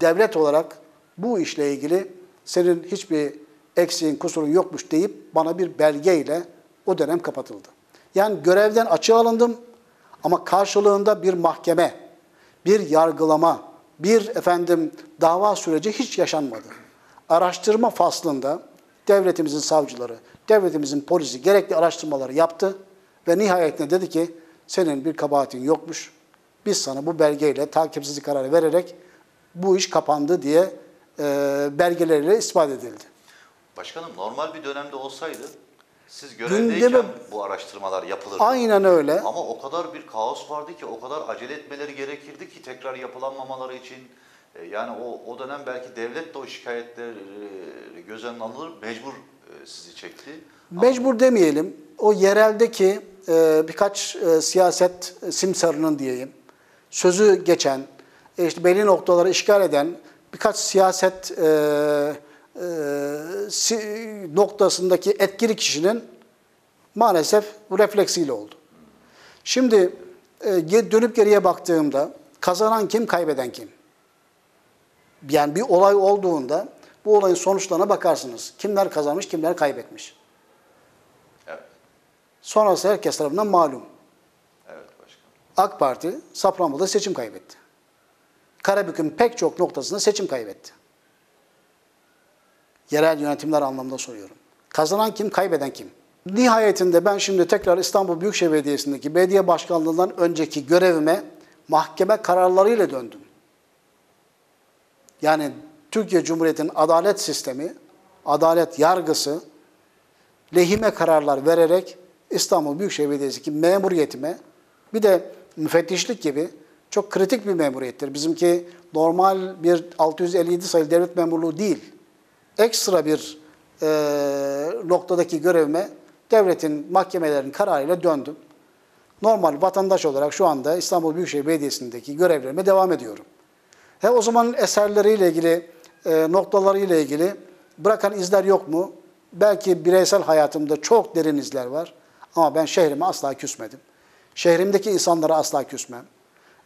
devlet olarak bu işle ilgili senin hiçbir eksiğin, kusurun yokmuş deyip bana bir belgeyle o dönem kapatıldı. Yani görevden açığa alındım ama karşılığında bir mahkeme, bir yargılama, bir efendim dava süreci hiç yaşanmadı. Araştırma faslında devletimizin savcıları, devletimizin polisi gerekli araştırmaları yaptı ve nihayetinde dedi ki senin bir kabahatin yokmuş. Biz sana bu belgeyle takipsizlik kararı vererek bu iş kapandı diye e, belgeleriyle ispat edildi. Başkanım normal bir dönemde olsaydı siz Gündeme- görevdeyken bu araştırmalar yapılırdı. Aynen öyle. Ama o kadar bir kaos vardı ki, o kadar acele etmeleri gerekirdi ki tekrar yapılanmamaları için E, Yani o, o dönem belki devlet de o şikayetleri göz önüne alır, mecbur e, sizi çekti. Mecbur demeyelim. O yereldeki e, birkaç siyaset simsarının diyeyim, sözü geçen, işte belli noktaları işgal eden birkaç siyaset e, e, si- noktasındaki etkili kişinin maalesef bu refleksiyle oldu. Şimdi e, dönüp geriye baktığımda kazanan kim, kaybeden kim? Yani bir olay olduğunda bu olayın sonuçlarına bakarsınız. Kimler kazanmış, kimler kaybetmiş. Evet, Sonrası herkes tarafından malum. evet başkanım. AK Parti Safranbolu'da seçim kaybetti. Karabük'ün pek çok noktasında seçim kaybetti. Yerel yönetimler anlamında soruyorum. Kazanan kim, kaybeden kim? Nihayetinde ben şimdi tekrar İstanbul Büyükşehir Belediyesi'ndeki belediye başkanlığından önceki görevime mahkeme kararlarıyla döndüm. Yani Türkiye Cumhuriyeti'nin adalet sistemi, adalet yargısı lehime kararlar vererek İstanbul Büyükşehir Belediyesi'ndeki memuriyetime bir de müfettişlik gibi çok kritik bir memuriyettir. Bizimki normal bir 657 sayılı devlet memurluğu değil. Ekstra bir e, noktadaki görevime devletin mahkemelerin kararıyla döndüm. Normal vatandaş olarak şu anda İstanbul Büyükşehir Belediyesi'ndeki görevlerime devam ediyorum. He o zaman eserleriyle ilgili, e, noktalarıyla ilgili bırakan izler yok mu? Belki bireysel hayatımda çok derin izler var. Ama ben şehrime asla küsmedim. Şehrimdeki insanlara asla küsmem.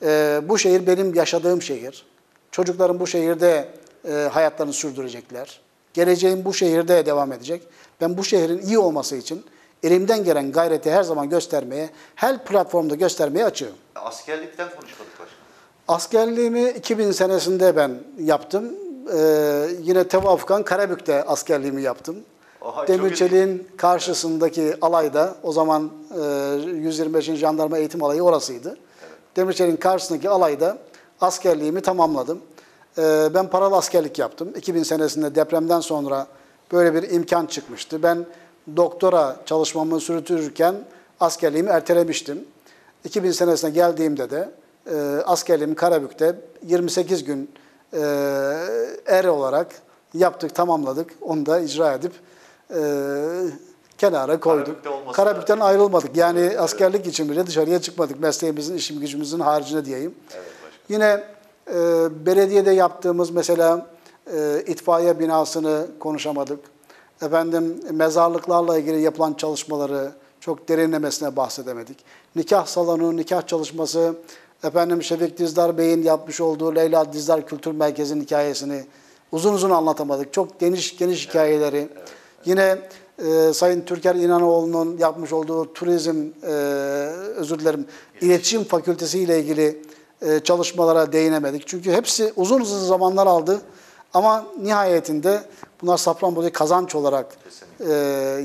E, bu şehir benim yaşadığım şehir. Çocuklarım bu şehirde e, hayatlarını sürdürecekler. Geleceğim bu şehirde devam edecek. Ben bu şehrin iyi olması için elimden gelen gayreti her zaman göstermeye, her platformda göstermeye açığım. Askerlikten konuşmadık başkanım. Askerliğimi 2000 senesinde ben yaptım. Ee, yine Tevafukan Karabük'te askerliğimi yaptım. Oha, Demirçelik'in karşısındaki alayda, o zaman e, 125. Jandarma Eğitim Alayı orasıydı. Demirçelik'in karşısındaki alayda askerliğimi tamamladım. Ee, ben paralı askerlik yaptım. 2000 senesinde depremden sonra böyle bir imkan çıkmıştı. Ben doktora çalışmamı sürdürürken askerliğimi ertelemiştim. 2000 senesine geldiğimde de e, askerliğimi Karabük'te 28 gün e, er olarak yaptık, tamamladık. Onu da icra edip e, kenara koyduk. Karabük'ten ayrılmadık. Yani askerlik için bile dışarıya çıkmadık. Mesleğimizin, işim gücümüzün haricinde diyeyim. Evet başkanım. Yine e, belediyede yaptığımız mesela e, itfaiye binasını konuşamadık. Efendim mezarlıklarla ilgili yapılan çalışmaları çok derinlemesine bahsedemedik. Nikah salonu, nikah çalışması, efendim Şefik Dizdar Bey'in yapmış olduğu Leyla Dizdar Kültür Merkezi'nin hikayesini uzun uzun anlatamadık. Çok geniş geniş hikayeleri. Yine e, Sayın Türker İnanoğlu'nun yapmış olduğu turizm, e, özür dilerim, iletişim fakültesi ile ilgili e, çalışmalara değinemedik. Çünkü hepsi uzun uzun zamanlar aldı. Ama nihayetinde bunlar Safranbolu'ya kazanç olarak e,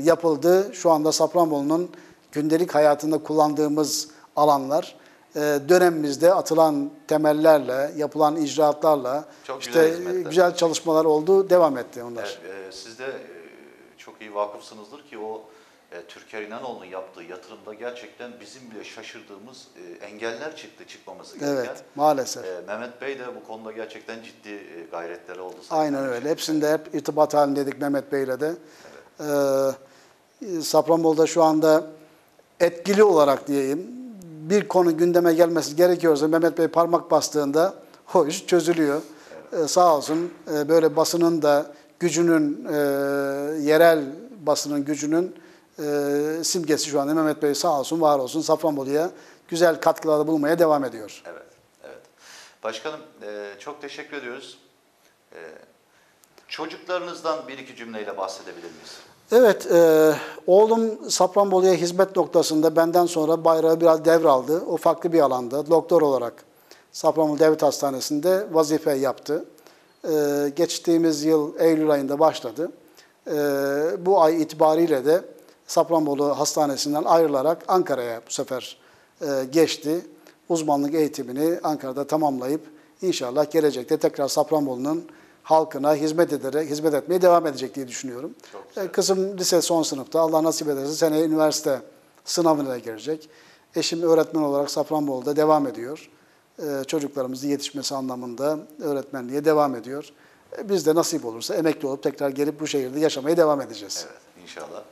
yapıldı. Şu anda Safranbolu'nun gündelik hayatında kullandığımız alanlar e, dönemimizde atılan temellerle, yapılan icraatlarla Çok işte güzel hizmetler. güzel çalışmalar oldu, devam etti onlar. Evet, e, siz de iyi vakıfsınızdır ki o e, Türker İnanoğlu'nun yaptığı yatırımda gerçekten bizim bile şaşırdığımız e, engeller çıktı çıkması gereken. Evet, maalesef. E, Mehmet Bey de bu konuda gerçekten ciddi e, gayretleri oldu. Aynen öyle. Hepsinde hep irtibat halindeydik Mehmet Bey'le de. Ee, Safranbolu'da şu anda etkili olarak diyeyim bir konu gündeme gelmesi gerekiyorsa Mehmet Bey parmak bastığında o iş çözülüyor. Ee, sağ olsun e, böyle basının da gücünün, e, yerel basının gücünün e, simgesi şu anda Mehmet Bey sağ olsun, var olsun Safranbolu'ya güzel katkılarda bulmaya devam ediyor. Evet, evet. Başkanım e, çok teşekkür ediyoruz. E, çocuklarınızdan bir iki cümleyle bahsedebilir miyiz? Evet, e, oğlum Safranbolu'ya hizmet noktasında benden sonra bayrağı biraz devraldı. O farklı bir alanda doktor olarak Safranbolu Devlet Hastanesi'nde vazife yaptı. E, geçtiğimiz yıl Eylül ayında başladı. E, bu ay itibariyle de Safranbolu Hastanesi'nden ayrılarak Ankara'ya bu sefer e, geçti. Uzmanlık eğitimini Ankara'da tamamlayıp inşallah gelecekte tekrar Safranbolu'nun halkına hizmet ederek hizmet etmeye devam edecek diye düşünüyorum. E, Kızım lise son sınıfta. Allah nasip ederse seneye üniversite sınavına da girecek. Eşim öğretmen olarak Safranbolu'da devam ediyor. E, çocuklarımızın yetişmesi anlamında öğretmenliğe devam ediyor. E, Biz de nasip olursa emekli olup tekrar gelip bu şehirde yaşamaya devam edeceğiz. Evet, inşallah.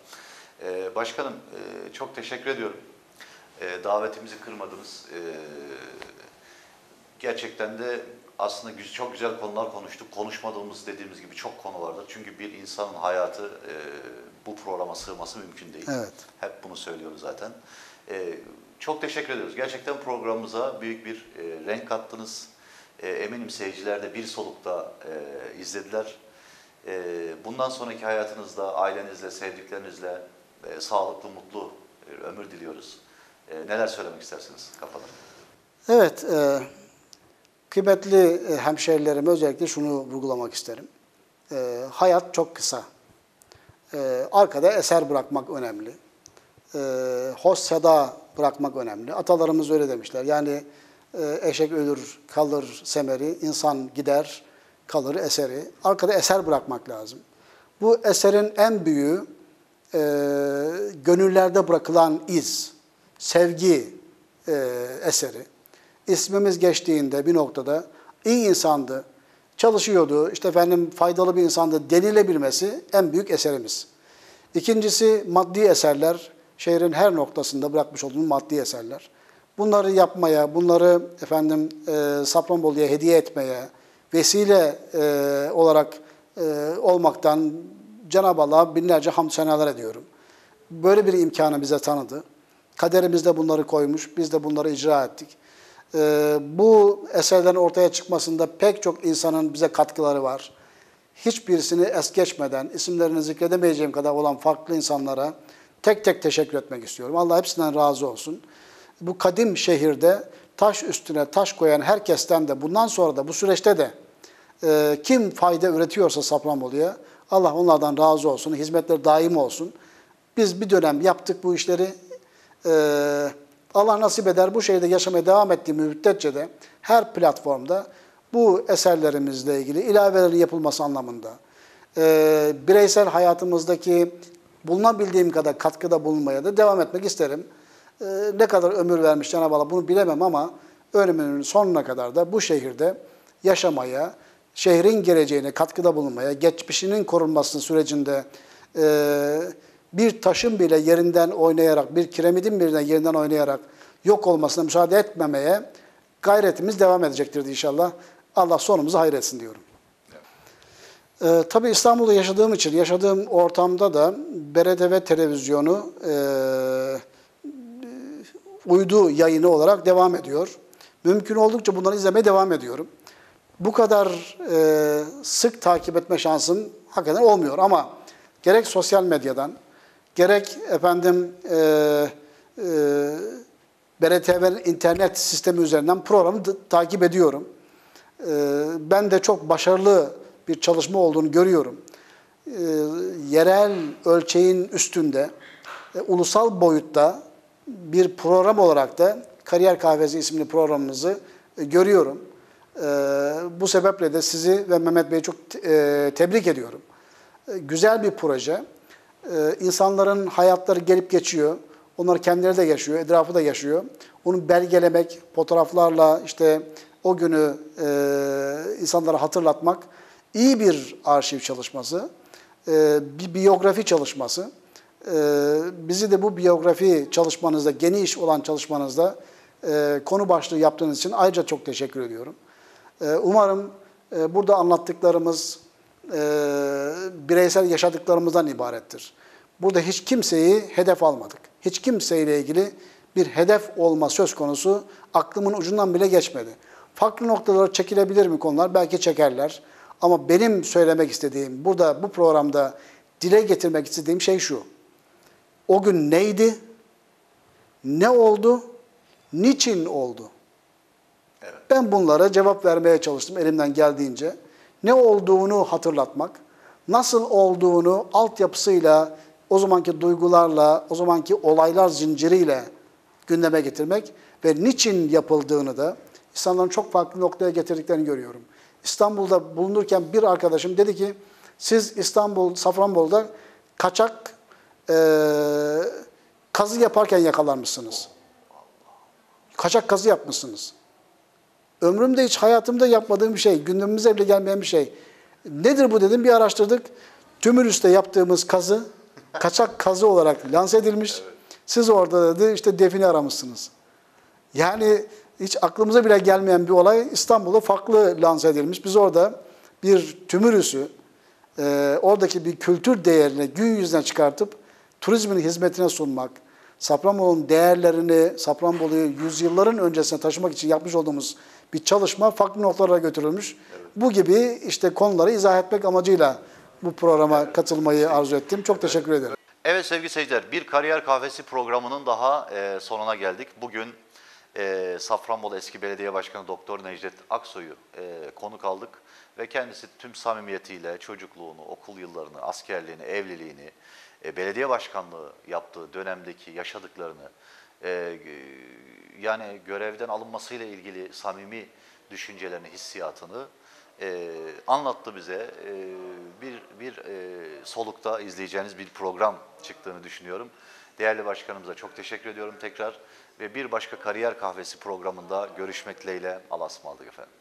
Ee, başkanım, e, çok teşekkür ediyorum. E, davetimizi kırmadınız. E, gerçekten de aslında güz- çok güzel konular konuştuk. Konuşmadığımız dediğimiz gibi çok konu vardır. Çünkü bir insanın hayatı e, bu programa sığması mümkün değil. Evet. Hep bunu söylüyoruz zaten. E, çok teşekkür ediyoruz. Gerçekten programımıza büyük bir e, renk kattınız. E, eminim seyirciler de bir solukta e, izlediler. E, bundan sonraki hayatınızda ailenizle, sevdiklerinizle e, sağlıklı, mutlu e, ömür diliyoruz. E, neler söylemek istersiniz kapalı? Evet, e, kıymetli e, hemşehrilerime özellikle şunu vurgulamak isterim. E, hayat çok kısa. E, arkada eser bırakmak önemli. E, hoş bırakmak önemli. Atalarımız öyle demişler. Yani e, eşek ölür, kalır semeri, insan gider, kalır eseri. Arkada eser bırakmak lazım. Bu eserin en büyüğü e, gönüllerde bırakılan iz, sevgi e, eseri. İsmimiz geçtiğinde bir noktada iyi insandı, çalışıyordu, işte efendim faydalı bir insandı denilebilmesi en büyük eserimiz. İkincisi maddi eserler, şehrin her noktasında bırakmış olduğumuz maddi eserler. Bunları yapmaya, bunları efendim e, Safranbolu'ya hediye etmeye, vesile e, olarak e, olmaktan Cenab-ı Allah'a binlerce hamd senalar ediyorum. Böyle bir imkanı bize tanıdı. Kaderimizde bunları koymuş, biz de bunları icra ettik. Ee, bu eserlerin ortaya çıkmasında pek çok insanın bize katkıları var. Hiçbirisini es geçmeden, isimlerini zikredemeyeceğim kadar olan farklı insanlara tek tek teşekkür etmek istiyorum. Allah hepsinden razı olsun. Bu kadim şehirde taş üstüne taş koyan herkesten de bundan sonra da bu süreçte de e, kim fayda üretiyorsa Safranbolu'ya Allah onlardan razı olsun, hizmetleri daim olsun. Biz bir dönem yaptık bu işleri. Ee, Allah nasip eder bu şehirde yaşamaya devam ettiğim müddetçe de her platformda bu eserlerimizle ilgili ilavelerin yapılması anlamında e, bireysel hayatımızdaki bulunabildiğim kadar katkıda bulunmaya da devam etmek isterim. E, ne kadar ömür vermiş Cenab-ı Allah bunu bilemem ama ölümünün sonuna kadar da bu şehirde yaşamaya, şehrin geleceğine katkıda bulunmaya, geçmişinin korunması sürecinde e, bir taşın bile yerinden oynayarak, bir kiremidin bile yerinden oynayarak yok olmasına müsaade etmemeye gayretimiz devam edecektir inşallah. Allah sonumuzu hayretsin diyorum. Ee, tabii İstanbul'da yaşadığım için, yaşadığım ortamda da BRTV televizyonu e, uydu yayını olarak devam ediyor. Mümkün oldukça bunları izlemeye devam ediyorum. Bu kadar e, sık takip etme şansım hakikaten olmuyor ama gerek sosyal medyadan, gerek efendim e, e, BRTV'nin internet sistemi üzerinden programı takip ediyorum. E, ben de çok başarılı bir çalışma olduğunu görüyorum. E, yerel ölçeğin üstünde, e, ulusal boyutta bir program olarak da Kariyer Kahvesi isimli programınızı e, görüyorum. E, bu sebeple de sizi ve Mehmet Bey'i çok e, tebrik ediyorum. E, güzel bir proje. E, insanların hayatları gelip geçiyor. Onlar kendileri de yaşıyor, etrafı da yaşıyor. Onu belgelemek, fotoğraflarla işte o günü e, insanlara hatırlatmak iyi bir arşiv çalışması, e, bir biyografi çalışması. E, bizi de bu biyografi çalışmanızda, geniş olan çalışmanızda e, konu başlığı yaptığınız için ayrıca çok teşekkür ediyorum. Umarım burada anlattıklarımız bireysel yaşadıklarımızdan ibarettir. Burada hiç kimseyi hedef almadık. Hiç kimseyle ilgili bir hedef olma söz konusu aklımın ucundan bile geçmedi. Farklı noktalara çekilebilir mi konular? Belki çekerler. Ama benim söylemek istediğim, burada bu programda dile getirmek istediğim şey şu. O gün neydi? Ne oldu? Niçin oldu? Ben bunlara cevap vermeye çalıştım elimden geldiğince. Ne olduğunu hatırlatmak, nasıl olduğunu altyapısıyla, o zamanki duygularla, o zamanki olaylar zinciriyle gündeme getirmek ve niçin yapıldığını da insanların çok farklı noktaya getirdiklerini görüyorum. İstanbul'da bulunurken bir arkadaşım dedi ki, siz İstanbul, Safranbolu'da kaçak eee, kazı yaparken yakalanmışsınız. Kaçak kazı yapmışsınız. Ömrümde hiç hayatımda yapmadığım bir şey, gündemimize bile gelmeyen bir şey. Nedir bu dedim bir araştırdık. Tümülüs'te yaptığımız kazı, kaçak kazı olarak lanse edilmiş. Siz orada dedi işte define aramışsınız. Yani hiç aklımıza bile gelmeyen bir olay İstanbul'da farklı lanse edilmiş. Biz orada bir tümürüsü, e, oradaki bir kültür değerini gün yüzüne çıkartıp turizmin hizmetine sunmak, Safranbolu'nun değerlerini Safranbolu'yu yüzyılların öncesine taşımak için yapmış olduğumuz bir çalışma farklı noktalara götürülmüş. Bu gibi işte konuları izah etmek amacıyla bu programa katılmayı arzu ettim. Çok teşekkür ederim. Evet sevgili seyirciler, bir kariyer kahvesi programının daha e, sonuna geldik. Bugün e, Safranbolu eski belediye başkanı Doktor Necdet Aksoy'u e, konuk aldık ve kendisi tüm samimiyetiyle çocukluğunu, okul yıllarını, askerliğini, evliliğini, e, belediye başkanlığı yaptığı dönemdeki yaşadıklarını, e, yani görevden alınmasıyla ilgili samimi düşüncelerini, hissiyatını e, anlattı bize. E, bir bir e, solukta izleyeceğiniz bir program çıktığını düşünüyorum. Değerli başkanımıza çok teşekkür ediyorum tekrar ve bir başka kariyer kahvesi programında görüşmek dileğiyle Allah'a ısmarladık efendim.